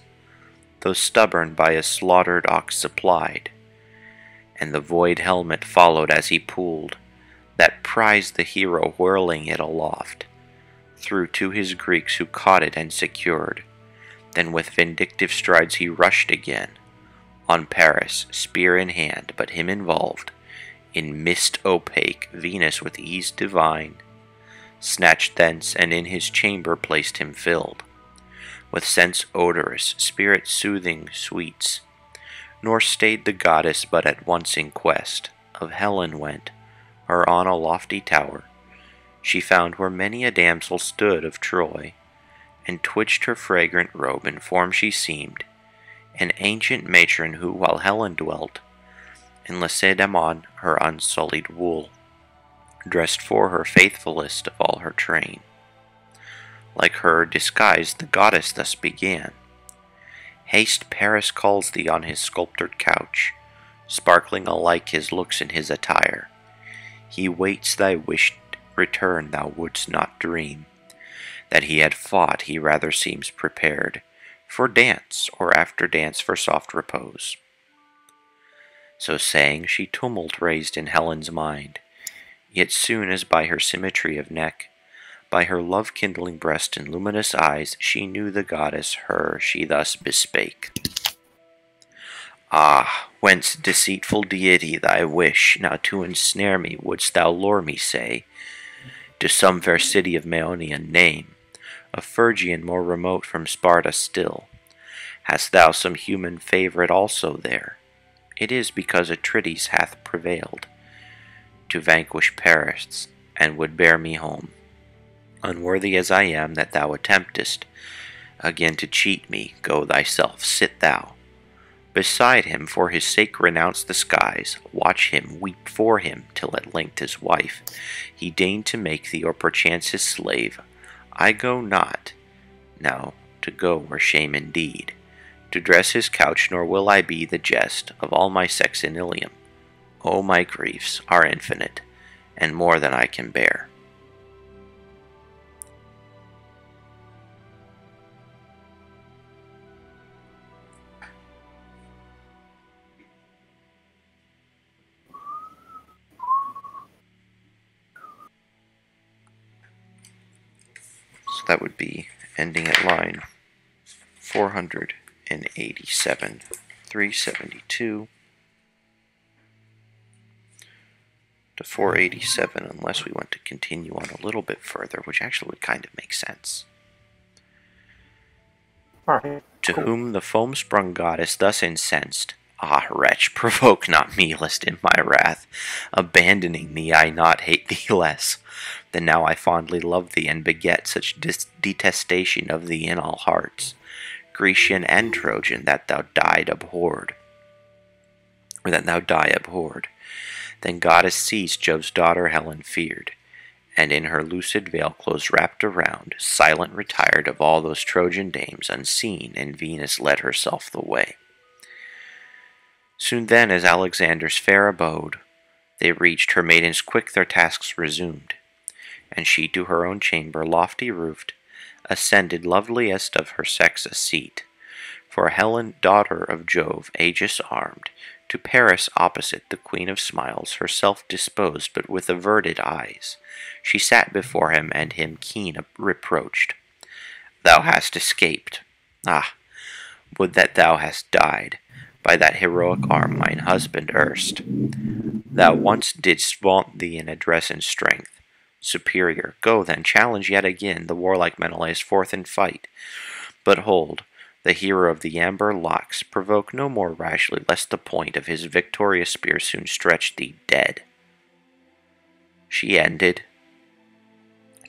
though stubborn by a slaughtered ox supplied, and the void helmet followed as he pulled, that prized the hero whirling it aloft, through to his Greeks who caught it and secured. Then with vindictive strides he rushed again, on Paris, spear in hand, but him involved, in mist opaque, Venus with ease divine, snatched thence and in his chamber placed him filled, with sense odorous, spirit soothing sweets, nor stayed the goddess but at once in quest of Helen went, or on a lofty tower she found where many a damsel stood of Troy, and twitched her fragrant robe, in form she seemed an ancient matron who, while Helen dwelt in Lacedaemon, her unsullied wool, dressed for her faithfulest of all her train. Like her, disguised, the goddess thus began. Haste, Paris calls thee on his sculptured couch, sparkling alike his looks and his attire. He waits thy wished return, thou wouldst not dream. That he had fought, he rather seems prepared for dance, or after dance for soft repose. So saying, she tumult raised in Helen's mind, yet soon as by her symmetry of neck, by her love kindling breast and luminous eyes, she knew the goddess her she thus bespake. Ah, whence, deceitful deity, thy wish now to ensnare me wouldst thou lure me, say, to some fair city of Maeonian name, a Phrygian more remote from Sparta still. Hast thou some human favourite also there? It is because Atrides hath prevailed to vanquish Paris, and would bear me home. Unworthy as I am that thou attemptest again to cheat me, go thyself, sit thou. Beside him, for his sake renounce the skies, watch him, weep for him, till at length his wife he deign to make thee, or perchance his slave. I go not, now to go were shame indeed, to dress his couch, nor will I be the jest of all my sex in Ilium. O my griefs are infinite, and more than I can bear. That would be ending at line 487, 372 to 487 unless we want to continue on a little bit further, which actually would kind of make sense. To whom the foam sprung goddess thus incensed, Ah, wretch, provoke not me, lest in my wrath, abandoning thee, I not hate thee less than now I fondly love thee, and beget such detestation of thee in all hearts, Grecian and Trojan, that thou died abhorred, or that thou die abhorred. Then goddess ceased, Jove's daughter Helen feared, and in her lucid veil close wrapped around, silent retired of all those Trojan dames, unseen, and Venus led herself the way. Soon then, as Alexander's fair abode, they reached, her maidens quick their tasks resumed, and she to her own chamber, lofty roofed, ascended, loveliest of her sex a seat. For Helen, daughter of Jove, aegis armed, to Paris opposite, the queen of smiles, herself disposed, but with averted eyes, she sat before him, and him keen reproached. Thou hast escaped. Ah, would that thou hadst died! by that heroic arm mine husband erst. Thou once didst vaunt thee in address and strength. Superior, go then, challenge yet again the warlike Menelaus forth in fight. But hold, the hero of the amber locks, provoke no more rashly, lest the point of his victorious spear soon stretch thee dead. She ended,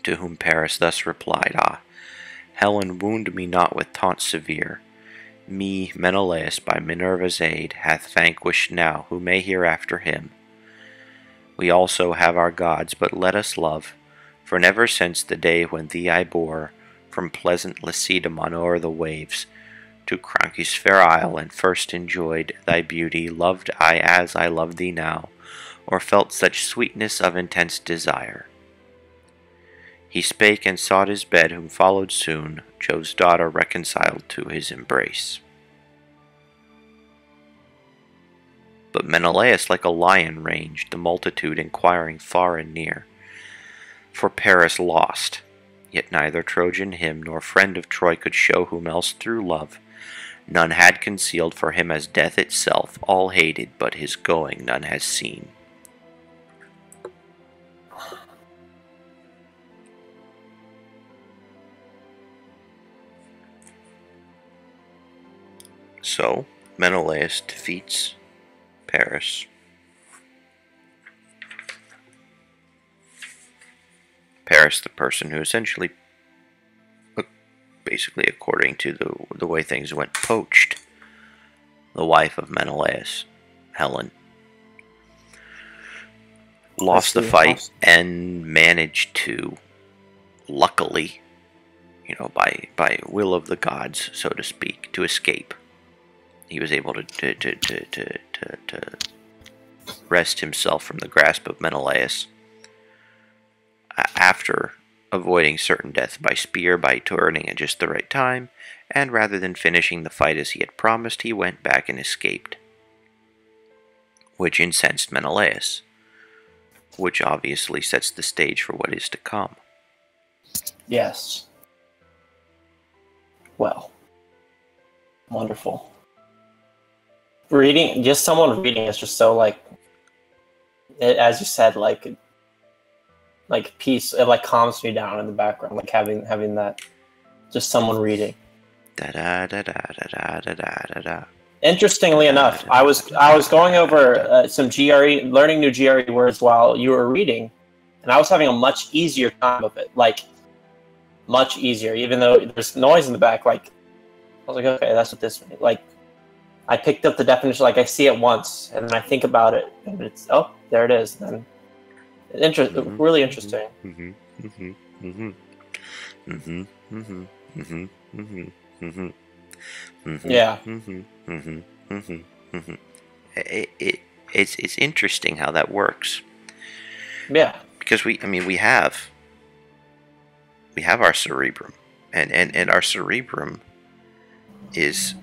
to whom Paris thus replied, Ah, Helen, wound me not with taunts severe, me, Menelaus, by Minerva's aid, hath vanquished now, who may hereafter him. We also have our gods, but let us love, for never since the day when thee I bore from pleasant Lacedaemon o'er the waves to Cranae's fair isle, and first enjoyed thy beauty, loved I as I love thee now, or felt such sweetness of intense desire. He spake and sought his bed, whom followed soon Jove's daughter reconciled to his embrace. But Menelaus like a lion ranged, the multitude inquiring far and near. For Paris lost, yet neither Trojan him nor friend of Troy could show whom else through love none had concealed for him as death itself, all hated, but his going none has seen. So, Menelaus defeats Paris. Paris, the person who essentially, basically according to the, the way things went, poached the wife of Menelaus, Helen. Lost the fight and managed to, luckily, you know, by, by will of the gods, so to speak, to escape he was able to to, to, to, to, to, to wrest himself from the grasp of Menelaus after avoiding certain death by spear by turning at just the right time, and rather than finishing the fight as he had promised, he went back and escaped, which incensed Menelaus, which obviously sets the stage for what is to come. Yes. Well, wonderful reading just someone reading is just so like it, as you said like like peace it like calms me down in the background like having having that just someone reading. Da da da da da da da da da interestingly enough i was i was going over uh, some GRE learning new GRE words while you were reading and i was having a much easier time of it like much easier even though there's noise in the back like i was like okay that's what this means like I picked up the definition, like I see it once, and then I think about it, and it's oh, there it is. Then, inter- mm-hmm. really interesting. Mm-hmm. Mm-hmm. Mm-hmm. Mm-hmm. Mm-hmm. Mm-hmm. Mm-hmm. Mm-hmm. Yeah. Mm-hmm. Mm-hmm. Mm-hmm. Mm-hmm. It, it it's it's interesting how that works. Yeah. Because we, I mean, we have we have our cerebrum, and and and our cerebrum is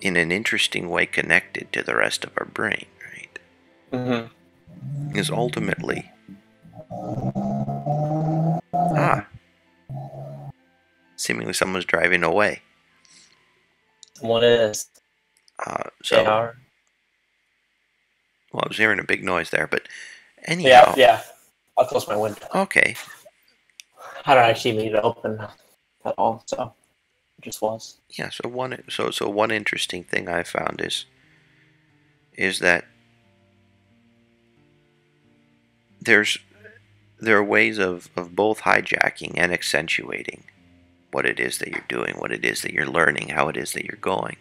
in an interesting way connected to the rest of our brain, right? Mm-hmm. Is ultimately ah, seemingly someone's driving away. What is? Uh, so. Well, I was hearing a big noise there, but anyhow. Yeah, yeah. I'll close my window. Okay. I don't actually need to open at all, so just was. Yeah. So one. So so one interesting thing I found is is that there's there are ways of, of both hijacking and accentuating what it is that you're doing, what it is that you're learning, how it is that you're going.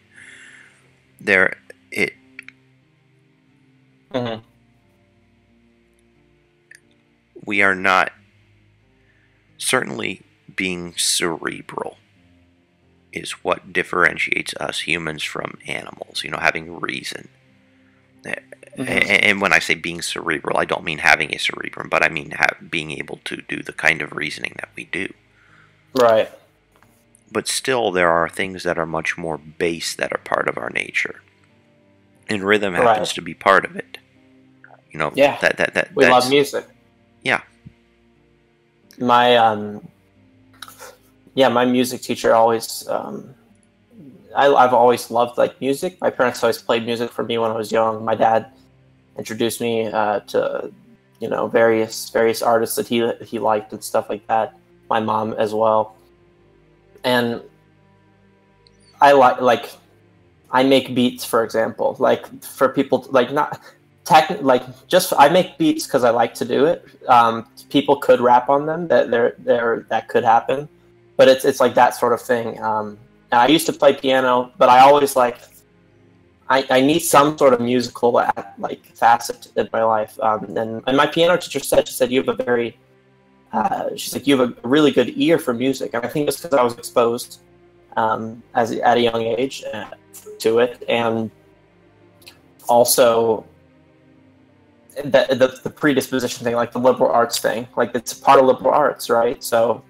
There, it. Mm-hmm. We are not certainly being cerebral is what differentiates us humans from animals, you know, having reason. Mm-hmm. And when I say being cerebral, I don't mean having a cerebrum, but I mean have, being able to do the kind of reasoning that we do. Right. But still, there are things that are much more base that are part of our nature. And rhythm happens right. to be part of it. You know, yeah. that, that, that, we love music. Yeah. My um, yeah, my music teacher always. Um, I, I've always loved like music. My parents always played music for me when I was young. My dad introduced me uh, to you know various various artists that he he liked and stuff like that. My mom as well, and I like like I make beats, for example, like for people like not tech like just I make beats because I like to do it. Um, people could rap on them. That there there that could happen but it's it's like that sort of thing. Um, I used to play piano, but I always like I, I need some sort of musical like facet in my life. Um, and, and my piano teacher said she said you have a very uh, she's like you have a really good ear for music, and I think it's because I was exposed um, as at a young age uh, to it, and also the, the the predisposition thing, like the liberal arts thing, like it's part of liberal arts, right? So,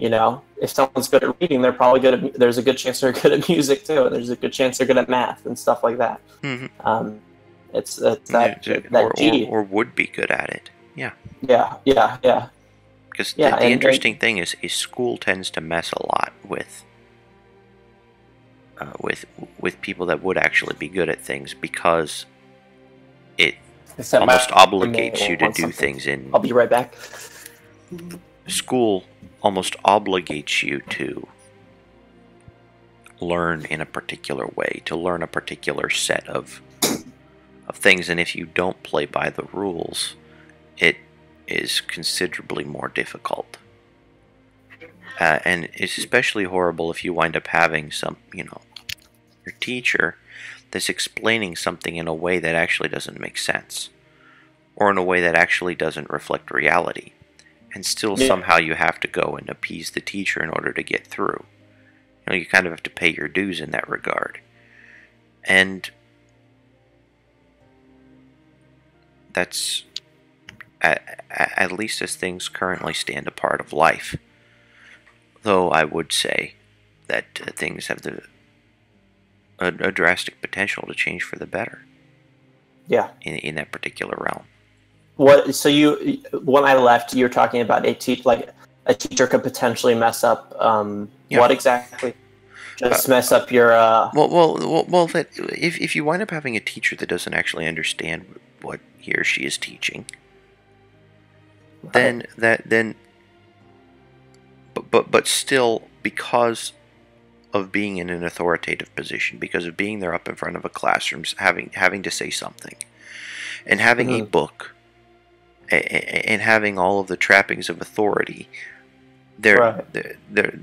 you know, if someone's good at reading, they're probably good at. There's a good chance they're good at music too, and there's a good chance they're good at math and stuff like that. Mhm. Um, it's, it's that Yeah, that or, G. or, or would be good at it. Yeah. yeah, yeah, yeah. Because Yeah, the, the and- interesting thing is, is school tends to mess a lot with uh, with with people that would actually be good at things because it Except almost obligates you to do something. things in I'll be right back. School. Almost obligates you to learn in a particular way, to learn a particular set of of things, and if you don't play by the rules, it is considerably more difficult. Uh, and it's especially horrible if you wind up having some, you know, your teacher that's explaining something in a way that actually doesn't make sense, or in a way that actually doesn't reflect reality, and still Yeah. somehow you have to go and appease the teacher in order to get through. You know, you kind of have to pay your dues in that regard, and that's at, at least as things currently stand a part of life. Though I would say that uh, things have the a, a drastic potential to change for the better Yeah. in, in that particular realm. What? So you, when I left, you were talking about a teach like a teacher could potentially mess up. Um, Yeah. What exactly? Just mess up your. Uh, Well, well, well, well that if, if you wind up having a teacher that doesn't actually understand what he or she is teaching, then that then but but but still because of being in an authoritative position because of being there up in front of a classroom having having to say something and having a Mhm. book a- a- and having all of the trappings of authority there Right.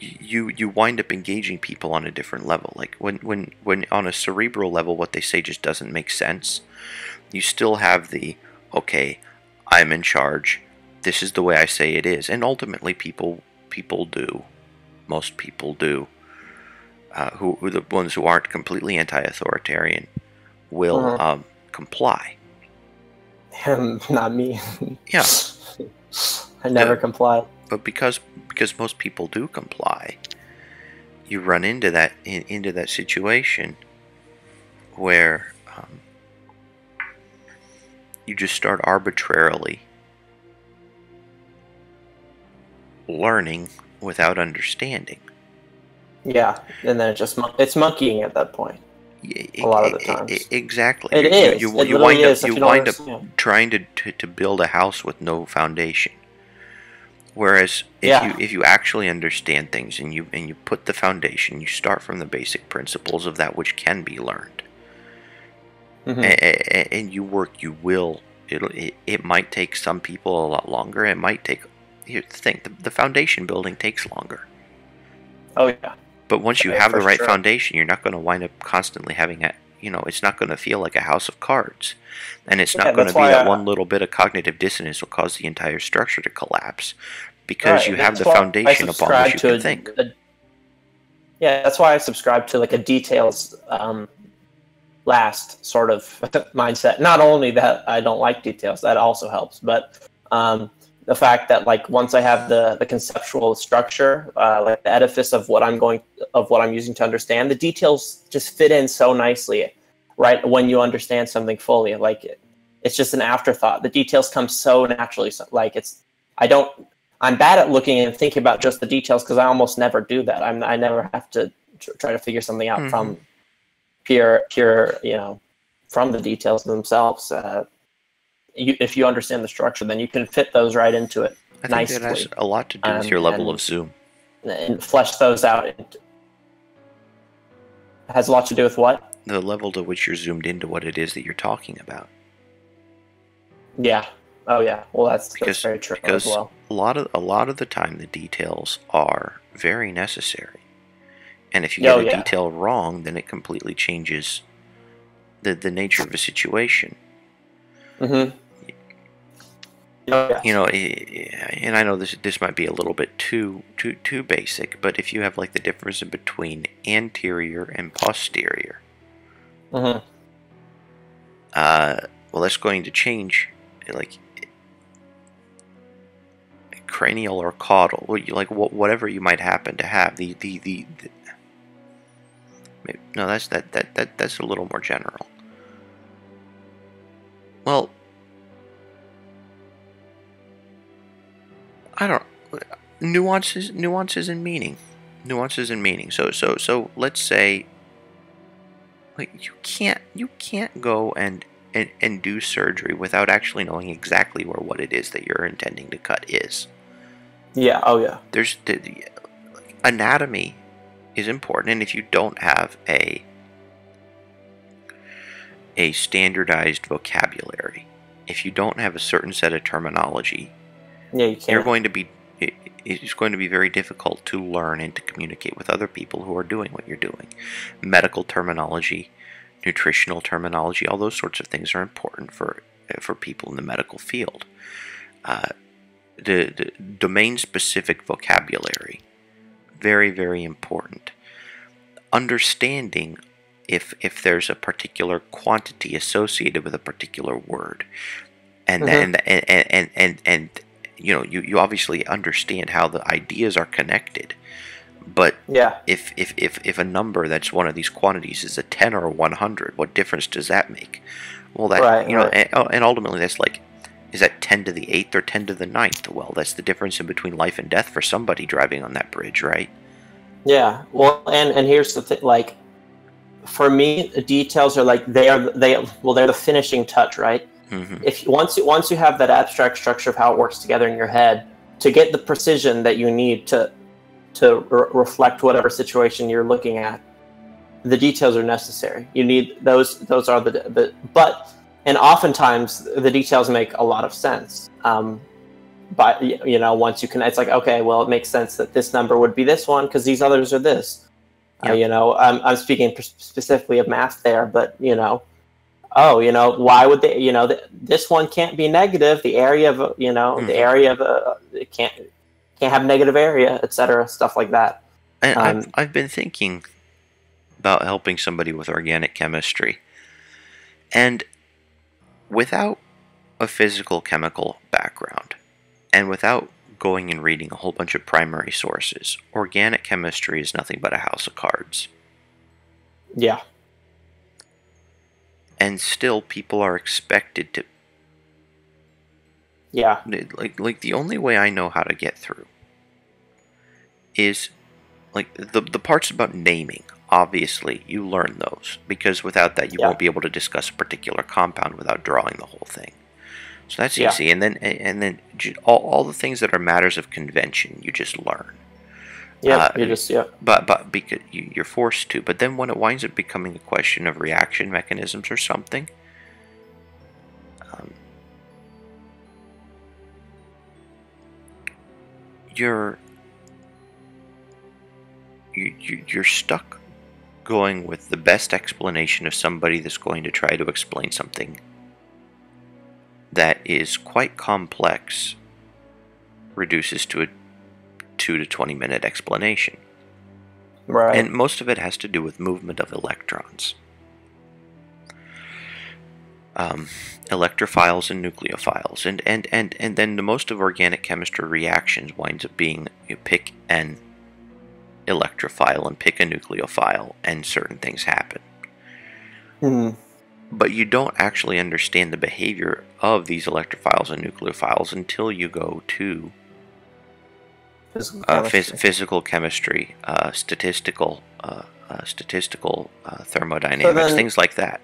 you you wind up engaging people on a different level. Like when when when on a cerebral level what they say just doesn't make sense. You still have the okay i'm in charge. This is the way i say it is. And ultimately people people do. Most people do. Uh, who, who the ones who aren't completely anti-authoritarian will Mhm. um, comply him, not me. Yeah. I never Yeah. complied. but because because most people do comply you run into that in, into that situation where um, you just start arbitrarily learning without understanding Yeah, and then it just it's monkeying at that point. A lot of the times. exactly It you, is. you, It you, you wind up is if you you wind up trying to, to, to build a house with no foundation whereas if Yeah. you if you actually understand things and you and you put the foundation you start from the basic principles of that which can be learned Mhm. a- a- a- and you work you will it'll it, it might take some people a lot longer it might take here's the thing the, the foundation building takes longer Oh yeah, but once you have the right sure. foundation, you're not going to wind up constantly having a, you know, it's not going to feel like a house of cards. And it's Yeah, not going to be that I- one little bit of cognitive dissonance will cause the entire structure to collapse because Right, you have the foundation upon which you can a- think. a- yeah, that's why I subscribe to like a details um, last sort of mindset. Not only that I don't like details, that also helps, but um, the fact that like once I have the the conceptual structure, uh, like the edifice of what I'm going of what I'm using to understand, the details just fit in so nicely, right? When you understand something fully, like it, it's just an afterthought. The details come so naturally, so, like it's I don't I'm bad at looking and thinking about just the details because I almost never do that. I'm I never have to tr- try to figure something out from pure pure you know from the details themselves. Uh, you, if you understand the structure, then you can fit those right into it I think that has nicely. a lot to do with Um, your level and- of zoom. and flesh those out. It has a lot to do with what? The level to which you're zoomed into what it is that you're talking about. Yeah. Oh yeah. Well, that's, Because- that's very true because- as well. A lot of a lot of the time, the details are very necessary, and if you Oh, get a yeah. detail wrong, then it completely changes the the nature of a situation. Mm-hmm. You know, eh, and I know this this might be a little bit too too too basic, but if you have like the difference in between anterior and posterior, Mm-hmm. uh, well, that's going to change, like cranial or caudal, like whatever you might happen to have. The the the, the maybe, no, that's that that that that's a little more general. Well, I don't nuances nuances in meaning. Nuances in meaning. So so so let's say like you can't you can't go and and, and do surgery without actually knowing exactly where what it is that you're intending to cut is. Yeah oh yeah. There's the, the anatomy is important and if you don't have a a standardized vocabulary if you don't have a certain set of terminology yeah you can't you're going to be it's going to be very difficult to learn and to communicate with other people who are doing what you're doing. Medical terminology, nutritional terminology, all those sorts of things are important for for people in the medical field. Uh, the, the domain specific vocabulary, very very important. Understanding if if there's a particular quantity associated with a particular word, and mm-hmm. and, and and and and you know you, you obviously understand how the ideas are connected but yeah. if, if if if a number that's one of these quantities is a 10 or a 100 what difference does that make? Well that right, you know right. and, and ultimately that's like is that 10 to the 8th or 10 to the 9th well that's the difference in between life and death for somebody driving on that bridge right? Yeah well and and here's the thing like for me the details are like they are they well they're the finishing touch right Mm-hmm. If once you, once you have that abstract structure of how it works together in your head, to get the precision that you need to to re- reflect whatever situation you're looking at, the details are necessary. You need those. Those are the the but and oftentimes the details make a lot of sense. Um, but you know, once you can, it's like okay, well, it makes sense that this number would be this one because these others are this. Uh, yep. Uh, you know, I'm I'm speaking specifically of math there, but you know, oh, you know, why would they, you know, th- this one can't be negative. The area of, you know, mm-hmm. the area of, uh, it can't, can't have negative area, etc. Stuff like that. And um, I've, I've been thinking about helping somebody with organic chemistry. And without a physical chemical background, and without going and reading a whole bunch of primary sources, organic chemistry is nothing but a house of cards. Yeah and still people are expected to yeah like like the only way i know how to get through is like the the parts about naming obviously you learn those because without that you yeah. won't be able to discuss a particular compound without drawing the whole thing so that's yeah. easy and then and then all, all the things that are matters of convention you just learn yeah, uh, you just yeah. But but because you, you're forced to. But then when it winds up becoming a question of reaction mechanisms or something, um, you're you, you you're stuck going with the best explanation of somebody that's going to try to explain something that is quite complex reduces to a 2 to 20 minute explanation. Right. And most of it has to do with movement of electrons. Um, electrophiles and nucleophiles. And, and, and, and then the most of organic chemistry reactions winds up being you pick an electrophile and pick a nucleophile, and certain things happen. Mm. But you don't actually understand the behavior of these electrophiles and nucleophiles until you go to Physical uh, phys- physical chemistry, uh, statistical, uh, uh statistical uh, thermodynamics, so then, things like that.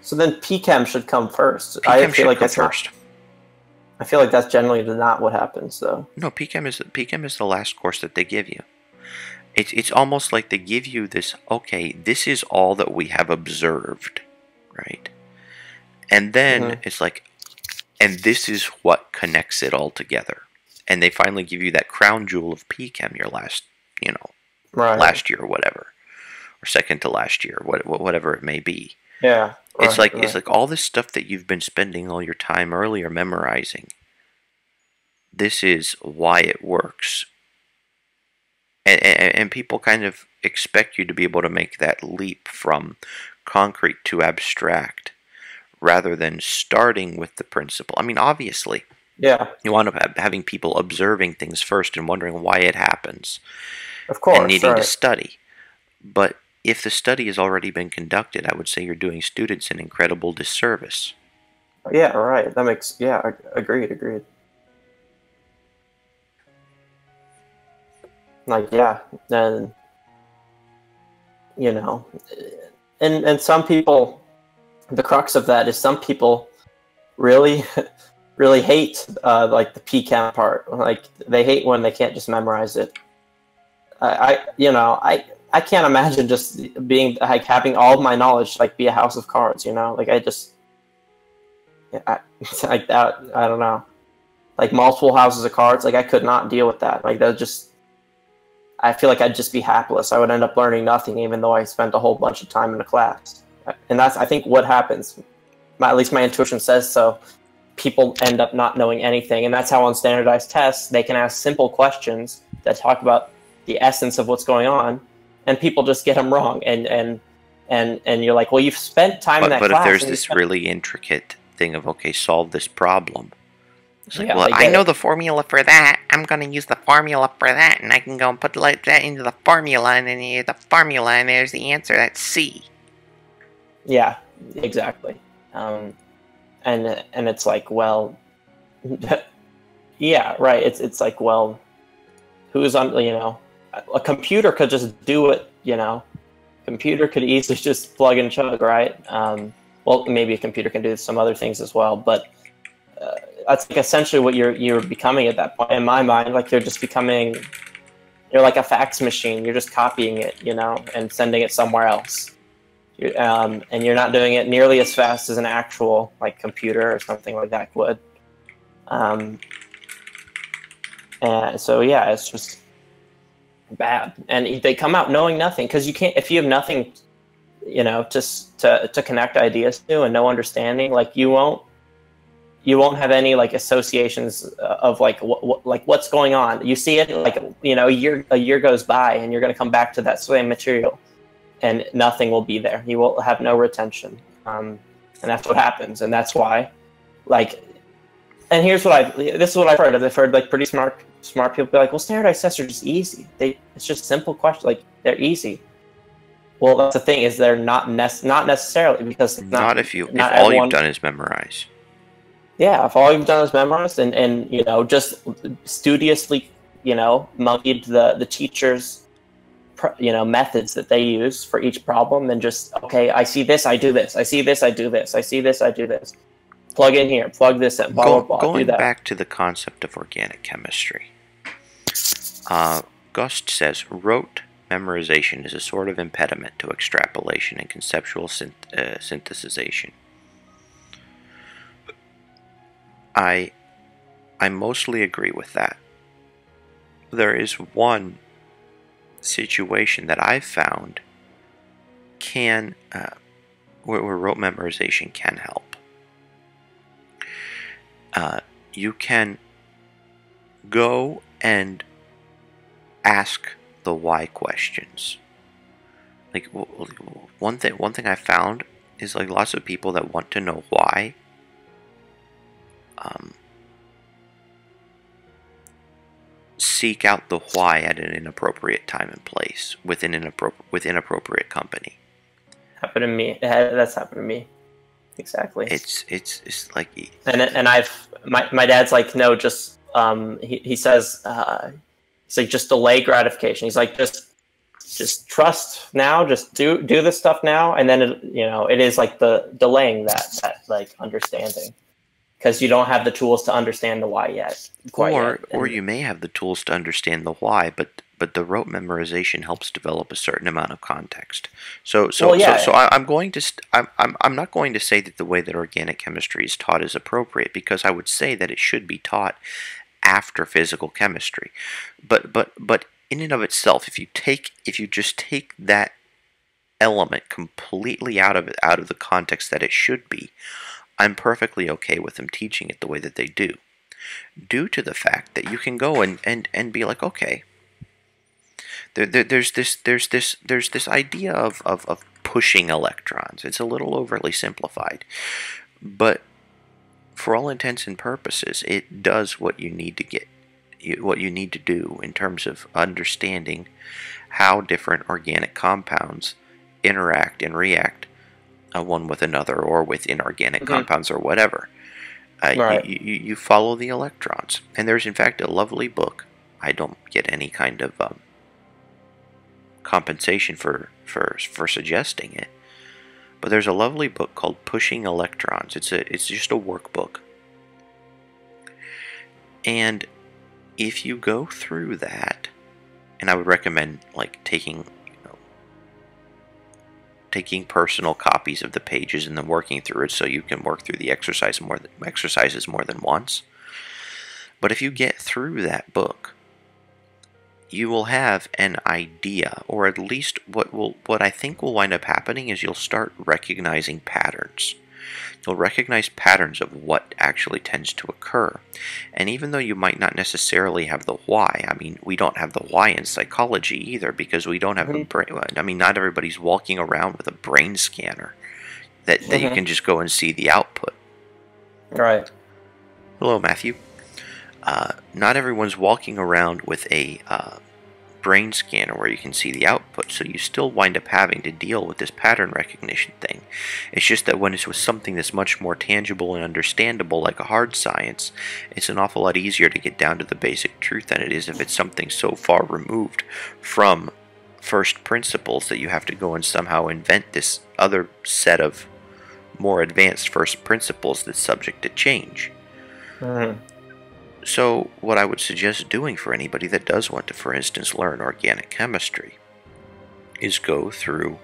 So then PChem should come first. PChem I feel like that's first. Not, I feel like that's generally not what happens, though. No, PChem is PChem is the last course that they give you. It's it's almost like they give you this. Okay, this is all that we have observed, right? And then mm-hmm. it's like, and this is what connects it all together and they finally give you that crown jewel of PChem your last, you know, right. last year or whatever, or second to last year, what, whatever it may be. Yeah. Right, it's like right. it's like all this stuff that you've been spending all your time earlier memorizing. This is why it works. And, and, and people kind of expect you to be able to make that leap from concrete to abstract rather than starting with the principle. I mean, obviously, Yeah, you wind up having people observing things first and wondering why it happens of course. and needing to study. But if the study has already been conducted, I would say you're doing students an incredible disservice. Yeah, right. That makes yeah. ag- Agreed. Agreed. Like yeah, and you know, and and some people, the crux of that is some people really, really hate uh, like the PChem part. Like they hate when they can't just memorize it. I, I you know I I can't imagine just being like having all my knowledge like be a house of cards. You know, like I just like that. I don't know. Like multiple houses of cards. Like I could not deal with that. Like that just. I feel like I'd just be hapless. I would end up learning nothing, even though I spent a whole bunch of time in a class. And that's, I think, what happens. My, at least my intuition says so. People end up not knowing anything, and that's how on standardized tests they can ask simple questions that talk about the essence of what's going on, and people just get them wrong. And and and and you're like, well, you've spent time in But, that but if there's this really intricate thing of okay, solve this problem. It's like, Yeah, well, I that- know the formula for that. I'm gonna use the formula for that, and I can go and put like that into the formula, and then you the formula, and there's the answer. That's C. Yeah, exactly. Um, and and it's like, well, yeah, right. It's it's like, well, who's on? You know, a computer could just do it. You know, computer could easily just plug and chug, right? Um, well, maybe a computer can do some other things as well, but uh, that's like essentially what you're you're becoming at that point. In my mind, like you're just becoming. You're like a fax machine. You're just copying it, you know, and sending it somewhere else um, and you're not doing it nearly as fast as an actual like computer or something like that would. Um, and so yeah, it's just bad, and they come out knowing nothing because you can't if you have nothing, you know, just to to connect ideas to and no understanding, like you won't you won't have any like associations uh, of like what, like what's going on. You see it like you know a year a year goes by and you're going to come back to that same material and nothing will be there. You will have no retention, um, and that's what happens. And that's why, like, and here's what I this is what I've heard. I've heard like pretty smart smart people be like, "Well, standardized tests are just easy. They it's just simple questions. Like they're easy." Well, that's the thing is they're not nec- not necessarily because Not, not, if you if not all everyone- you've done is memorize. yeah, if all you've done is memorize and, and you know just studiously you know monkeyed the the teachers you know methods that they use for each problem and just okay I see this I do this I see this I do this I see this I do this plug in here plug this in blah Go- blah blah going that back to the concept of organic chemistry, uh, Gust says rote memorization is a sort of impediment to extrapolation and conceptual synth- uh, synthesization. I, I mostly agree with that. There is one situation that I've found can uh, where, where rote memorization can help uh, you can go and ask the why questions. Like one thing, one thing I found is like lots of people that want to know why. Um, seek out the why at an inappropriate time and place within an appropriate with inappropriate company. happened to me. That's happened to me. Exactly. It's it's it's like and and I've my, my dad's like no just um he, he says uh he's like just delay gratification. He's like just just trust now just do do this stuff now. And then it, you know it is like the delaying that that like understanding because you don't have the tools to understand the why yet quite or yet. or you may have the tools to understand the why, but but the rote memorization helps develop a certain amount of context. So so Well, yeah. so, so I, I'm going to st- I'm, I'm I'm not going to say that the way that organic chemistry is taught is appropriate because I would say that it should be taught after physical chemistry, but but but in and of itself, if you take if you just take that element completely out of it out of the context that it should be, I'm perfectly okay with them teaching it the way that they do due to the fact that you can go and, and, and be like, okay, there, there, there's this there's this there's this idea of, of, of pushing electrons. It's a little overly simplified. but for all intents and purposes, it does what you need to get, what you need to do in terms of understanding how different organic compounds interact and react uh, one with another or with inorganic Mhm. compounds or whatever. Uh, Right. you, you, you follow the electrons. And there's, in fact, a lovely book. I don't get any kind of um, compensation for, for, for suggesting it. But there's a lovely book called Pushing Electrons. It's a it's just a workbook. And if you go through that, and I would recommend like taking taking personal copies of the pages and then working through it so you can work through the exercise more exercises more than once. But if you get through that book, you will have an idea, or at least what will what I think will wind up happening is you'll start recognizing patterns. You'll recognize patterns of what actually tends to occur. And even though you might not necessarily have the why, I mean, we don't have the why in psychology either because we don't have a Mhm. brain. I mean, not everybody's walking around with a brain scanner that, that you Mhm. can just go and see the output. Right. Hello, Matthew. Uh, not everyone's walking around with a uh, brain scanner where you can see the output, so you still wind up having to deal with this pattern recognition thing. It's just that when it's with something that's much more tangible and understandable, like a hard science, it's an awful lot easier to get down to the basic truth than it is if it's something so far removed from first principles that you have to go and somehow invent this other set of more advanced first principles that's subject to change. Mhm. So, what I would suggest doing for anybody that does want to, for instance, learn organic chemistry is go through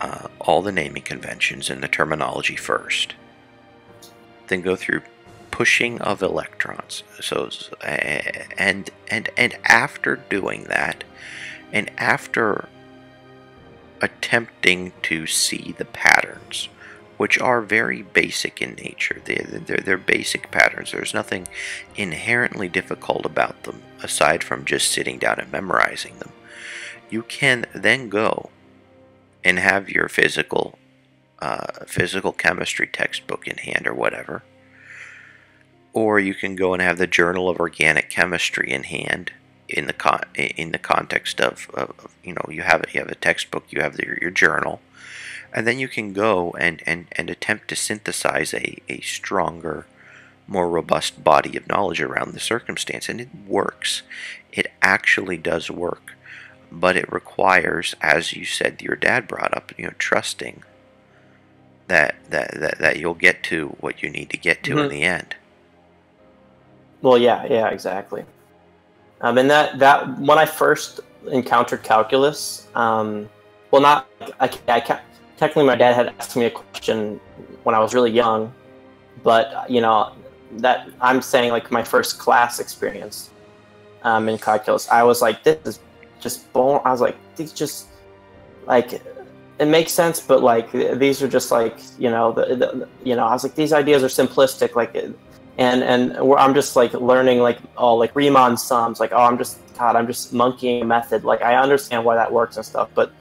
uh, all the naming conventions and the terminology first. Then go through pushing of electrons. So, and and and after doing that, and after attempting to see the patterns, which are very basic in nature. They're, they're, they're basic patterns. There's nothing inherently difficult about them aside from just sitting down and memorizing them. You can then go and have your physical uh, physical chemistry textbook in hand or whatever. Or you can go and have the Journal of Organic Chemistry in hand in the con- in the context of, of, you know you have you have a textbook you have your, your journal and then you can go and, and, and attempt to synthesize a, a stronger, more robust body of knowledge around the circumstance. And it works. It actually does work. But it requires, as you said, your dad brought up, you know, trusting that that, that, that you'll get to what you need to get to in Mhm. the end. Well, yeah, yeah, exactly. Um, and that that when I first encountered calculus, um, well, not I, I, technically my dad had asked me a question when I was really young, but you know that I'm saying like my first class experience um, in calculus, I was like, this is just born. I was like, these just like it makes sense, but like these are just like you know the, the you know I was like these ideas are simplistic, like and and we're, I'm just like learning like oh like Riemann sums like oh I'm just God I'm just monkeying a method like I understand why that works and stuff but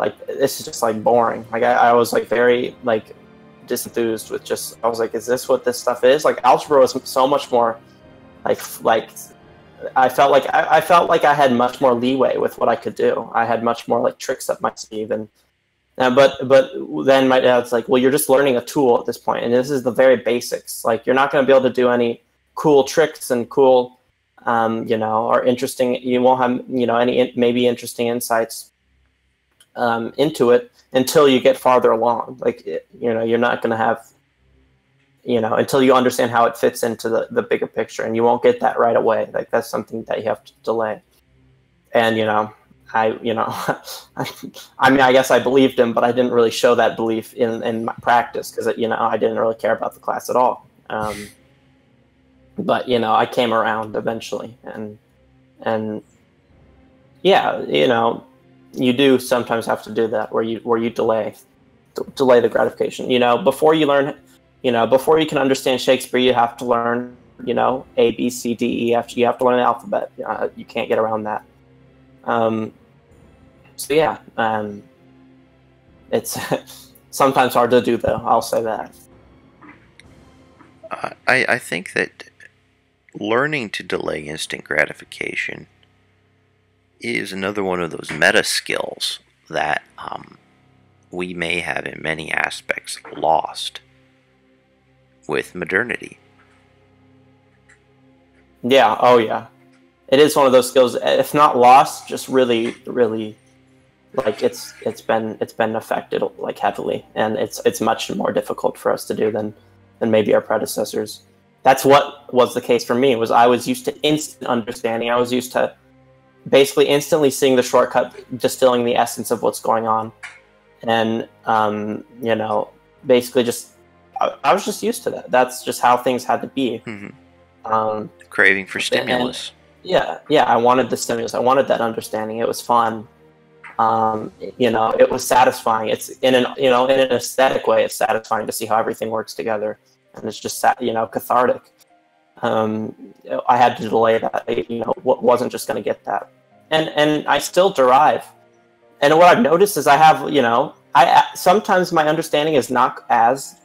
like this is just like boring like I, I was like very like disenthused with just I was like is this what this stuff is like algebra was so much more like like I felt like I, I felt like I had much more leeway with what I could do I had much more like tricks up my sleeve and uh, but but then my dad's like, well, you're just learning a tool at this point, and this is the very basics. Like you're not going to be able to do any cool tricks and cool, um, you know, or interesting. You won't have you know any maybe interesting insights um, into it until you get farther along. Like it, you know, you're not going to have you know until you understand how it fits into the the bigger picture, and you won't get that right away. Like that's something that you have to delay. And you know, I, you know, I mean, I guess I believed him, but I didn't really show that belief in, in my practice because, you know, I didn't really care about the class at all. Um, but, you know, I came around eventually and, and yeah, you know, you do sometimes have to do that where you, where you delay, delay the gratification, you know, before you learn, you know, before you can understand Shakespeare, you have to learn, you know, A, B, C, D, E, F, you have to learn the alphabet. Uh, you can't get around that. Um, so yeah, um, it's sometimes hard to do though. I'll say that. I, I think that learning to delay instant gratification is another one of those meta skills that um, we may have in many aspects lost with modernity. Yeah. Oh, yeah. It is one of those skills. If not lost, just really, really, like it's it's been it's been affected like heavily, and it's it's much more difficult for us to do than than maybe our predecessors. That's what was the case for me. Was I was used to instant understanding. I was used to basically instantly seeing the shortcut, distilling the essence of what's going on, and um, you know, basically just I, I, was just used to that. That's just how things had to be. Mm-hmm. Um, Craving for stimulus. And, yeah, yeah. I wanted the stimulus. I wanted that understanding. It was fun. Um, you know, it was satisfying. It's in an you know in an aesthetic way. It's satisfying to see how everything works together, and it's just you know cathartic. Um, I had to delay that. I, you know, wasn't just going to get that, and and I still derive. And what I've noticed is I have you know I sometimes my understanding is not as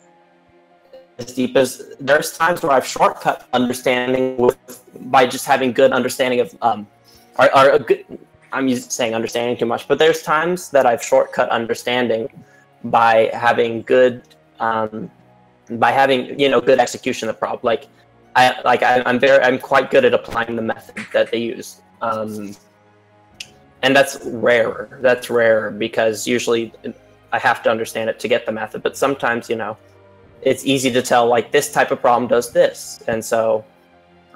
as deep as there's times where I've shortcut understanding with by just having good understanding of um, or, or a good. I'm saying understanding too much, but there's times that I've shortcut understanding by having good um, by having you know good execution of the problem. Like I like I, am very I'm quite good at applying the method that they use. Um, and that's rare. That's rare because usually I have to understand it to get the method. But sometimes you know it's easy to tell like this type of problem does this, and so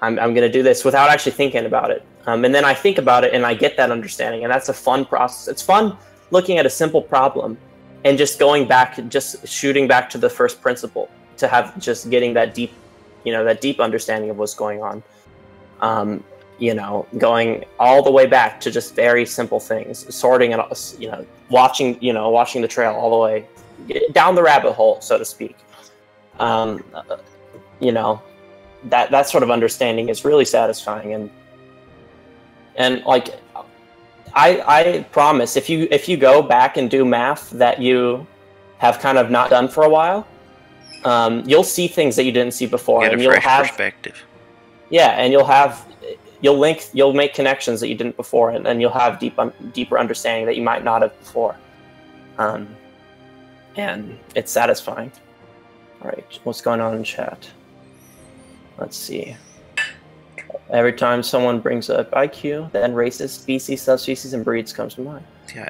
I'm I'm going to do this without actually thinking about it. Um, and then I think about it and I get that understanding, and that's a fun process. It's fun looking at a simple problem and just going back, just shooting back to the first principle to have just getting that deep, you know, that deep understanding of what's going on. Um, you know, going all the way back to just very simple things, sorting it, you know, watching, you know, watching the trail all the way down the rabbit hole, so to speak. Um, you know, that that sort of understanding is really satisfying, and and like, I I promise if you if you go back and do math that you have kind of not done for a while, um, you'll see things that you didn't see before, and you'll have perspective. Yeah, and you'll have you'll link you'll make connections that you didn't before, and, and you'll have deep un, deeper understanding that you might not have before. Um, and it's satisfying. All right, what's going on in chat? Let's see. Every time someone brings up IQ, then races, species, subspecies, and breeds comes to mind. Yeah,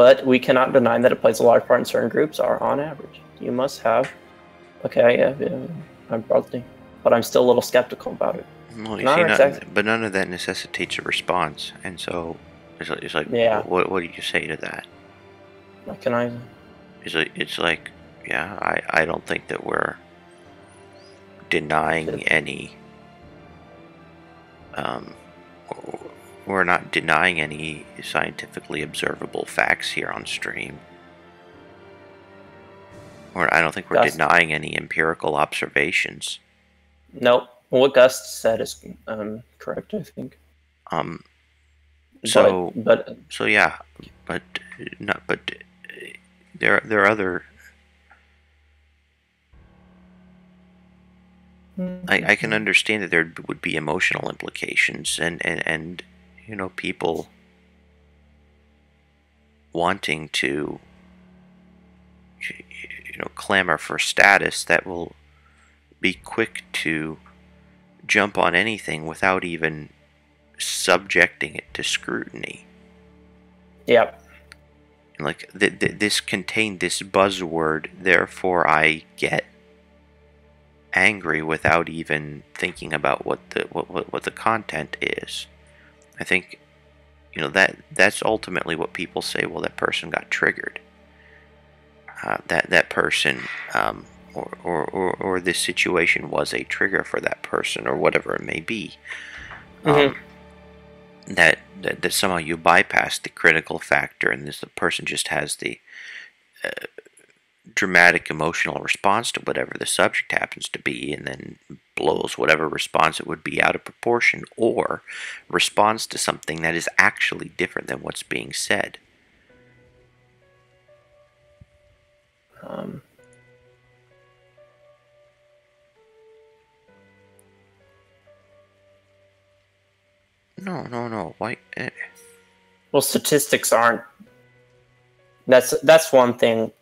but we cannot deny that it plays a large part in certain groups are on average. You must have. Okay, yeah, yeah I'm probably, but I'm still a little skeptical about it. Well, you see, none, but none of that necessitates a response, and so it's like, it's like yeah. what, what do you say to that? What can I? It's like, it's like, yeah, I, I don't think that we're denying any um, we're not denying any scientifically observable facts here on stream. Or I don't think we're Gust. denying any empirical observations. Nope. What Gust said is um, correct, I think. Um. So, but, but so yeah, but not but there there are other. I, I can understand that there would be emotional implications and, and, and you know, people wanting to, you know, clamor for status that will be quick to jump on anything without even subjecting it to scrutiny. Yep. Like th- th- this contained this buzzword, therefore I get angry without even thinking about what the what, what, what the content is. I think, you know, that that's ultimately what people say. Well, that person got triggered. Uh, that that person, um, or, or, or or this situation was a trigger for that person, or whatever it may be. Mm-hmm. Um, that, that that somehow you bypass the critical factor, and this the person just has the uh, dramatic emotional response to whatever the subject happens to be and then blows whatever response it would be out of proportion or responds to something that is actually different than what's being said. Um. No, no, no. Why? Eh. Well, statistics aren't. That's that's one thing.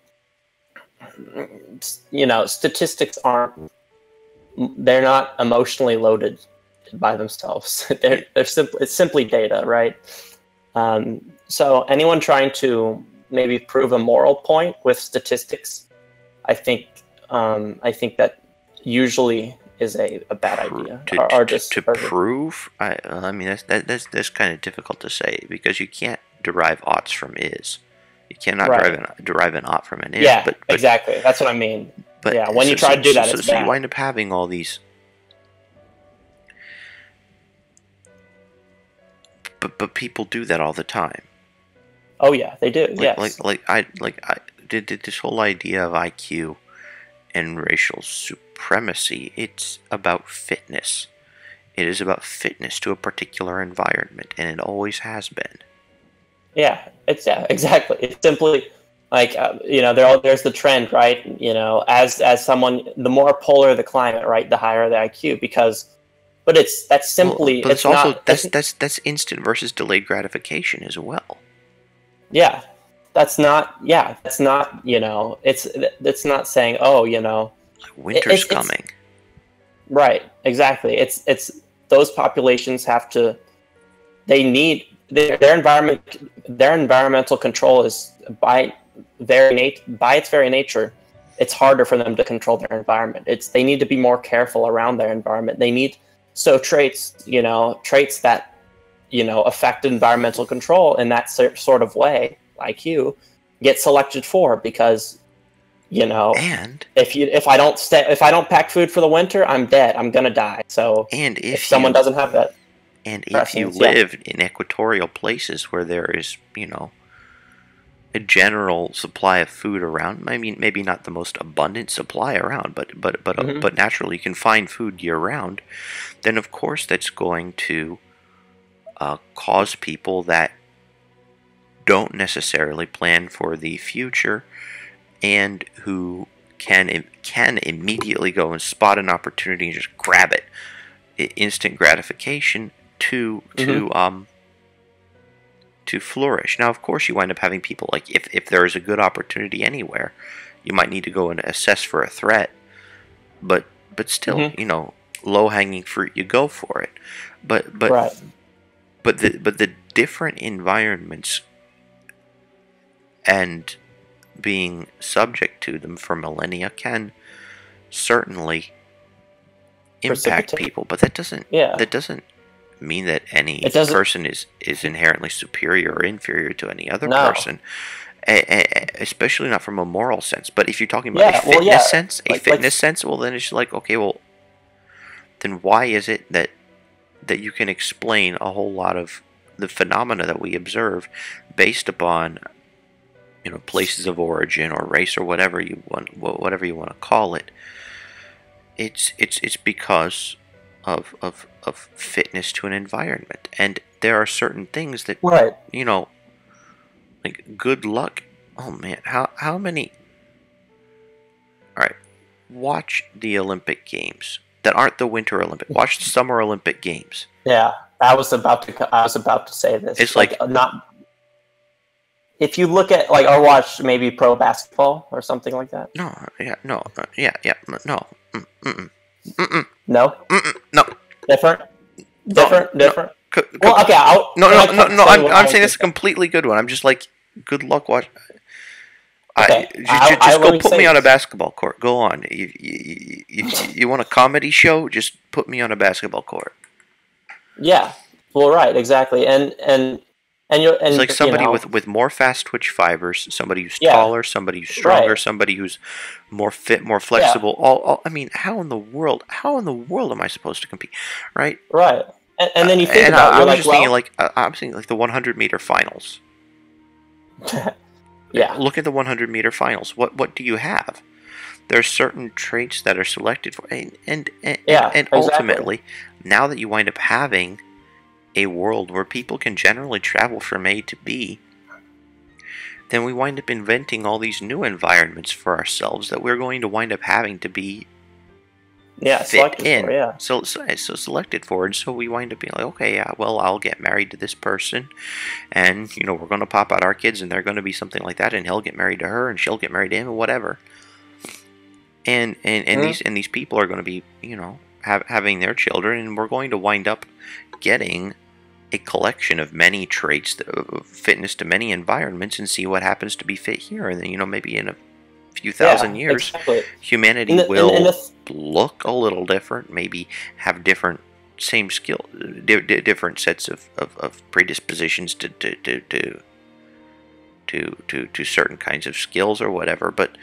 You know, statistics aren't they're not emotionally loaded by themselves. they're they're simply it's simply data, right? Um, so anyone trying to maybe prove a moral point with statistics, I think um, I think that usually is a, a bad idea. To, or, or just to prove, I, I mean, that's that, that's that's kind of difficult to say because you can't derive oughts from is. You cannot Right. derive an derive an ought from an is. yeah, but, but exactly. That's what I mean. But Yeah, when you try to do that, so, it's so you wind up having all these. But but people do that all the time. Oh yeah, they do. Like yes. like like I like I did, did this whole idea of IQ and racial supremacy. It's about fitness. It is about fitness to a particular environment, and it always has been. Yeah, it's yeah, exactly. It's simply like uh, you know, there there's the trend, right? You know, as as someone, the more polar the climate, right, the higher the IQ. Because, but it's that's simply Well, but it's, it's, also not. that's that's that's instant versus delayed gratification as well. yeah, that's not. Yeah, that's not. You know, it's it's not saying, oh, you know, winter's it's- coming. Right, exactly. It's it's those populations have to they need their, their environment their environmental control is by very nat- by its very nature it's harder for them to control their environment. It's they need to be more careful around their environment. They need so traits, you know, traits that you know affect environmental control in that cer- sort of way, like you, get selected for because you know And if you if I don't stay if I don't pack food for the winter, I'm dead. I'm gonna die. So and if, if, someone you, doesn't have that, And if you preference, yeah. live in equatorial places where there is, you know, a general supply of food around, I mean, maybe not the most abundant supply around, but but but Mhm. but naturally you can find food year round, then of course that's going to uh, cause people that don't necessarily plan for the future and who can can immediately go and spot an opportunity and just grab it. Instant gratification to to um to flourish now of course you wind up having people like if if there is a good opportunity anywhere you might need to go and assess for a threat but but still Mhm. you know low hanging fruit you go for it but but right? but the but the different environments and being subject to them for millennia can certainly impact people but that doesn't Yeah, that doesn't mean that any person is is inherently superior or inferior to any other No. person a- a- especially not from a moral sense but if you're talking about Yeah, a well, fitness yeah. sense a Like- like- fitness sense well then it's like okay well then why is it that that you can explain a whole lot of the phenomena that we observe based upon you know places of origin or race or whatever you want whatever you want to call it it's it's it's because of of of fitness to an environment and there are certain things that right. you know like good luck oh man how how many all right watch the olympic games that aren't the winter olympic watch the summer olympic games Yeah, I was about to. I was about to say this. It's like- not. If you look at like or watch maybe pro basketball or something like that. no yeah no uh, yeah yeah no mm, mm, mm, No, mm, mm, no different, different, no. different. Co- co- Well, okay. I'll, no no no no i'm, I'm saying it's a completely good one i'm just like good luck watch Okay, I, ju- I- just go put me on a basketball court. Go on. You, you, you, you want a comedy show? Just put me on a basketball court. Yeah. Well, right, exactly, and and and you're and It's like somebody you know, with, with more fast twitch fibers, somebody who's Yeah. taller, somebody who's stronger, Right. somebody who's more fit, more flexible. All, all I mean, how in the world? How in the world am I supposed to compete? Right? right, and, and then you think and about, it, I, I was like, just well, thinking like uh, I'm thinking like the 100 meter finals. yeah, Look at the 100 meter finals. What what do you have? There are certain traits that are selected for, and and and, Yeah, and exactly. ultimately, now that you wind up having a world where people can generally travel from A to B, then we wind up inventing all these new environments for ourselves that we're going to wind up having to be Yeah, fit selected in. for, yeah. So, so so selected for, and so we wind up being like, okay, yeah, well, I'll get married to this person, and you know, we're going to pop out our kids, and they're going to be something like that, and he'll get married to her, and she'll get married to him, and whatever. And and and Mhm. these and these people are going to be, you know, have, having their children, and we're going to wind up getting a collection of many traits that, of fitness to many environments, and see what happens to be fit here, and then you know, maybe in a few thousand Yeah, years, Exactly. humanity the- will and the th- look a little different, maybe have different same skill, uh, di- di- different sets of, of, of predispositions to to, to to to to to certain kinds of skills or whatever. But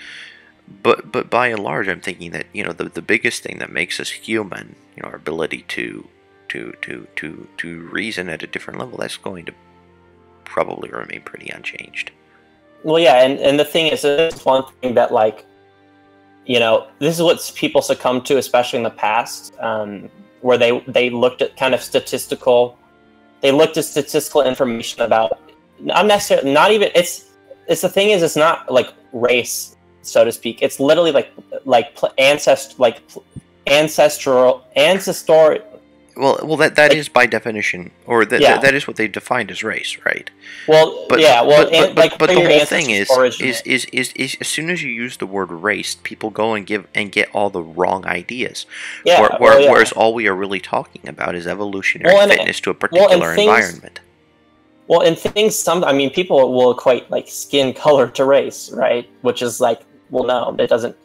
but but by and large, I'm thinking that you know the the biggest thing that makes us human, you know, our ability to to to to to reason at a different level, that's going to probably remain pretty unchanged. Well, yeah, and, and the thing is, it's one thing that like, you know, this is what people succumb to, especially in the past, um, where they they looked at kind of statistical, they looked at statistical information about not necessarily not even it's it's the thing is it's not like race so to speak. It's literally like like pl- ancest like ancestral ancestor Well, well, that that Like- is by definition, or that Yeah. that, that is what they defined as race, right? well But yeah well but, but, but, like but the whole thing is, is, is is is as soon as you use the word race, people go and give and get all the wrong ideas. yeah, Where, where, well, yeah. Whereas all we are really talking about is evolutionary Well, and- uh, fitness to a particular things- environment. Well, and things some I mean people will equate like skin color to race, right? Which is like, well, no, it doesn't.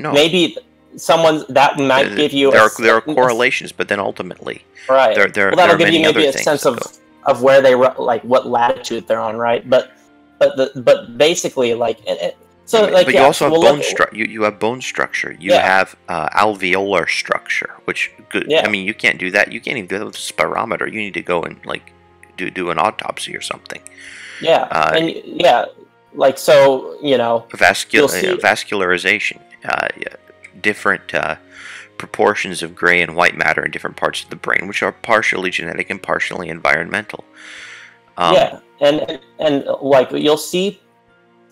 No, Maybe someone that might give you there a are there are correlations, but then ultimately right? there there, well, that'll are give you maybe a sense of go- of where they like what latitude they're on, right? But but the but basically like it, it- so but like but yeah, you also have we'll bone structure. You, you have bone structure. You Yeah. have uh, alveolar structure, which good. Yeah. I mean, you can't do that. You can't even do that with a spirometer. You need to go and like do do an autopsy or something. Yeah, uh, and yeah, like so you know Vascul- You'll see- uh, vascularization, uh, yeah, different uh, proportions of gray and white matter in different parts of the brain, which are partially genetic and partially environmental. Um, yeah, and, and and like you'll see,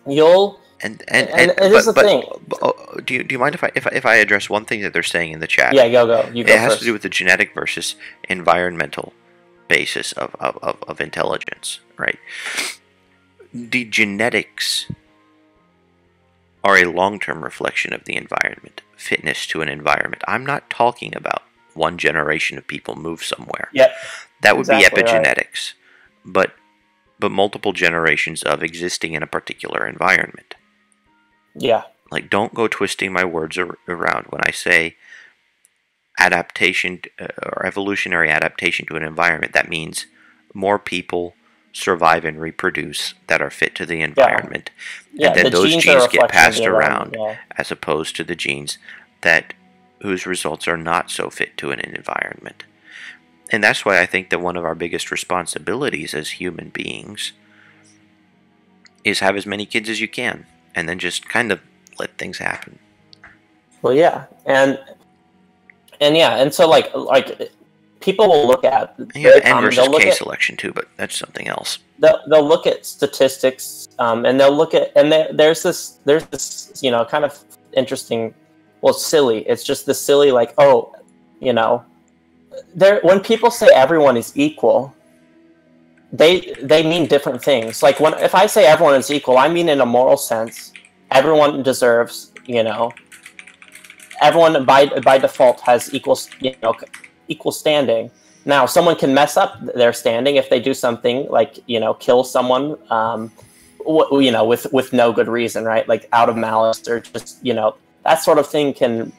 you'll And and, And- and, and but, the but- thing. uh, do you do you mind if I if I, if I address one thing that they're saying in the chat? yeah go go you go it has first. to do with the genetic versus environmental basis of, of, of, of intelligence, right? The genetics are a long term reflection of the environment, fitness to an environment. I'm not talking about one generation of people move somewhere. Yep. That would Exactly be right. epigenetics. But but multiple generations of existing in a particular environment yeah like don't go twisting my words ar- around when i say adaptation uh, or evolutionary adaptation to an environment that means more people survive and reproduce that are fit to the environment. Yeah then the those genes, genes get passed around. as opposed to the genes that whose results are not so fit to an environment. And that's why i think that one of our biggest responsibilities as human beings is have as many kids as you can and then just kind of let things happen. Well, yeah, and and yeah, and so like like people will look at have very N common- versus they'll K at selection too, but that's something else. they'll, they'll look at statistics um, and they'll look at and there, there's this there's this you know kind of interesting well silly. It's just the silly like oh you know there when people say everyone is equal they they mean different things. Like when if i say everyone is equal i mean in a moral sense everyone deserves you know everyone by by default has equal you know equal standing now, someone can mess up their standing if they do something like you know kill someone, um, you know, with with no good reason, right? Like out of malice or just you know that sort of thing can,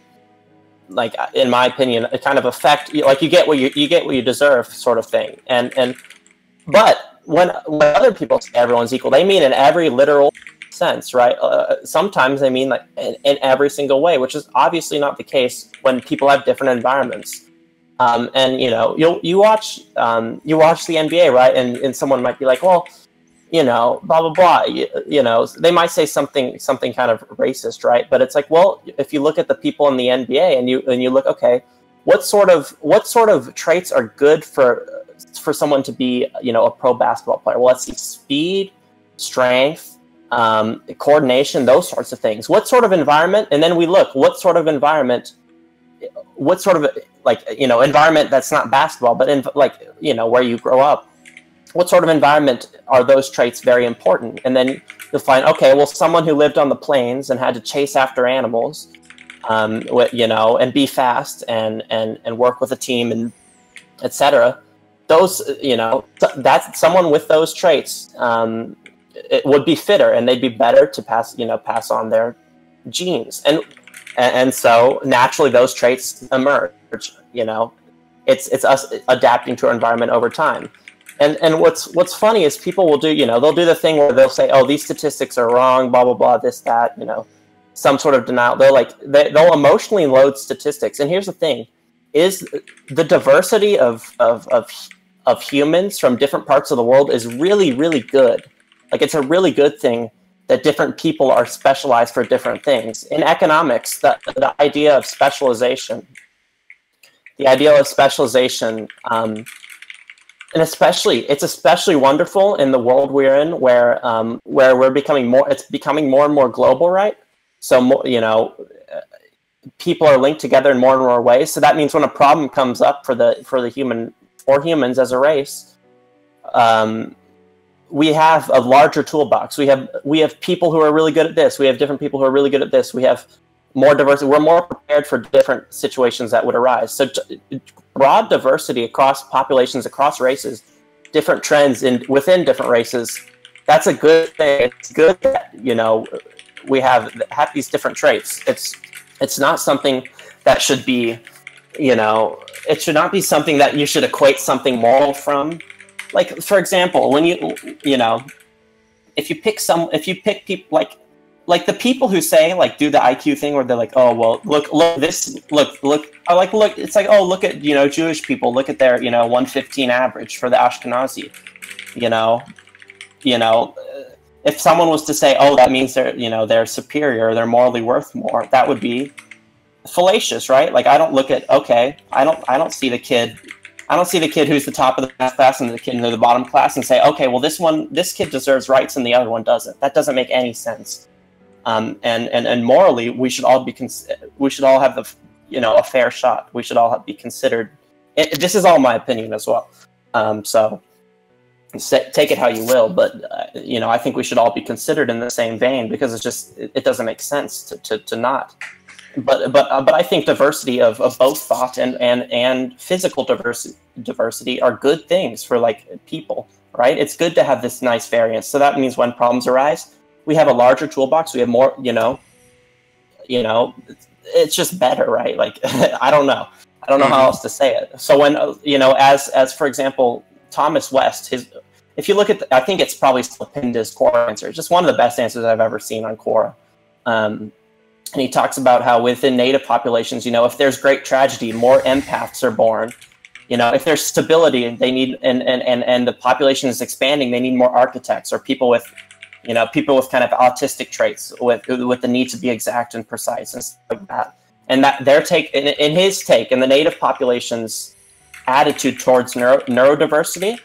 like in my opinion, kind of affect like you get what you you get what you deserve, sort of thing. And and but when when other people say everyone's equal, they mean in every literal sense, right? Uh, sometimes they mean like in, in every single way, which is obviously not the case when people have different environments. Um, and you know, you you watch um, you watch the NBA, right? And and someone might be like, well, you know, blah blah blah. You, you know, they might say something something kind of racist, right? But it's like, well, if you look at the people in the NBA and you and you look, okay, what sort of what sort of traits are good for for someone to be, you know, a pro basketball player? Well, let's see, speed, strength, um, coordination, those sorts of things. What sort of environment? And then we look, what sort of environment what sort of like you know environment that's not basketball, but in like you know where you grow up, what sort of environment are those traits very important? And then you'll find okay, well, someone who lived on the plains and had to chase after animals, um, you know, and be fast and and and work with a team and etc. Those you know that's someone with those traits. Um, it would be fitter, and they'd be better to pass you know pass on their genes and and so naturally those traits emerge you know it's it's us adapting to our environment over time. And and what's what's funny is people will do you know they'll do the thing where they'll say oh these statistics are wrong blah blah blah this that you know some sort of denial. They'll like they, they'll emotionally load statistics. And here's the thing is the diversity of, of of of humans from different parts of the world is really really good. Like it's a really good thing that different people are specialized for different things. In economics the, the idea of specialization the idea of specialization um, and especially it's especially wonderful in the world we're in where um, where we're becoming more it's becoming more and more global right? So more, you know people are linked together in more and more ways. So that means when a problem comes up for the for the human or humans as a race um, we have a larger toolbox. We have we have people who are really good at this. We have different people who are really good at this. We have more diverse. we're more prepared for different situations that would arise so broad diversity across populations, across races, different trends in within different races. That's a good thing. It's good that you know we have have these different traits. It's it's not something that should be, you know, it should not be something that you should equate something moral from. Like for example, when you you know, if you pick some, if you pick people like like the people who say like do the IQ thing where they're like, oh well, look look this look look I like look it's like oh look at you know Jewish people look at their you know 115 average for the Ashkenazi, you know, you know, if someone was to say oh that means they're you know they're superior they're morally worth more that would be fallacious right like I don't look at okay I don't I don't see the kid I don't see the kid who's the top of the class and the kid in the bottom class and say, okay, well, this one, this kid deserves rights and the other one doesn't. That doesn't make any sense. Um, and, and and morally, we should all be cons- we should all have the you know a fair shot. We should all have, be considered. It, this is all my opinion as well. Um, so take it how you will, but uh, you know I think we should all be considered in the same vein because it's just it, it doesn't make sense to, to, to not. But but uh, but I think diversity of, of both thought and and and physical diversity diversity are good things for like people, right? It's good to have this nice variance. So that means when problems arise, we have a larger toolbox. We have more, you know, you know, it's just better, right? Like, I don't know. I don't know mm-hmm. how else to say it. So when, you know, as, as for example, Thomas West, his, if you look at, the, I think it's probably still pinned his Quora answer. Just one of the best answers I've ever seen on Quora. Um, and he talks about how within native populations, you know, if there's great tragedy, more empaths are born. You know, if there's stability, and they need, and, and, and, and the population is expanding, they need more architects or people with you know, people with kind of autistic traits, with with the need to be exact and precise and stuff like that. And that their take, in, in his take, in the native population's attitude towards neuro, neurodiversity,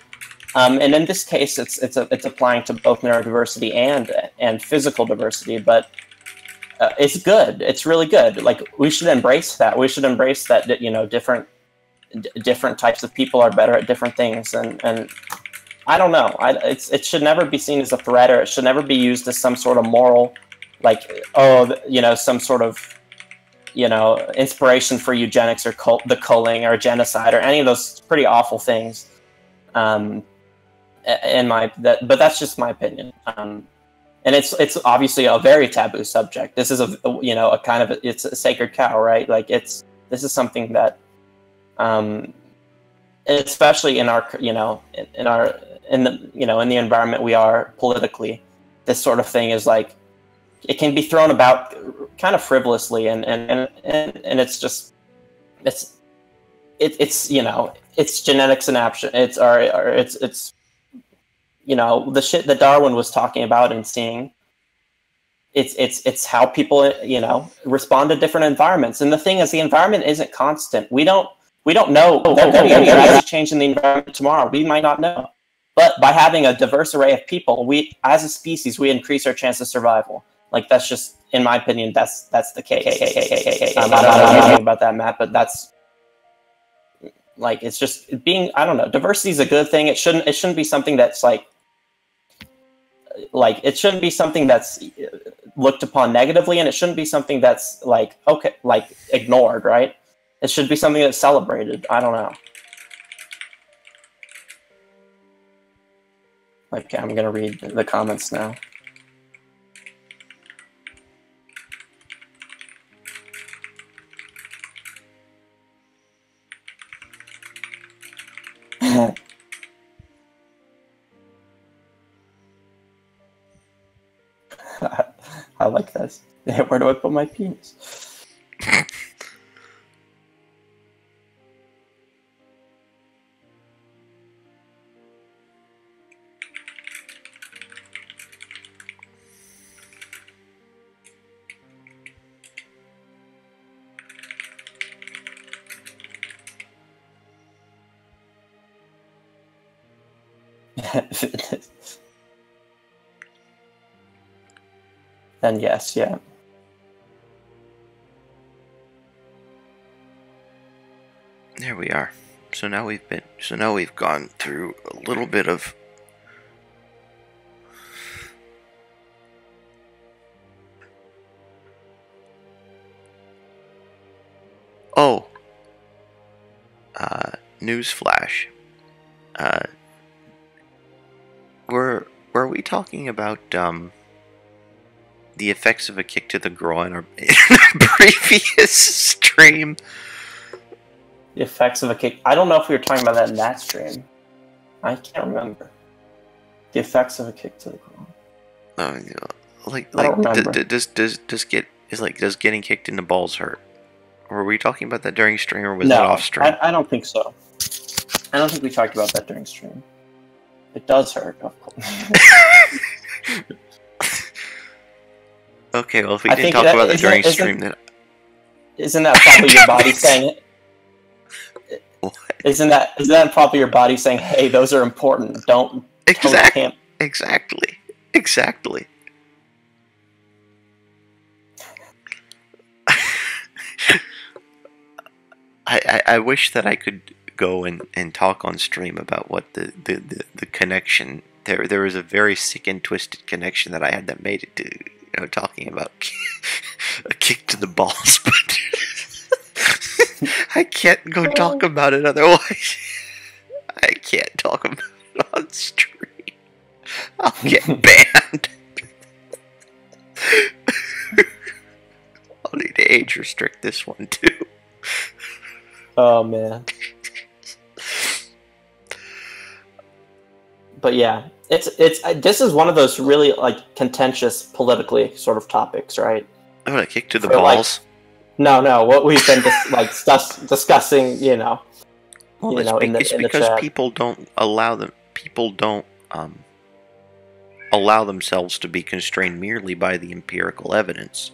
um, and in this case, it's it's a, it's applying to both neurodiversity and and physical diversity, but uh, it's good. It's really good. Like we should embrace that. We should embrace that. You know, different different types of people are better at different things, and and I don't know. I, it should never be seen as a threat, or it should never be used as some sort of moral, like oh, you know, some sort of, you know, inspiration for eugenics or cult, the culling or genocide or any of those pretty awful things. Um, in my that, but that's just my opinion. Um, and it's it's obviously a very taboo subject. This is a you know a kind of a, it's a sacred cow, right? Like it's this is something that, um, especially in our you know in, in our in the you know in the environment we are politically, this sort of thing is like it can be thrown about kind of frivolously, and and and, and it's just it's it, it's you know it's genetics and action. It's or, or it's it's you know the shit that Darwin was talking about and seeing. It's it's it's how people you know respond to different environments, and the thing is, the environment isn't constant. We don't we don't know. Oh, oh, oh, there could be a change in the environment tomorrow. We might not know. But by having a diverse array of people, we as a species we increase our chance of survival. Like that's just in my opinion, that's that's the case. Um, I don't know about that, Matt, but that's like it's just being. I don't know. Diversity is a good thing. It shouldn't. It shouldn't be something that's like like it shouldn't be something that's looked upon negatively, and it shouldn't be something that's like okay, like ignored, right? It should be something that's celebrated. I don't know. Like I'm gonna read the comments now. I like this. Where do I put my penis? Yeah. There we are. So now we've been so now we've gone through a little bit of Oh. Uh newsflash. Uh were were we talking about um the effects of a kick to the groin or in a previous stream? The effects of a kick. I don't know if we were talking about that in that stream. I can't remember. The effects of a kick to the groin. Oh, know, like like does does does get is like does getting kicked in the balls hurt? Were we talking about that during stream or was no, that off stream? I, I don't think so. I don't think we talked about that during stream. It does hurt, of course. okay, well if we I didn't talk that- about that during isn't- stream, then Isn't that probably your body saying it? What? Isn't that isn't that probably your body saying, "Hey, those are important. Don't exactly, can't." exactly, exactly. I, I, I wish that I could go and, and talk on stream about what the, the, the, the connection there there was a very sick and twisted connection that I had that made it to you know talking about a kick to the balls but I can't go oh. talk about it otherwise. I can't talk about it on stream. I'll get banned. I'll need to age restrict this one too. Oh man. But yeah, it's it's uh, this is one of those really like contentious politically sort of topics, right? I'm gonna kick to the For, like, balls No, no, what we've been dis- like discuss- discussing, you know. Well, you it's, know, be- in the- it's because people don't allow them. People don't um, allow themselves to be constrained merely by the empirical evidence.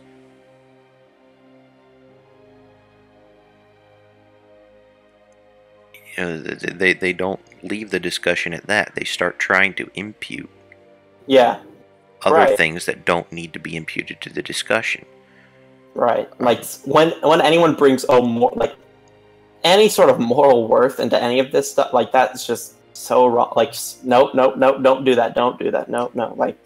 Know, th- they they don't leave the discussion at that. They start trying to impute Yeah, other Right. things that don't need to be imputed to the discussion. right. Like when when anyone brings oh more like any sort of moral worth into any of this stuff, like that's just so wrong. Like nope, nope, nope, don't do that, don't do that, no, no. Like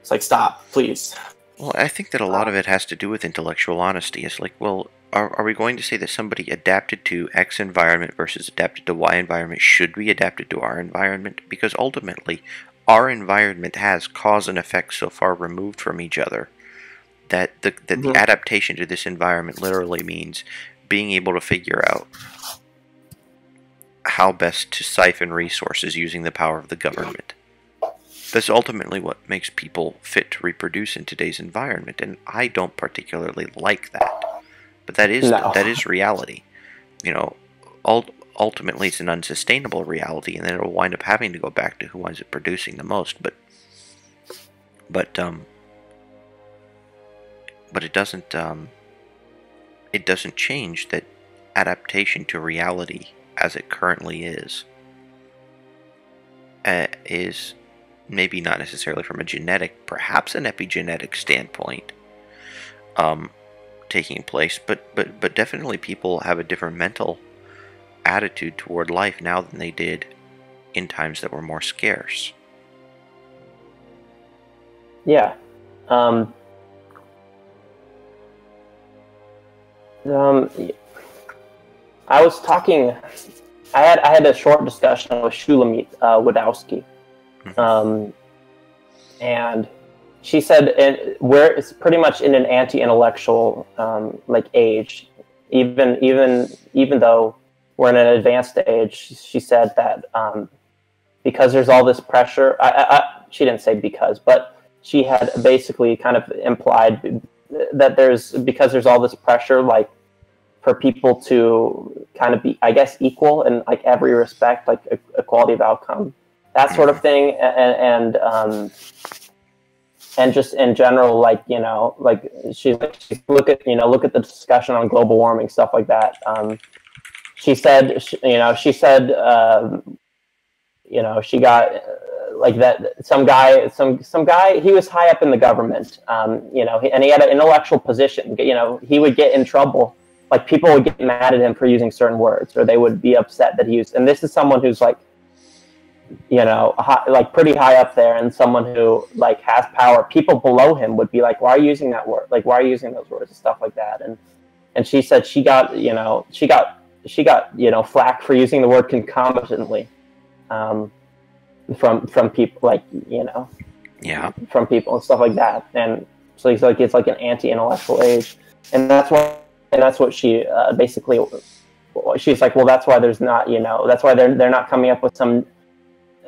it's like stop, please. Well, I think that a lot of it has to do with intellectual honesty. It's like, well, are, are we going to say that somebody adapted to X environment versus adapted to Y environment should be adapted to our environment? Because ultimately, our environment has cause and effect so far removed from each other that the, that Mhm. the adaptation to this environment literally means being able to figure out how best to siphon resources using the power of the government. That's ultimately what makes people fit to reproduce in today's environment, and I don't particularly like that. But that is No. that is reality. You know, ult- ultimately it's an unsustainable reality, and then it'll wind up having to go back to who winds up producing the most. But but um, but it doesn't um, it doesn't change that adaptation to reality as it currently is uh, is maybe not necessarily from a genetic, perhaps an epigenetic standpoint, um, taking place, but but but definitely people have a different mental attitude toward life now than they did in times that were more scarce. Yeah. Um, um, I was talking. I had I had a short discussion with Shulamit uh, Wadowski, um, and she said and we're it's pretty much in an anti-intellectual um, like age, even even even though we're in an advanced age. She said that um, because there's all this pressure. I, I, she didn't say because, but she had basically kind of implied that there's because there's all this pressure like for people to kind of be, I guess, equal in like every respect, like equality of outcome, that sort of thing, and and um, and just in general, like you know, like she's like look at you know look at the discussion on global warming stuff like that. Um, she said, you know, she said, um, you know, she got uh, like that. Some guy, some some guy, he was high up in the government, um, you know, and he had an intellectual position. You know, he would get in trouble like people would get mad at him for using certain words or they would be upset that he used and this is someone who's like you know high, like pretty high up there and someone who like has power people below him would be like why are you using that word? Like why are you using those words and stuff like that? And and she said she got you know she got she got you know flack for using the word concomitantly um, from from people like you know yeah. from people and stuff like that. And so he's like it's like an anti-intellectual age. And that's why and that's what she uh, basically she's like well that's why there's not you know that's why they're they're not coming up with some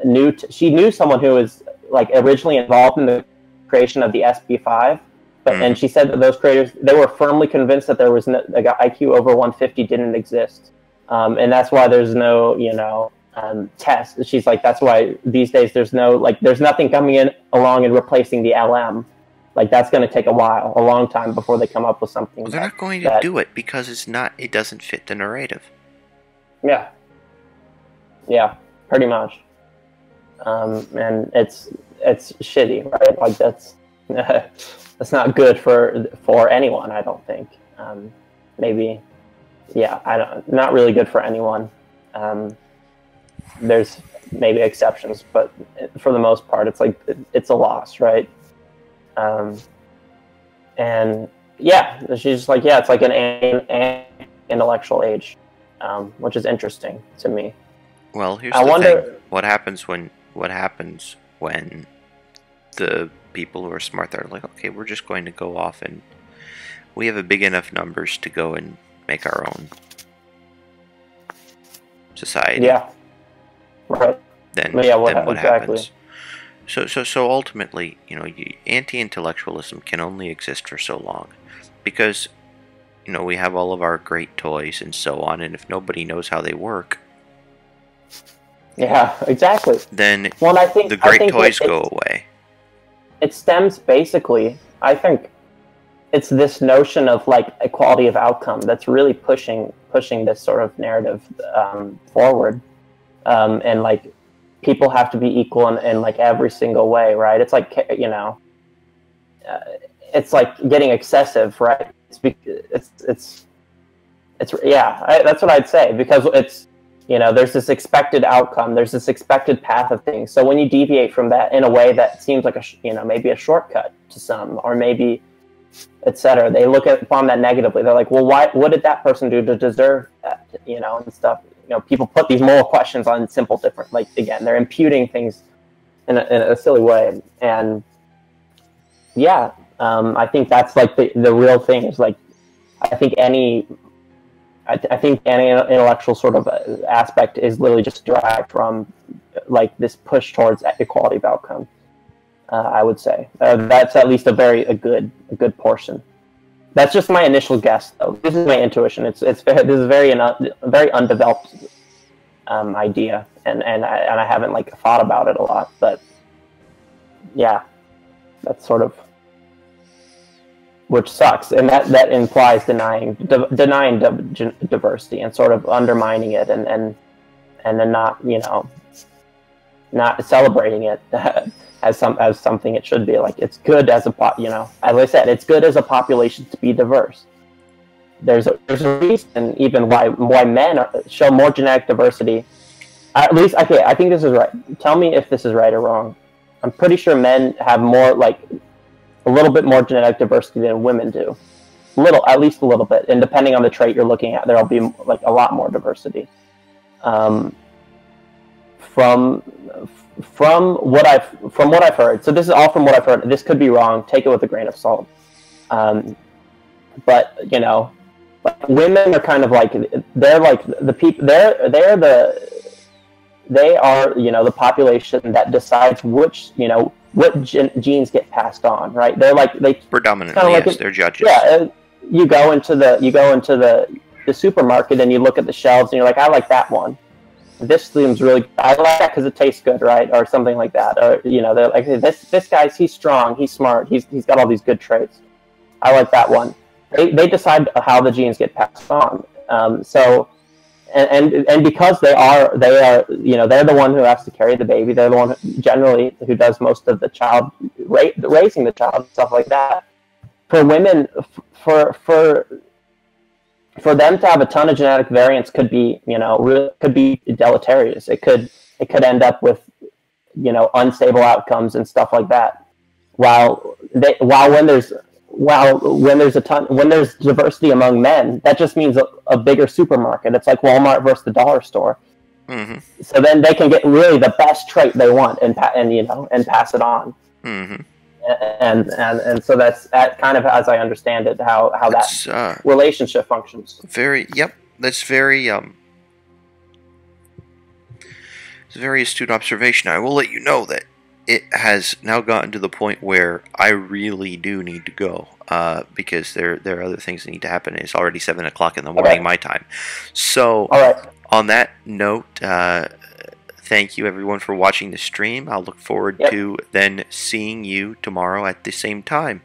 new t- she knew someone who was like originally involved in the creation of the SB5 but mm. and she said that those creators they were firmly convinced that there was no like, IQ over 150 didn't exist um, and that's why there's no you know um, test she's like that's why these days there's no like there's nothing coming in along and replacing the LM like that's going to take a while, a long time before they come up with something. Well, they're that, not going to that, do it because it's not. It doesn't fit the narrative. Yeah. Yeah, pretty much. Um, and it's it's shitty, right? Like that's that's not good for for anyone. I don't think. Um, maybe, yeah, I don't. Not really good for anyone. Um, there's maybe exceptions, but for the most part, it's like it's a loss, right? Um, and yeah, she's just like, yeah, it's like an, an intellectual age, um, which is interesting to me. Well, here's I the wonder, thing: what happens when what happens when the people who are smart they're like, okay, we're just going to go off and we have a big enough numbers to go and make our own society. Yeah. Right. Then, yeah, what, then what exactly. happens? So, so, so ultimately, you know, anti-intellectualism can only exist for so long, because, you know, we have all of our great toys and so on, and if nobody knows how they work, yeah, exactly. Then well, I think, the great think toys it, go away. It stems basically, I think, it's this notion of like equality of outcome that's really pushing pushing this sort of narrative um, forward, um, and like people have to be equal in, in like every single way, right? It's like you know, uh, it's like getting excessive, right? It's it's it's, it's yeah, I, that's what I'd say because it's you know there's this expected outcome, there's this expected path of things. So when you deviate from that in a way that seems like a you know maybe a shortcut to some, or maybe etc. They look at upon that negatively. They're like, well, why? What did that person do to deserve that? You know, and stuff You know people put these moral questions on simple different like again they're imputing things in a, in a silly way and yeah um, i think that's like the, the real thing is like i think any I, th- I, think any intellectual sort of uh, aspect is literally just derived from like this push towards equality of outcome uh, i would say uh, that's at least a very a good a good portion that's just my initial guess, though. This is my intuition. It's it's this is very a very undeveloped um, idea, and and I, and I haven't like thought about it a lot. But yeah, that's sort of which sucks, and that that implies denying de- denying di- diversity and sort of undermining it, and and and then not you know not celebrating it as some as something it should be. Like it's good as a you know, as I said, it's good as a population to be diverse. There's a, there's a reason even why why men are, show more genetic diversity. At least okay, I think this is right. Tell me if this is right or wrong. I'm pretty sure men have more like a little bit more genetic diversity than women do. Little, at least a little bit, and depending on the trait you're looking at, there'll be like a lot more diversity. Um, from from what I've from what I've heard. So this is all from what I've heard. This could be wrong. Take it with a grain of salt. Um, but you know, women are kind of like they're like the people. They're they're the they are you know the population that decides which you know what gen- genes get passed on. Right? They're like they Predominantly, like yes, they're judges. yeah. uh, You go into the you go into the the supermarket and you look at the shelves and you're like, I like that one. This seems really. I like that because it tastes good, right, or something like that. Or you know, they're like, hey, this this guy's he's strong, he's smart, he's he's got all these good traits. I like that one. They they decide how the genes get passed on. Um, so. And, and and because they are they are you know they're the one who has to carry the baby they're the one who, generally who does most of the child ra- raising the child stuff like that. For women for for for them to have a ton of genetic variants could be you know really, could be deleterious. It could it could end up with you know unstable outcomes and stuff like that. While they while when there's while when there's a ton when there's diversity among men that just means a, a bigger supermarket it's like walmart versus the dollar store hmm so then they can get really the best trait they want and and you know and pass it on hmm and and and so that's that kind of as i understand it how how that uh, relationship functions very. Yep, that's very. Um, it's a very astute observation. I will let you know that it has now gotten to the point where I really do need to go uh, because there there are other things that need to happen. It's already seven o'clock in the morning my time. So all right on that note, uh, thank you everyone for watching the stream. I'll look forward Yep. to then seeing you tomorrow at the same time.